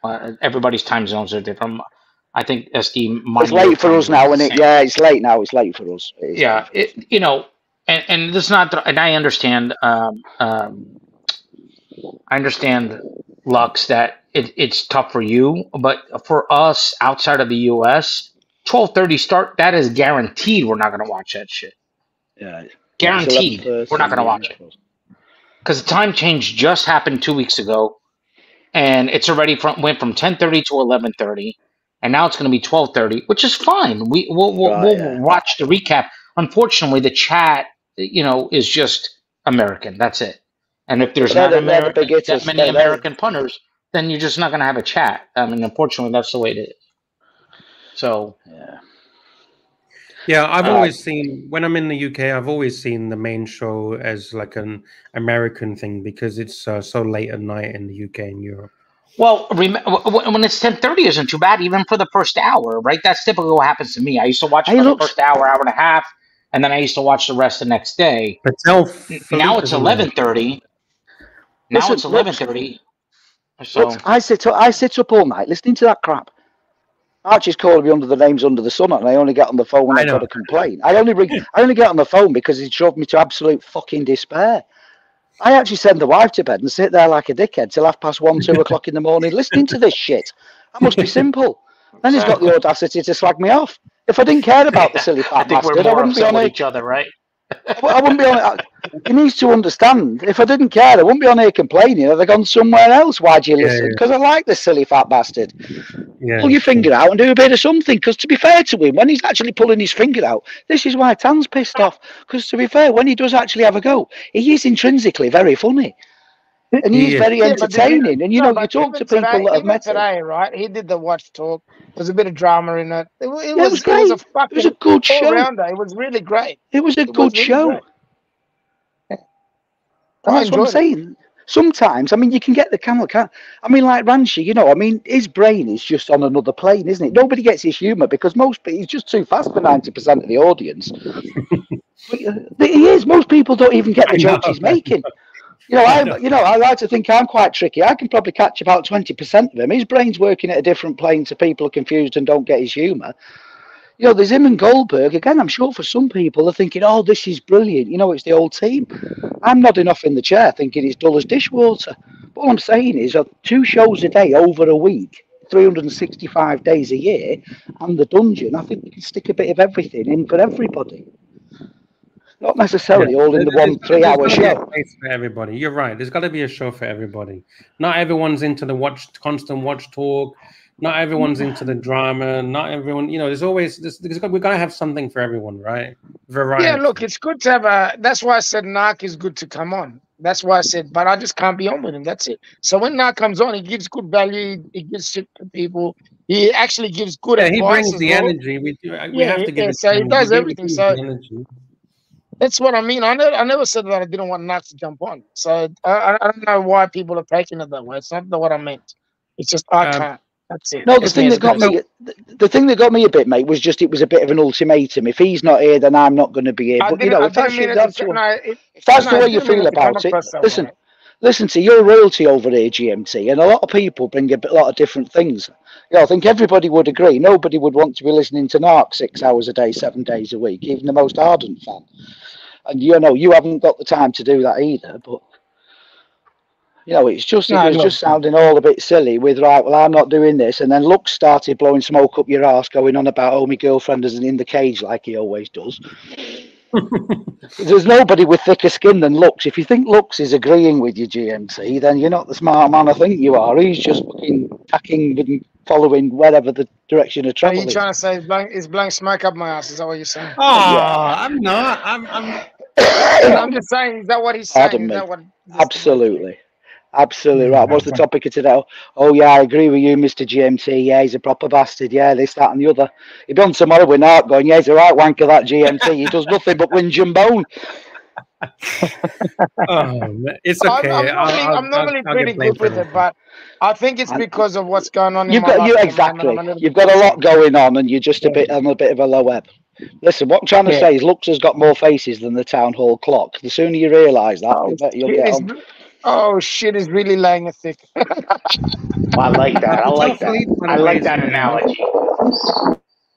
uh, everybody's time zones are different. I think SD.
It's late for us now, and it yeah, it's late now. It's late for us.
Yeah, it, you know, and, and this not, and I understand, um, um, I understand, Lux, that it, it's tough for you, but for us outside of the U.S., twelve thirty start. That is guaranteed. We're not going to watch that shit.
Yeah,
Guaranteed, we're not going to watch it because the time change just happened two weeks ago, and it's already from went from ten thirty to eleven thirty, and now it's going to be twelve thirty, which is fine. We we'll, we'll,
Right,
we'll
yeah.
watch the recap. Unfortunately, the chat, you know, is just American. That's it. And if there's not
the-
American,
hitters.
that many
they're-
American punters, then you're just not going to have a chat. I mean, unfortunately, that's the way it is. So
yeah.
Yeah, I've
Uh,
always seen when I'm in the UK, I've always seen the main show as like an American thing because it's uh, so late at night in the UK and Europe.
Well, rem- when it's ten thirty, isn't too bad, even for the first hour, right? That's typically what happens to me. I used to watch for the first hour, hour and a half, and then I used to watch the rest the next day.
Patel,
now
Philippe
it's eleven thirty. Now it's eleven thirty. So
Look, I sit up, I sit up all night listening to that crap. Archie's calling me under the names under the sun, and I only get on the phone when
I
I've got
know.
a complaint. I only ring, hmm. I only get on the phone because he drove me to absolute fucking despair. I actually send the wife to bed and sit there like a dickhead till half past one, two o'clock in the morning listening to this shit. That must be simple. Then he's got the audacity to slag me off. If I didn't care about the silly
I
fat
think we're
bastard, I wouldn't be on here.
each other, right?
I wouldn't be on. I- He needs to understand. If I didn't care, I wouldn't be on here complaining. I'd have gone somewhere else. Why'd you
Yeah,
listen?
yeah.
Because I like this silly fat bastard.
Yeah.
Pull your finger out and do a bit of something. Because to be fair to him, when he's actually pulling his finger out, this is why Tan's pissed off. Because to be fair, when he does actually have a go, he is intrinsically very funny. And he's
is.
very
Yeah, but did
entertaining. And you
no,
know, you talk to people
today,
that have
even
met him.
today, right? He did the watch talk. There's a bit of drama in it. It, it
Yeah, it
was,
was
it was a
great.
fucking
It was a good show.
all-rounder. It was really great.
It was a
It was
good
really
show.
great. I
That's what I'm
it.
saying. Sometimes, I mean, you can get the camel can I mean, like Ranchi, you know, I mean, his brain is just on another plane, isn't it? Nobody gets his humour because most people, he's just too fast for 90% of the audience. But, uh, he is. Most people don't even get the
I
jokes he's making. You know, I, you know, I like to think I'm quite tricky. I can probably catch about 20% of him. His brain's working at a different plane so people are confused and don't get his humour. You know, there's him and Goldberg. Again, I'm sure for some people they're thinking, oh, this is brilliant. You know, it's the old team. I'm nodding off in the chair thinking it's dull as dishwater. But all I'm saying is uh, two shows a day over a week, 365 days a year, and the dungeon, I think we can stick a bit of everything in for everybody. Not necessarily all in the
There-
one three hour
there's gotta be a
show.
place for everybody. You're right. There's got to be a show for everybody. Not everyone's into the watch, constant watch talk. Not everyone's mm. into the drama. Not everyone, you know. There's always there's, there's, we're gonna have something for everyone, right? Variety.
Yeah, look, it's good to have a. That's why I said Narc is good to come on. That's why I said, but I just can't be on with him. That's it. So when Narc comes on, he gives good value. He gives shit to people. He actually gives good
yeah,
advice.
he brings the
well.
energy. We do. We
Yeah,
have to give
yeah,
it.
so he does everything, so-
energy.
That's what I mean. I never, I never said that I didn't want Narc to jump on. So I, I, I don't know why people are taking it that way. It's not the, what I meant. It's just I
Um,
can't. That's it.
No, the
Just
thing that got me, the, the thing that got me a bit, mate, was just it was a bit of an ultimatum. If he's not here, then I'm not going to be here.
I
But you know, if that's,
didn't mean
your- that's
To,
what,
no, it,
if that's
no,
the way you feel
it to come
about it, listen,
way.
Listen to you're royalty over here, GMT, and a lot of people bring a lot of different things. You know, I think everybody would agree. Nobody would want to be listening to Narc six hours a day, seven days a week, even the most ardent fan. And you know, you haven't got the time to do that either. But you know, it's just it
No,
was just sounding all a bit silly. With right, well, I'm not doing this, and then Lux started blowing smoke up your ass, going on about oh, my girlfriend isn't in the cage like he always does. There's nobody with thicker skin than Lux. If you think Lux is agreeing with you, GMT, then you're not the smart man I think you are. He's just fucking tacking and following wherever the direction of travel.
Are
travel
you
is.
trying to say it's blank, it's blank smoke up my ass? Is that what you're saying?
Oh, I'm not. I'm. I'm.
I'm just saying, is that what he's saying?
Pardon
Is
me.
that what?
Absolutely. Absolutely right. What's the topic of today? Oh, oh yeah, I agree with you, Mr. GMT. Yeah, he's a proper bastard. Yeah, this, that, and the other. He'd be on tomorrow with Art going, yeah, he's a right wanker, that GMT. He does nothing but whinge and bone.
Oh, man, it's
I'm,
okay.
I'm, normally,
I'll-
I'm
I'll-
normally
I'll
pretty good with
for
it, but I think it's because of what's going on
You've
my
got
life
you
at
exactly.
A
You've got a lot going on, and you're just a bit on a bit of a low ebb. Listen, what I'm trying to
Yeah.
say is, Lux has got more faces than the town hall clock. The sooner you realise that, oh, the better you'll
Shit
get on.
Oh shit is really laying a thick.
I like that. I like that.
Philippe, by the
I like that analogy.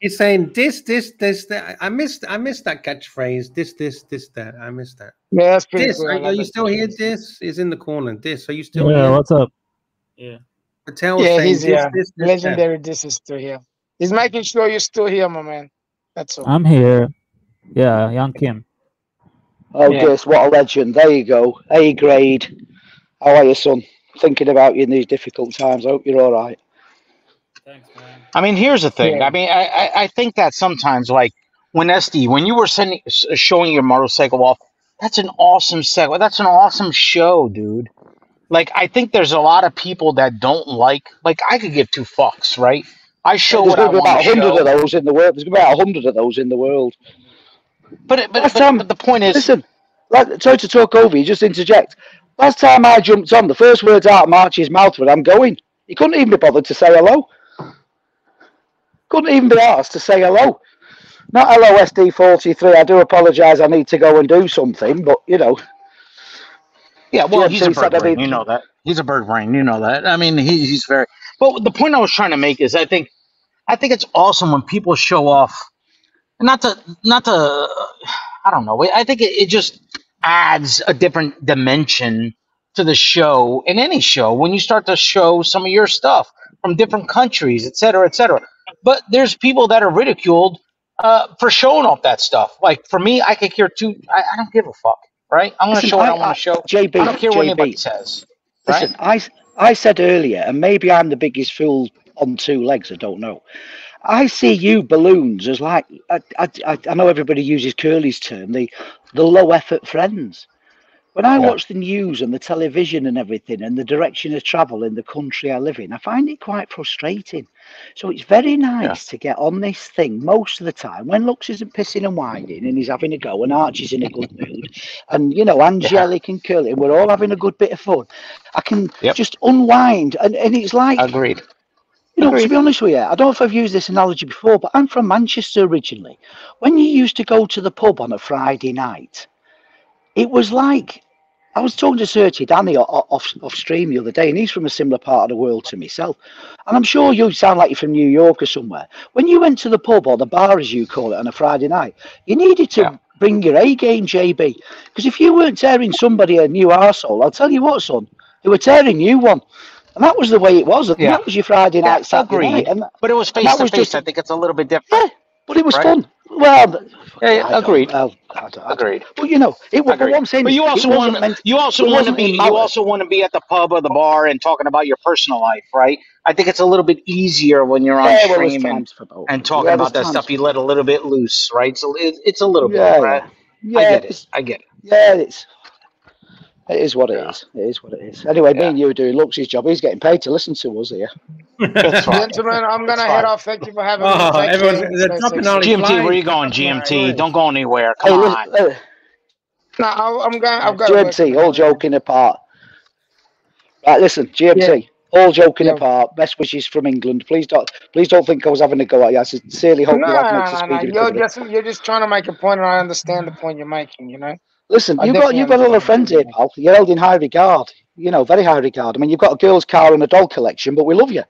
He's saying this, this, this, that. I missed. I missed that catchphrase. This, this, this, that. I missed that.
Yeah, that's pretty
This.
cool.
Are, are you still here? This is in the corner. This. Are you still
Yeah,
here?
what's up?
Yeah.
Patel was
Yeah,
saying
he's
this,
here.
this, this, that.
Legendary. This is still here. He's making sure you're still here, my man. That's all.
I'm here. Yeah, Young Kim.
Oh,
Yeah.
Dis, what a legend. There you go. A grade. How are you, son? Thinking about you in these difficult times. I hope you're all right. Thanks, man.
I mean, here's the thing.
Yeah.
I mean, I, I, I think that sometimes, like when SD, when you were sending, showing your motorcycle off, that's an awesome segue. That's an awesome show, dude. Like, I think there's a lot of people that don't like. Like, I could give two fucks, right, I show
There's
what I
going to be
want
about
to
hundred
show.
of those in the world. There's going to be about hundred of those in the world.
But but,
Last
but, but the point is,
listen. Like, sorry to talk over you. Just interject. Last time I jumped on, the first words out of March's mouth were, "I'm going." He couldn't even be bothered to say hello. Couldn't even be asked to say hello. Not hello, SD43. I do apologise. I need to go and do something, but you know.
yeah, well, he's a bird brain. You know that. He's a bird brain. You know that. I mean, he, he's very. But the point I was trying to make is, I think, I think it's awesome when people show off. Not to, not to, I don't know. I think it, it just adds a different dimension to the show in any show when you start to show some of your stuff from different countries, et cetera, et cetera. But there's people that are ridiculed uh, for showing off that stuff. Like for me, I could care two. I, I don't give a fuck, right? I'm gonna show what I,
I-
want to show.
JB,
I don't care what
JB.
anybody says. Right?
Listen, I, I said earlier, and maybe I'm the biggest fool on two legs, I don't know. I see you balloons as like, I, I, I I know everybody uses Curly's term, the, the low effort friends. When I
Yeah.
watch the news and the television and everything and the direction of travel in the country I live in, I find it quite frustrating. So it's very nice to get on this thing most of the time when Lux isn't pissing and whining and he's having a go and Archie's in a good mood and you know Angelic and Curly we're all having a good bit of fun. I can
Yep.
just unwind and, and it's like
Agreed.
You know, to be honest with you, I don't know if I've used this analogy before, but I'm from Manchester originally. When you used to go to the pub on a Friday night, it was like I was talking to Serty Danny off off stream the other day, and he's from a similar part of the world to myself. And I'm sure you sound like you're from New York or somewhere. When you went to the pub or the bar, as you call it, on a Friday night, you needed to bring your A game, JB. Because if you weren't tearing somebody a new arsehole, I'll tell you what, son, they were tearing you one. And that was the way it was.
Yeah.
that was your Friday night, Saturday
Agreed.
night.
But it was face to
was
face.
just-
I think it's a little bit different.
but it was
Right?
fun. Well,
Yeah,
I
yeah, agreed.
I I
Agreed.
Well, you know, it was. What I'm saying
But you also want
meant-
you also want to be you also want to be at the pub or the bar and talking about your personal life, right? I think it's a little bit easier when you're on
Yeah,
stream and,
times for both.
and talking
Yeah,
about that stuff. You let a little bit loose, right? So it, it's a little
Yeah,
bit, right?
yeah.
I get it. I get it.
Yeah, it's. It is what it is. It is what it is. Anyway, me and you are doing Lux's job. He's getting paid to listen to us here.
Gentlemen, I'm going to head off. Thank you for having me.
Oh,
Take
everyone's-
care.
they're
Stay
dropping
safe.
all these
GMT, where
lines.
you going, GMT? Don't go anywhere.
Hey,
Come
listen,
on.
uh,
No, I- I'm going. I've got to.
GMT, all joking apart. Right, listen, GMT, all joking apart. Best wishes from England. Please don't, please don't think I was having a go at you. I sincerely hope
No,
you
no,
have
no,
makes a
no, no.
speedy
You're just you're just trying to make a point, and I understand the point you're making. You know.
Listen,
I
you've got you've got a lot of friends here, pal. You're held in high regard. You know, very high regard. I mean, you've got a girl's car and a doll collection, but we love you,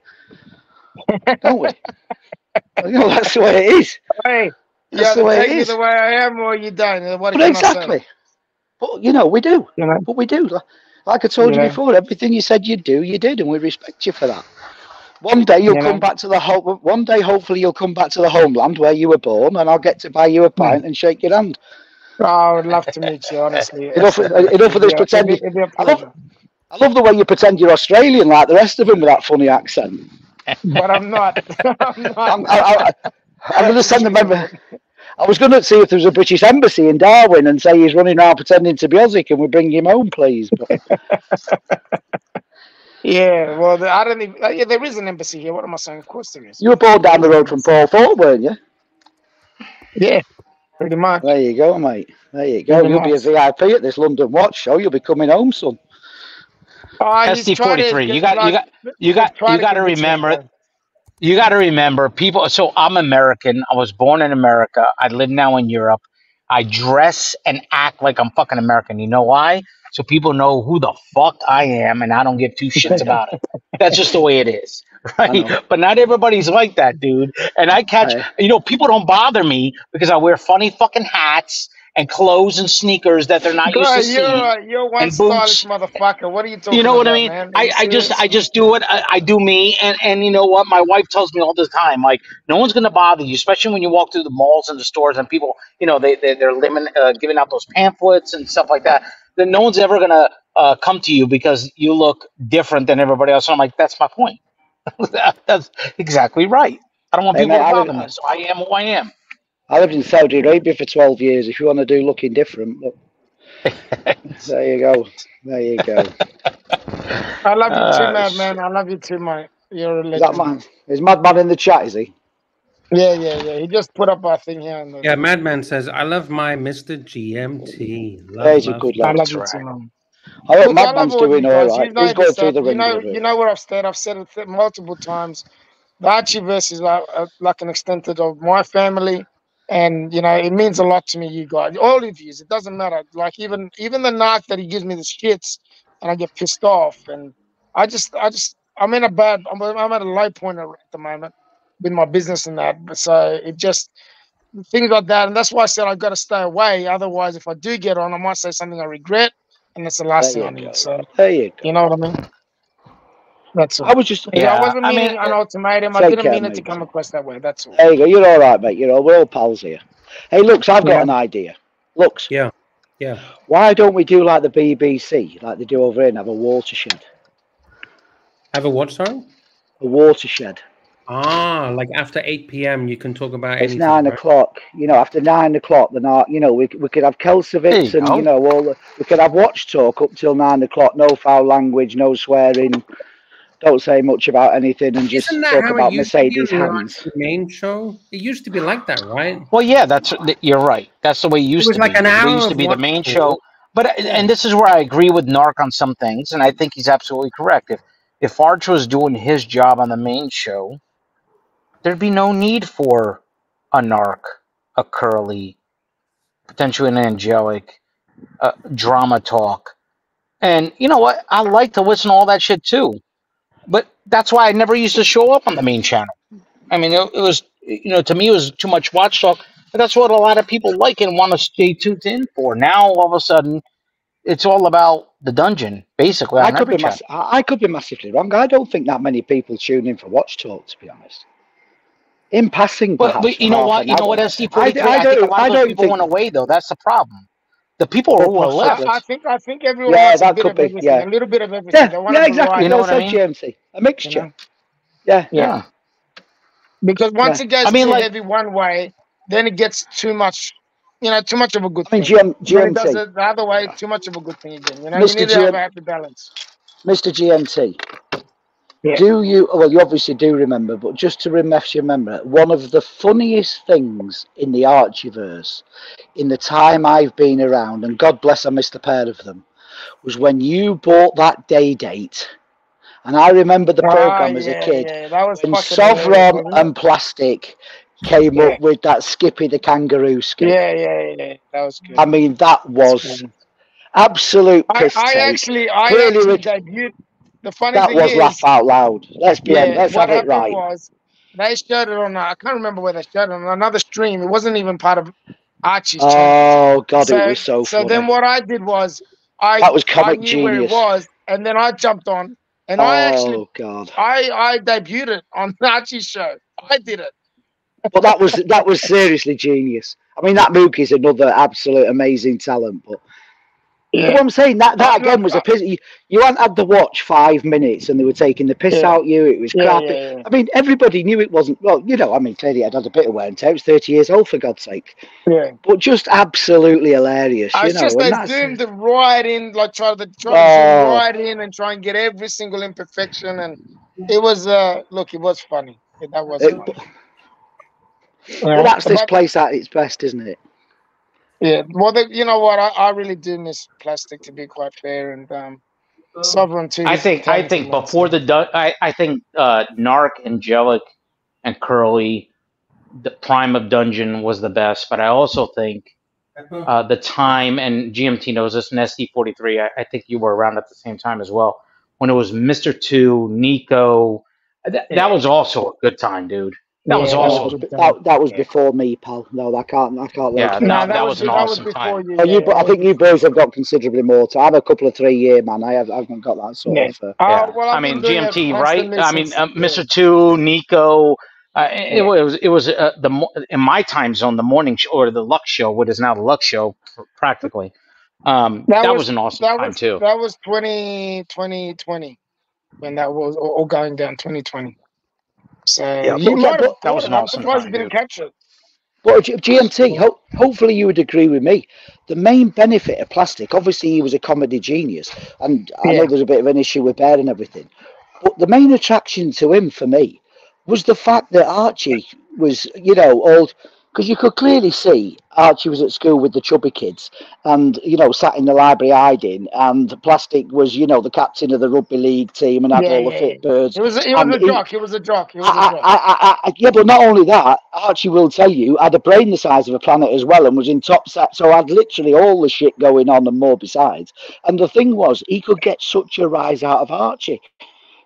don't we? you know, that's the way it is.
Hey,
That's the way it is.
the way I am, or you don't. What
But exactly. But you know, we do.
You know?
But we do. Like- I told you
Yeah.
before, everything you said you'd do, you did, and we respect you for that. One day you'll
You
come back to the home. One day, hopefully, you'll come back to the homeland where you were born, and I'll get to buy you a pint hmm. and shake your hand.
Oh, I would love to meet you, honestly.
Enough, of this
yeah,
pretend.
it'd be- it'd be a
I love. I love the way you pretend you're Australian, like the rest of them, with that funny accent.
but I'm not. I'm not.
I'm, I, I, I'm going to send the member. I was going to see if there was a British embassy in Darwin and say he's running around pretending to be Aussie. Can we bring him home, please? But
Yeah, well, I don't even. uh, yeah, there is an embassy here. What am I saying? Of course there is.
you were born down the road from Paul Fort, weren't you?
Yeah, pretty much.
There you go, mate. There you go.
Pretty
You'll be a VIP at this London Watch show. You'll be coming home, son.
Oh, he's
SD
trying to-
forty three. You
he's
got you got you got you
to
got to remember. You got to remember, people. So I'm American. I was born in America. I live now in Europe. I dress and act like I'm fucking American. You know why? So people know who the fuck I am, and I don't give two shits about it. That's just the way it is, right? But not everybody's like that, dude. And I catch, you know, people don't bother me because I wear funny fucking hats and clothes and sneakers that they're not used to seeing.
you're, you're one
and
stylish
boots.
motherfucker. What are you talking
You know what I mean?
man?
I, I just? I just do it. I, I do me, and and you know what? My wife tells me all the time, like no one's gonna bother you, especially when you walk through the malls and the stores, and people, you know, they they they're limit, uh, giving out those pamphlets and stuff like that. Then no one's ever gonna uh, come to you because you look different than everybody else. And I'm like, that's my point. That- that's exactly right. I don't want
Hey,
people to bother me, so I am who I am.
I lived in Saudi Arabia for 12 years. If you want to do looking different, but there you go. There you go.
I love you too,
Uh,
man, man. I love you too, mate. You're a
Is
legend.
that man? Is Madman in the chat? Is he?
Yeah, yeah, yeah. He just put up our thing here. On the,
Yeah, Madman says, I love my Mr. GMT. Love,
Yeah, he's a
love.
good
I
lad.
love you too, man.
I hope
Look, I
Madman's doing
you
all
guys.
right.
You know
He's going through the
you
ringer.
know, you know where I've stayed. I've said it multiple times. The Archieverse is like, uh, like an extended of my family, and you know it means a lot to me. You guys, all of you. It doesn't matter. Like even even the night that he gives me the shits, and I get pissed off, and I just I just I'm in a bad. I'm, I'm at a low point at the moment with my business and that. But so it just things like that, and that's why I said I've got to stay away. Otherwise, if I do get on, I might say something I regret, and that's the last
There
thing I need. So
There you go.
you know what I mean? That's all.
I was just.
Yeah, I wasn't
I
meaning
mean,
an ultimatum. I didn't
care,
mean it to come across that way. That's all.
There you go. You're all right, mate. You know, we're all pals here. Hey, Lux, I've got
Yeah.
an idea. Lux,
Yeah, yeah.
why don't we do like the BBC, like they do over here, and have a watershed?
Have a what, sorry?
A watershed.
Ah, like after 8 p.m. you can talk about
It's
anything.
nine
right?
o'clock. You know, after nine o'clock, the night, you know, we we could have Kelsevitz
There you
and
go.
you know all the, we could have watch talk up till nine o'clock. No foul language, no swearing. Don't say much about anything and just
Isn't that
talk
how
about
it used to be
Mercedes
on the
hands.
Main show? It used to be like that, right?
Well, yeah, that's you're right. That's the way it used
was
to
like
be.
an
It
hour
used to be the main
talk.
show. But and this is where I agree with Narc on some things, and I think he's absolutely correct. If if Arch was doing his job on the main show, there'd be no need for a Narc, a Curly, potentially an Angelic, uh, drama talk. And you know what? I like to listen to all that shit too. But that's why I never used to show up on the main channel. I mean, it, it was, you know, to me, it was too much watch talk. But that's what a lot of people like and want to stay tuned in for. Now, all of a sudden, it's all about the dungeon, basically,
I could be mass- I I could be massively wrong. I don't think that many people tune in for watch talk, to be honest. In passing,
But,
perhaps.
but you know what? You know what,
I,
SD43?
I
I, think a
don't.
lot
I
of people
think.
went away, though. That's the problem. The people who were left,
I, I think I think everyone
Yeah,
wants a
that
bit
could
of
be.
everything,
Yeah.
a little bit of everything.
Yeah.
They
Yeah. Exactly.
you
variety.
know
Well
what I mean?
GMC. A mixture.
You know?
Yeah.
Yeah.
Because once
Yeah.
it gets
I mean,
too
like,
heavy one way, then it gets too much. You know, too much of a good
I mean,
thing.
GM,
When it does
GMT,
it the other way, too much of a good thing again. You know, you
Mr.
need to have
GM,
a happy balance.
Mr. GMT.
Yeah.
Do you? Well, you obviously do remember, but just to refresh your memory, one of the funniest things in the Archieverse, in the time I've been around, and God bless I missed a pair of them, was when you bought that day date. And I remember the
Ah,
program as a kid
yeah. That was
when Sovron
wasn't
and Plastic came
Yeah.
up with that Skippy the Kangaroo skit.
Yeah, yeah, yeah. That was good.
I mean, that was absolute
I,
piss
I
take.
actually, I
Really,
actually debuted. The funny
that
thing
was
is,
laugh out loud. Let's be,
yeah,
let's have it right.
was they showed it on. I can't remember where they showed it on another stream. It wasn't even part of Archie's channel.
Oh God, it
So,
was so
so then what I did was I
That was comic I
knew where it was, and then I jumped on, and I actually
Oh God.
I I debuted it on Archie's show. I did it.
But that was that was seriously genius. I mean, that Mookie's another absolute amazing talent. But
Yeah.
what I'm saying? That that again was a piss. You, you hadn't had the watch five minutes, and they were taking the piss
Yeah.
out you. It was crappy.
yeah.
I mean, everybody knew it wasn't. Well, you know, I mean, clearly it had a bit of wear and tear. It was 30 years old for God's sake.
Yeah.
But just absolutely hilarious, you
It's
know.
just
And
they
that's
zoomed it right in, like try to try to zoom
oh,
right in and try and get every single imperfection, and it was uh look, it was funny. That was
it,
funny.
but, but that's this place at its best, isn't it?
Yeah, well, the, you know what? I, I really do miss plastic to be quite fair, and um, Sovereign too.
I think I think before the dun- I I think uh, Narc, Angelic, and Curly, the prime of Dungeon was the best. But I also think uh, the time and GMT knows this and SD43. I, I think you were around at the same time as well when it was Mister Two, Nico. That, that was also a good time, dude. That was
yeah, that was a
also
that,
good
that, that was
yeah,
before me, pal. No, I can't. I can't
yeah.
like.
No,
That
that
that
was
was an
be- that was
awesome
before
time.
you.
Oh, you. but I think you
before.
boys have got considerably more. To, I'm a couple of three year man. I have. I haven't got that sort
Yeah.
of. Uh,
Uh,
Yeah,
well,
I
I've
mean GMT, right? I mean
since.
uh,
Yeah,
Mister Two, Nico. Uh, it, it was it was uh, the in my time zone the morning show or the Lux show, what is now the Lux show, practically. Um,
that
that
was
was an awesome
that
time
was
too.
that was 20, 2020 when that was all all going down. Twenty twenty. So
yeah,
you
but,
might have
but
That was an.
I'm
awesome
surprised you didn't catch it.
but GMT. Ho- hopefully, you would agree with me. The main benefit of plastic, obviously, he was a comedy genius, and I know there's a bit of an issue with Bear and everything. But the main attraction to him for me was the fact that Archie was, you know, all because you could clearly see Archie was at school with the chubby kids and, you know, sat in the library hiding. And Plastic was, you know, the captain of the rugby league team and had
Yeah,
all the fit birds.
It was a, was a jock. It was a jock. It was a
I,
jock.
I, I, I, yeah, but not only that, Archie will tell you, had a brain the size of a planet as well and was in top set. So had literally all the shit going on and more besides. And the thing was, he could get such a rise out of Archie.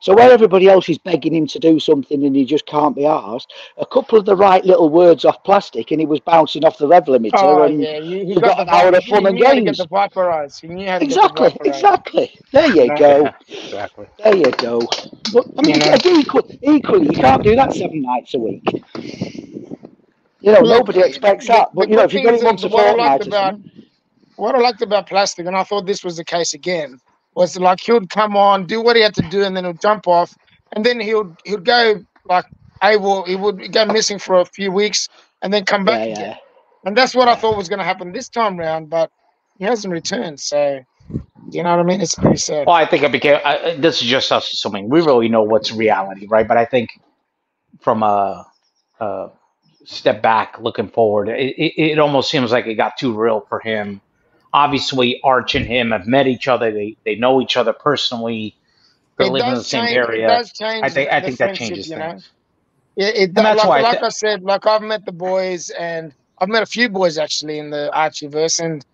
So where everybody else is begging him to do something and he just can't be asked, a couple of the right little words off plastic and he was bouncing off the rev limiter
Oh
and
yeah, he, he
we
got,
got
the
an hour of fun
he
and
knew how to get
games.
the. He knew how to
Exactly,
get the
exactly. There you go.
Exactly.
There you go. But I mean,
You
equally, equally, you can't do that seven nights a week. You know,
Look,
nobody expects
the-
that. But you know, if
you're
get
is
it once a
that what I
fortnight,
liked
or
about
something,
what I liked about plastic, and I thought this was the case again, was like he would come on, do what he had to do, and then he'll jump off, and then he'll he'll go like able, he would go missing for a few weeks, and then come back
yeah,
again.
yeah.
And that's what I thought was going to happen this time round, but he hasn't returned. So, you know what I mean? It's pretty sad.
Well, I think it became. I, I- this is just us assuming. We really know what's reality, right? But I think from a, a step back, looking forward, it, it, it almost seems like it got too real for him. Obviously, Arch and him have met each other. They they know each other personally.
They
live in the same
change. It
area. I think I think that changes
you know?
things.
Yeah, it
And that's
Like,
why I
like I said, like I've met the boys, and I've met a few boys actually in the Archieverse, and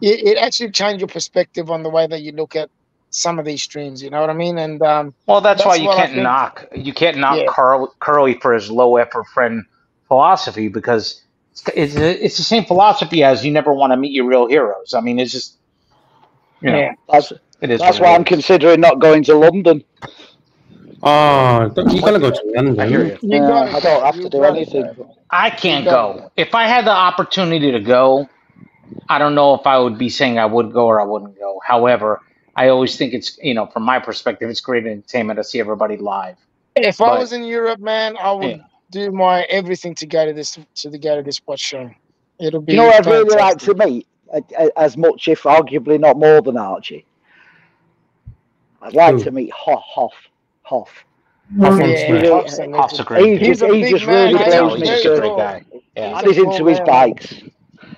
it, it actually changed your perspective on the way that you look at some of these streams. You know what I mean? And um,
Well, that's, why you can't knock you can't knock
Yeah.
Carl, Curly for his low effort friend philosophy because it's it's, it's the same philosophy as you never want to meet your real heroes. I mean, it's just you know,
Yeah.
That's
it is.
that's
what
why
it
I'm
is.
considering not going to London.
Oh, you gotta go to London.
I hear you.
You
Yeah,
got it,
I don't have to do anything.
I can't go. If I had the opportunity to go, I don't know if I would be saying I would go or I wouldn't go. However, I always think it's you know from my perspective, it's great entertainment to see everybody live.
If I was in Europe, man, I would
Yeah.
Do my everything to go to this to the go to this watch show. It'll be.
You know what I'd really like to meet? A- a- As much, if arguably not more than Archie. I'd like
Who?
to meet Hoff. Hoff. Hoff.
Hoff
Yeah,
on
He
Hoff's a
Hoff's a great
he.
He's
just,
a
he just
man.
really
Yeah,
blows me
he's
very
a
to
great guy. Yeah.
He's
and he's into his
man.
bikes.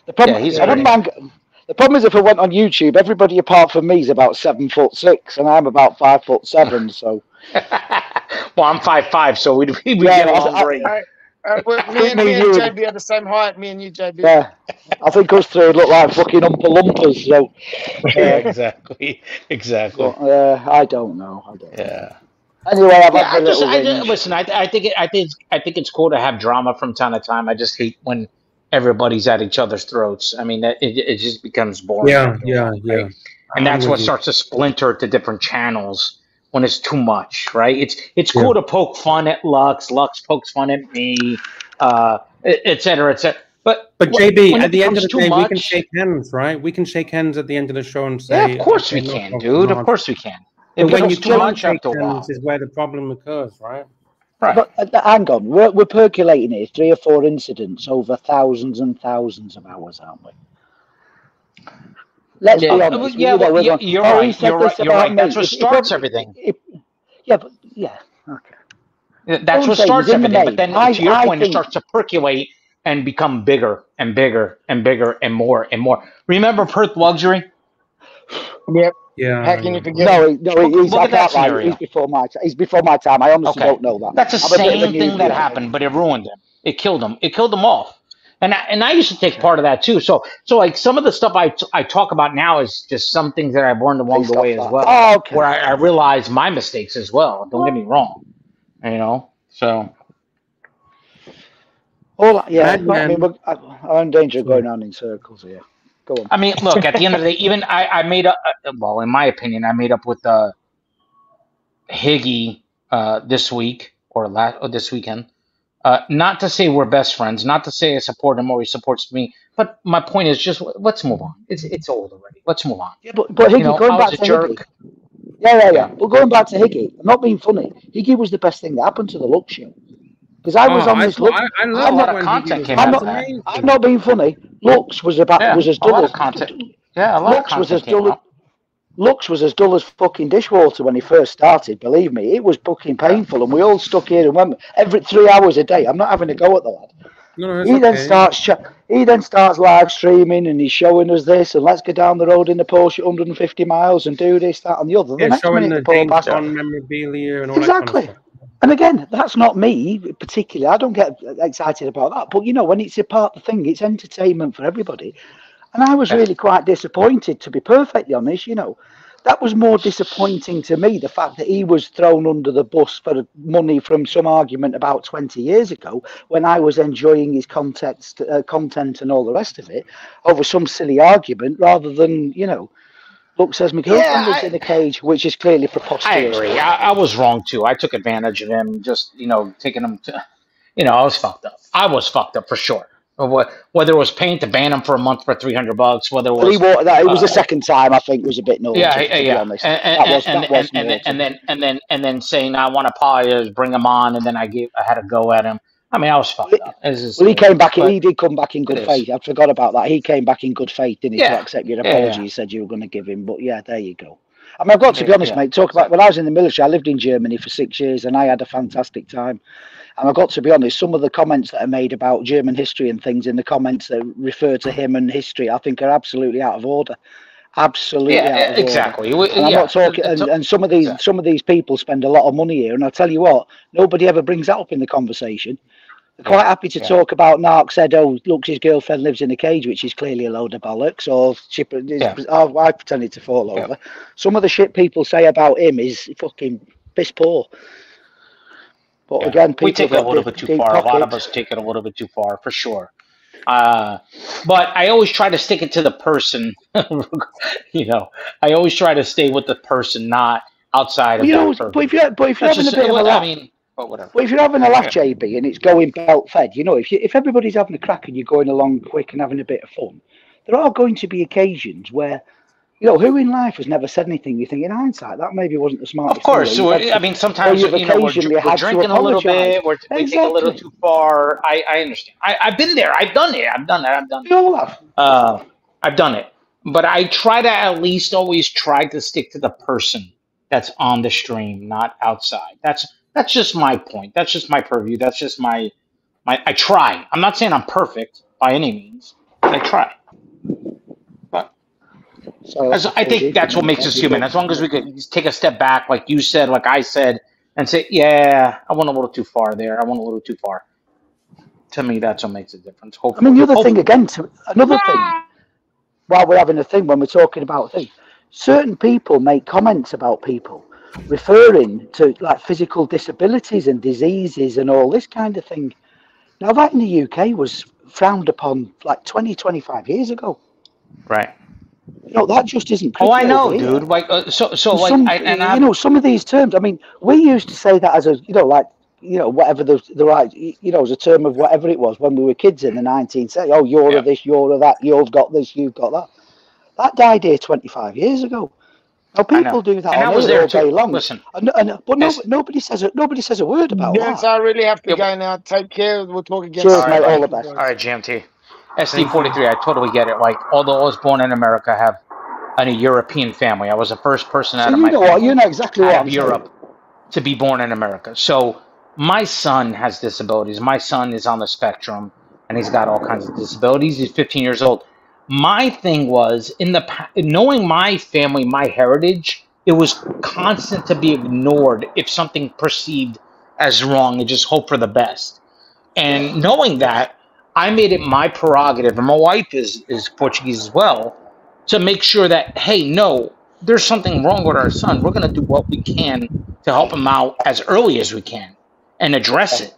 The problem,
Yeah, he's
the problem,
great.
man, the problem is if I went on YouTube, everybody apart from me is about seven foot six, and I'm about five foot seven. So
well, I'm five five, so we we
Yeah,
get
I-
along
I-
great.
Hey, uh, we-
I
me
think
and
me
me
and
and
you-
JB are the same height. Me and you, JB.
yeah, I think us three would look like fucking umpa lumpers. So
yeah, exactly, exactly.
but, uh, I don't know. I don't.
Yeah.
Anyway, I've
Yeah,
had
I just,
little
I just listen. I, I think, it, I think, I think it's cool to have drama from time to time. I just hate when everybody's at each other's throats. I mean, it, it it just becomes boring.
Yeah, yeah, yeah.
right? And that's
I'm
what
you.
starts to splinter to different channels when it's too much, right? It's it's
Yeah.
cool to poke fun at Lux. Lux pokes fun at me, uh, et et cetera, et cetera. But
But
wh-
JB,
when
at the end of the
too
day, we can shake hands, right? We can shake hands at the end of the show and
Yeah,
say,
of course we can,
no,
dude. Of course we can. It
But when you
becomes too
can't
much
shake
after
hands is where the problem occurs, right?
Right.
But uh, hang on, we're, we're percolating here three or four incidents over thousands and thousands of hours, aren't we? Let's
Yeah,
be
well,
honest.
yeah,
you know,
well,
we're
you're
oh,
right. You're right. You're right. That's what
If- if
starts everything.
if- yeah, but yeah, okay.
That's what starts
he's the
everything. But then,
I-
to your
I
point, it starts to percolate and become bigger and bigger and bigger and more and more. Remember Perth Luxury?
Yep.
Yeah.
How can you forget?
No, no, he's,
look
I can't lie. He's before my. He's before my time. I honestly
Okay.
don't know that.
That's the
I'm a bit of a
same thing that happened, but it ruined him. It killed him. It killed him off. And I, and I used to take part of that too. So so like some of the stuff I, I talk about now is just some things that I've learned along
Based
the way as well.
Oh, okay.
Where I, I realize my mistakes as well. Don't get me wrong. You know. So
All, yeah, I
Madman.
mean, we're, I, I'm in danger of going on in circles here. Go on.
I mean, look. At the end of the day, even I, I made up. Uh, well, in my opinion, I made up with uh, Higgy uh, this week or last or this weekend. Uh, not to say we're best friends, not to say I support him or he supports me, but my point is just let's move on. It's it's old already. Let's move on.
Yeah, but, but Higgy,
You know,
going
I
back
was
to
a
Higgy.
jerk.
Yeah, yeah, yeah. But going back to Higgy, I'm not being funny. Higgy was the best thing that happened to the Lux show. Because I was
Oh,
on
I
this
thought-
look.
I- I
I'm
a lot
not,
of content came
I'm
out
not,
of that.
I'm not being funny. Lux was about
Yeah,
was as
a lot
dull
of
as
content. Yeah, a lot
Lux
of
was
content
as
came
dull. Lux was as dull as fucking dishwater when he first started. Believe me, it was fucking painful, and we all stuck here and went every three hours a day. I'm not having a go at the lad.
No,
He then starts he then starts live streaming and he's showing us this and let's go down the road in the Porsche 150 miles and do this, that, and the other. The
Yeah,
next
showing
minute
the
the poor
James
bastard-
Bond memorabilia and all
Exactly.
that kind of.
And again, that's not me particularly. I don't get excited about that. But you know, when it's a part of the thing, it's entertainment for everybody. And I was really quite disappointed, to be perfectly honest. You know, that was more disappointing to me the fact that he was thrown under the bus for money from some argument about 20 years ago when I was enjoying his context, uh, content and all the rest of it over some silly argument rather than, you know, look, says my girlfriend
Yeah, I-
in a cage, which is clearly preposterous.
I agree. I, I was wrong too. I took advantage of him, just you know, taking him to, you know, I was fucked up. I was fucked up for sure. Or what- Whether it was paying to ban him for a month for three hundred bucks, whether it
he
was
wa- that it was
uh,
the second time I think was a bit naughty.
yeah, yeah, yeah. And,
was
and,
that was
and, and, and then and then and then saying I want to apologize, bring him on, and then I gave I had to go at him. I mean, I was fucked up.
Well, he came back. He did come back in good faith. I forgot about that. He came back in good faith, didn't he,
Yeah.
to accept your
Yeah,
apology?
yeah.
You said you were going to give him, but yeah, there you go. I mean, I've got to be honest,
yeah.
mate. Talk about when I was in the military. I lived in Germany for six years, and I had a fantastic time. And I've got to be honest, some of the comments that are made about German history and things in the comments that refer to him and history, I think are absolutely out of order. Absolutely
Yeah,
out of
yeah,
order.
exactly. We-
And I'm
yeah,
not talking. And, and some of these, some of these people spend a lot of money here, and I'll tell you what, nobody ever brings that up in the conversation. They're quite happy to
Yeah.
talk about Narc said, "Oh, look, his girlfriend lives in a cage," which is clearly a load of bollocks. Or she,
Yeah.
Oh, our wife pretended to fall over. Some of the shit people say about him is fucking piss poor. But
Yeah.
again, people
we take it a little bit too far. A lot of us take it a little bit too far, for sure. Uh, but I always try to stick it to the person. you know, I always try to stay with the person, not outside of
You know, but if you're, but if you're
That's
having a bit of a laugh,
mean, but whatever.
Well, if you're having a laugh,
Yeah.
JB, and it's going belt fed, you know, if you, if everybody's having a crack and you're going along quick and having a bit of fun, there are going to be occasions where, you know, who in life has never said anything? You think in hindsight that maybe wasn't the smartest.
Of course,
thing,
so
you've had
I mean, sometimes you know we're, we're drinking a little bit, we're, we take a little too far. I, I understand. I, I've been there. I've done it. I've done that. I've done.
We all have.
Uh, I've done it, but I try to at least always try to stick to the person that's on the stream, not outside. That's that's just my point. That's just my purview. That's just my my. I try. I'm not saying I'm perfect by any means, but I try. But
So
as, I think that's what makes us human. As long as we could take a step back, like you said, like I said, and say, "Yeah, I went a little too far there. I went a little too far." To me, that's what makes a difference.
I
Hopefully,
mean, the other thing again, to, another thing, ah! while we're having a thing, when we're talking about things, certain people make comments about people referring to like physical disabilities and diseases and all this kind of thing. Now, that in the UK was frowned upon like 20, 25 years ago.
right.
You know, that just isn't
Oh, I know,
over here.
dude. Like, uh, so, so,
And
like,
some,
I, and
you
I,
know, some of these terms. I mean, we used to say that as a, you know, like, you know, whatever the the right, you know, as a term of whatever it was when we were kids in the 1970s. Oh, you're
Yeah.
a this, you're a that, you've got this, you've got that. That died here 25 years ago. Now people do that
And I was there
all day long.
Listen,
and, and, but no, nobody says a, nobody says a word about
Gents,
that.
I really have to
Yep.
go now. Take care. We'll talk again.
Cheers,
all
mate.
right,
All the best.
all right, GMT. SD43, I totally get it. Like, although I was born in America, I have a European family. I was the first person out
So
of
you
my
know what?
family
You know exactly
out
what
of
I'm saying.
Europe to be born in America. So my son has disabilities. My son is on the spectrum, and he's got all kinds of disabilities. He's 15 years old. My thing was in the knowing my family, my heritage. It was constant to be ignored if something perceived as wrong, and just hope for the best. And knowing that, I made it my prerogative, and my wife is is Portuguese as well, to make sure that hey, no, there's something wrong with our son. We're gonna do what we can to help him out as early as we can and address it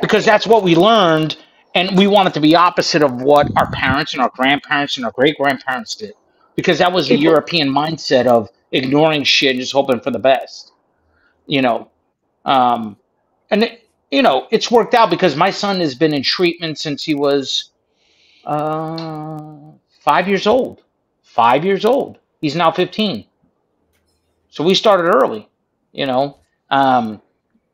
because that's what we learned, and we want it to be opposite of what our parents and our grandparents and our great grandparents did, because that was the European mindset of ignoring shit and just hoping for the best, you know. Um, and it, you know, it's worked out because my son has been in treatment since he was uh, five years old. Five years old. He's now fifteen. So we started early, you know. Um,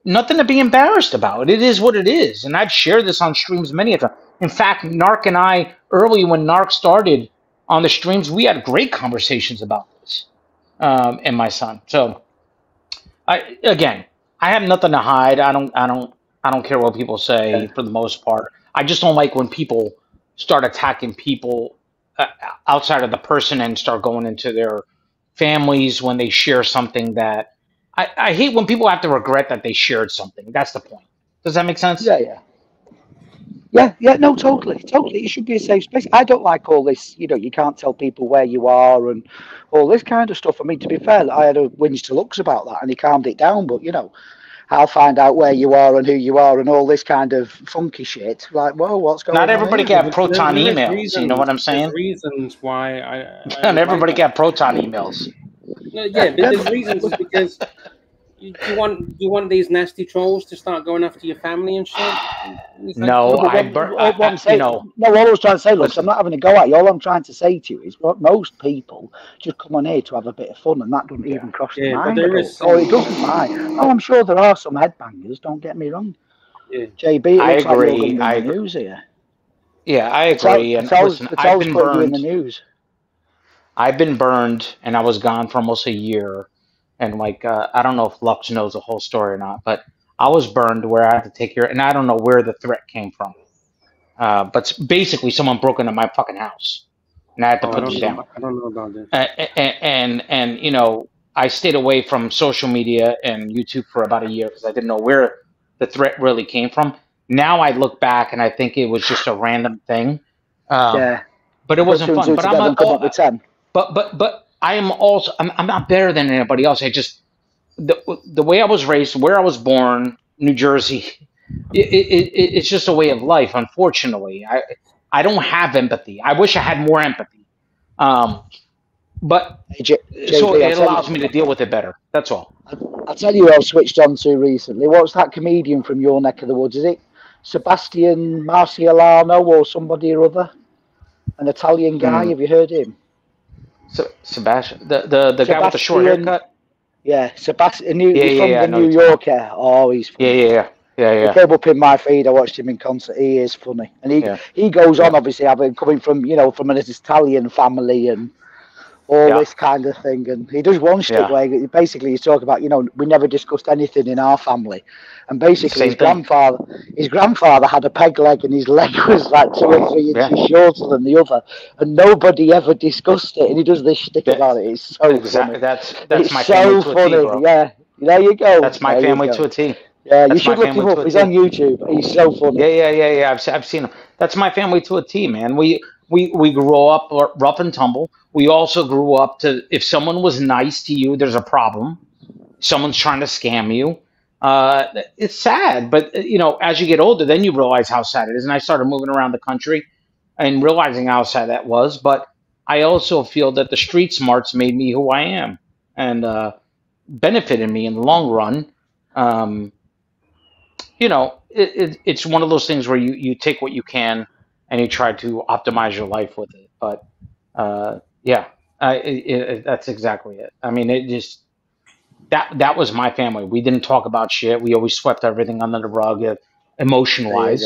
nothing to be embarrassed about. It is what it is. And I've shared this on streams many a time. In fact, Narc and I, early when Narc started on the streams, we had great conversations about this. um, and my son. So, I again, I have nothing to hide. I don't, I don't, I don't care what people say for the most part. I just don't like when people start attacking people uh, outside of the person and start going into their families when they share something that I, I hate when people have to regret that they shared something. That's the point. Does that make sense?
Yeah, yeah. Yeah, yeah, no, totally, totally. It should be a safe space. I don't like all this, you know, you can't tell people where you are and all this kind of stuff. I mean, to be fair, I had a whinge to Lux about that and he calmed it down, but, you know, I'll find out where you are and who you are and all this kind of funky shit. Like, whoa, what's going
Not
on?
Not everybody
here?
can have proton
There's
emails. You know what I'm
There's
saying?
reasons why I. I
Not everybody can have proton emails.
No, yeah, but there's reasons because you, you want you want these nasty trolls to start going after your family and shit. Like,
No,
but
I
what-
burn.
what
I,
I'm
I, you
saying-
know,
no, all I was trying to say, look, I'm not having a go at you. All I'm trying to say to you is what most people just come on here to have a bit of fun, and that doesn't even cross
Yeah,
their
but
mind.
there
at
is
all. Or it doesn't mind. Oh, I'm sure there are some headbangers. Don't get me wrong.
Yeah.
JB, it
I
looks like you're
agree.
going to be
I
in the
agree.
news here.
yeah, I
Patel-
agree. And
Patel's,
listen, I've been
put you in the
burned.
news.
I've been burned, and I was gone for almost a year. And like, uh, I don't know if Lux knows the whole story or not, but I was burned where I had to take care, and I don't know where the threat came from. Uh, but basically, someone broke into my fucking house, and I had to
Oh,
put them down.
about- I don't know about this.
and, and and you know I stayed away from social media and YouTube for about a year because I didn't know where the threat really came from. Now I look back and I think it was just a random thing, um,
yeah.
but it wasn't fun. But I'm
and
a,
ten.
but but but I am also I'm, I'm not better than anybody else. I just the the way I was raised, where I was born, New Jersey, it, it, it, it's just a way of life. Unfortunately, I I don't have empathy. I wish I had more empathy. Um, but
Hey, J-
so
I'll
it allows me to deal with it better. That's all.
I'll tell you I've switched on to recently. What's that comedian from your neck of the woods? Is it Sebastian Maniscalco or somebody or other? An Italian guy.
Hmm.
Have you heard him?
So Sebastian, the the, the guy with the short
Sebastian-
haircut.
Yeah, Sebastian. New,
Yeah,
he's
yeah,
from
yeah,
the New
who you're talking
Yorker. Oh, he's funny.
Yeah, yeah, yeah, yeah,
He came up in my feed. I watched him in concert. He is funny, and he
Yeah.
he goes on obviously having coming from you know from an Italian family and all
Yeah.
this kind of thing. And he does one shit
Yeah.
where he- basically he's talking about you know we never discussed anything in our family, and basically his
thing.
grandfather his grandfather had a peg leg and his leg was like two or three
Yeah.
inches shorter than the other, and nobody ever discussed it. And he does this shtick
Yeah.
about it. It's so
Exactly.
funny.
That's that's
it's
my
so
family to a T,
funny.
bro.
Yeah, there you go.
That's my
There
family to a T.
Yeah, you should look him up. He's on YouTube. He's so funny.
Yeah, yeah, yeah, yeah. I've I've seen him. That's my family to a T, man. We we we grew up rough and tumble. We also grew up to if someone was nice to you, there's a problem. Someone's trying to scam you. Uh, it's sad, but uh, you know, as you get older, then you realize how sad it is. And I started moving around the country and realizing how sad that was. But I also feel that the street smarts made me who I am and uh, benefited me in the long run. Um, you know, it, it, it's one of those things where you, you take what you can and you try to optimize your life with it. But uh, yeah, I, it, it, that's exactly it. I mean, it just that that was my family. We didn't talk about shit. We always swept everything under the rug, uh, emotion wise.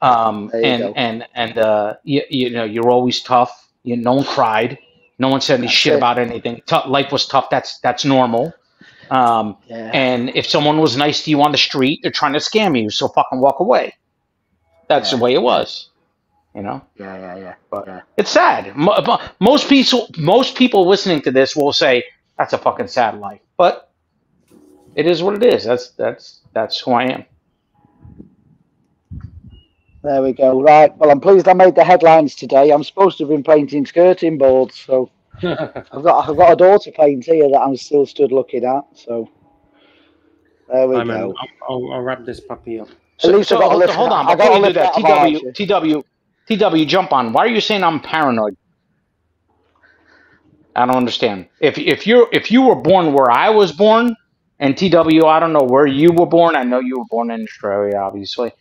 Um,
you
and and and uh, you, you know, you're always tough. You no one cried. No one said any shit
it.
about anything. Tough, life was tough. That's that's normal. Um,
Yeah.
and if someone was nice to you on the street, they're trying to scam you. So fucking walk away. That's the way it was. You know,
Yeah, yeah, yeah.
but
yeah.
it's sad. Mo- mo- Most people, most people listening to this will say that's a fucking sad life. But it is what it is. That's that's that's who I am.
There we go. Right. Well, I'm pleased I made the headlines today. I'm supposed to have been painting skirting boards, so I've got I've got a door to paint here that I'm still stood looking at. So there we
Hi, man.
go.
I'll, I'll, I'll wrap this puppy up.
At least I got a
hold,
lift.
hold on,
I
before
got a
you do
lift
that,
out
TW, TW, TW, jump on. Why are you saying I'm paranoid? I don't understand. If if you're if you were born where I was born, and TW, I don't know where you were born. I know you were born in Australia, obviously.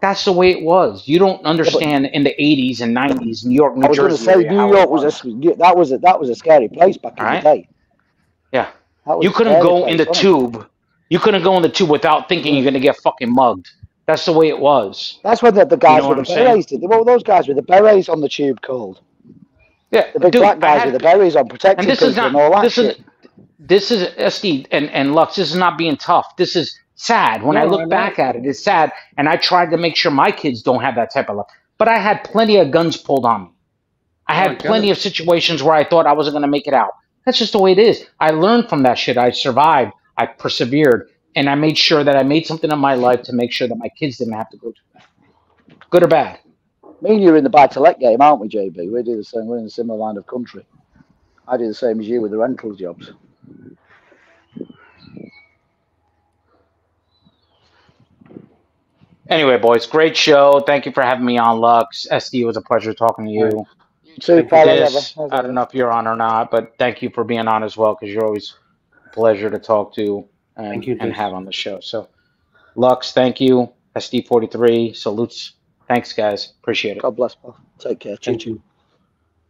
That's the way it was. You don't understand in the 80s and 90s, New York, New
I was going to
Jersey.
say
area,
New York was a that was a that was a scary place back in the day.
Yeah. You couldn't go
place,
in the
it?
tube. You couldn't go in the tube without thinking you're going to get fucking mugged. That's the way it was.
That's when the, the guys
know
with the
I'm
berets did. What were those guys with the berets on the tube called?
Yeah,
The big
dude,
black guys
had-
with the berets on, protecting
and this
people
is not
and all that
this
shit.
is this is SD and, and Lux, this is not being tough. This is sad. When I look
I know.
back at it, it's sad. And I tried to make sure my kids don't have that type of life. But I had plenty of guns pulled on me. I
Oh,
had
get
plenty of situations where I thought I wasn't going to make it out. That's just the way it is. I learned from that shit. I survived. I persevered. And I made sure that I made something in my life to make sure that my kids didn't have to go through that. Good or bad.
Me and you are in the buy to let game, aren't we, JB? We do the same. We're in a similar line of country. I do the same as you with the rental jobs.
Anyway, boys, great show. Thank you for having me on, Lux. SD, it was a pleasure talking to you.
You too,
Thank
pal.
you,
Never.
Diz. I don't know if you're on or not, but thank you for being on as well because you're always a pleasure to talk to and,
Thank you,
and have on the show. So, Lux, thank you. SD43, salutes. Thanks, guys. Appreciate it.
God bless, pal. Take care.
Thank you.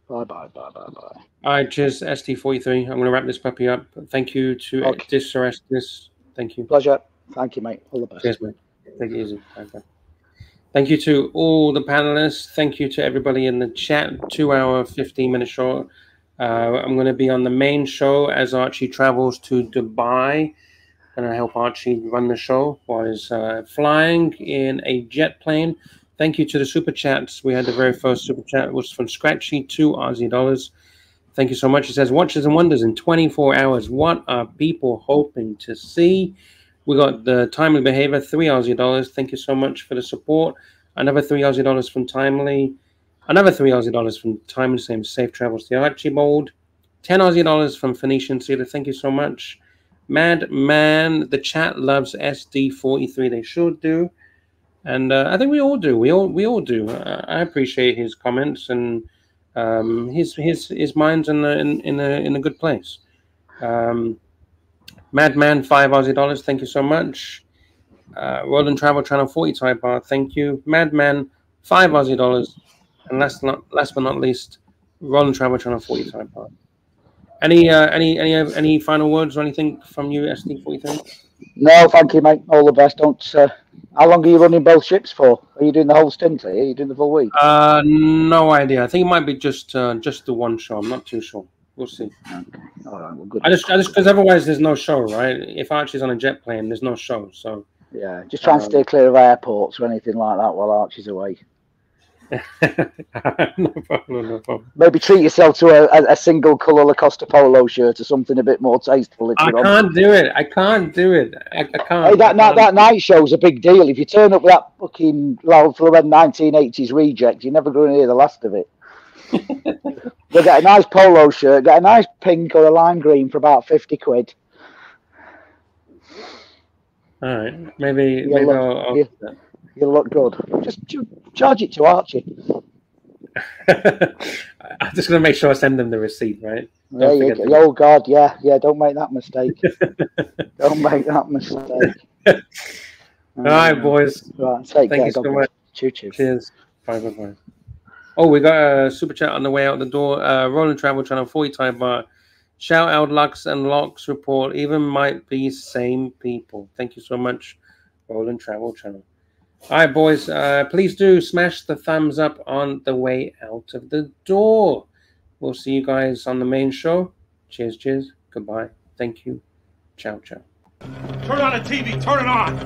Bye bye bye bye bye.
All right, cheers, SD43. I'm going to wrap this puppy up. Thank you to
Okay.
Dis Orestes. Thank you.
Pleasure. Thank you, mate. All the best.
Cheers, mate. Take it easy. Bye bye. Thank you to all the panelists. Thank you to everybody in the chat. Two hour, 15 minute show. Uh, I'm going to be on the main show as Archie travels to Dubai. Going to help Archie run the show while he's uh, flying in a jet plane. Thank you to the super chats. We had the very first super chat was from Scratchy, two Aussie dollars. Thank you so much. It says, Watches and Wonders in 24 hours. What are people hoping to see? We got the Timely Behavior, three Aussie dollars. Thank you so much for the support. Another three Aussie dollars from Timely. Another three Aussie dollars from Timely, same safe travels to Archibald. 10 Aussie dollars from Phoenician Cedar. Thank you so much. Mad Man, the chat loves SD43. They should do. And uh, I think we all do. We all we all do. Uh, I appreciate his comments and um, his his his mind's in a, in, in a in a good place. Um, Madman, five Aussie dollars. Thank you so much. Uh, and Travel Channel 40 type bar. Thank you. Madman, five Aussie dollars. And last not last but not least, World and Travel Channel 40 type bar. Any uh, any any any final words or anything from you, SD43?
No, thank you, mate. All the best. Don't. Uh, how long are you running both ships for? Are you doing the whole stint? Are you, are you doing the full week?
Uh, no idea. I think it might be just uh, just the one show. I'm not too sure. We'll see.
All right. Well, good.
I just I just because otherwise there's no show, right? If Archie's on a jet plane, there's no show. So
Yeah, just try and
Um,
stay clear of airports or anything like that while Archie's away.
no problem, no problem.
Maybe treat yourself to a, a, single colour Lacoste polo shirt or something a bit more tasteful.
I
on.
can't do it. I can't do it. I, I can't.
Hey, that,
I
night,
can't.
that night show's a big deal. If you turn up with that fucking Ralph Lauren 1980s reject, you're never going to hear the last of it. Get a nice polo shirt, get a nice pink or a lime green for about 50 quid.
All right, maybe maybe I'll. I'll
you, will look good. Just ch- charge it to Archie.
I'm just gonna make sure I send them the receipt, right? Don't
you. Oh, God, yeah, yeah, don't make that mistake. don't make that mistake.
All right, boys.
Right, take
Thank
care.
you so
God
much.
Choo choo.
Cheers. Bye bye bye. Oh, we got a super chat on the way out the door. Uh, Rolling Travel Channel 40 time bar. Shout out Lux and Locks report. Even might be same people. Thank you so much, Rolling Travel Channel. All right, boys, uh, please do smash the thumbs up on the way out of the door. We'll see you guys on the main show. Cheers, cheers. Goodbye. Thank you. Ciao, ciao.
Turn on the TV. Turn it on.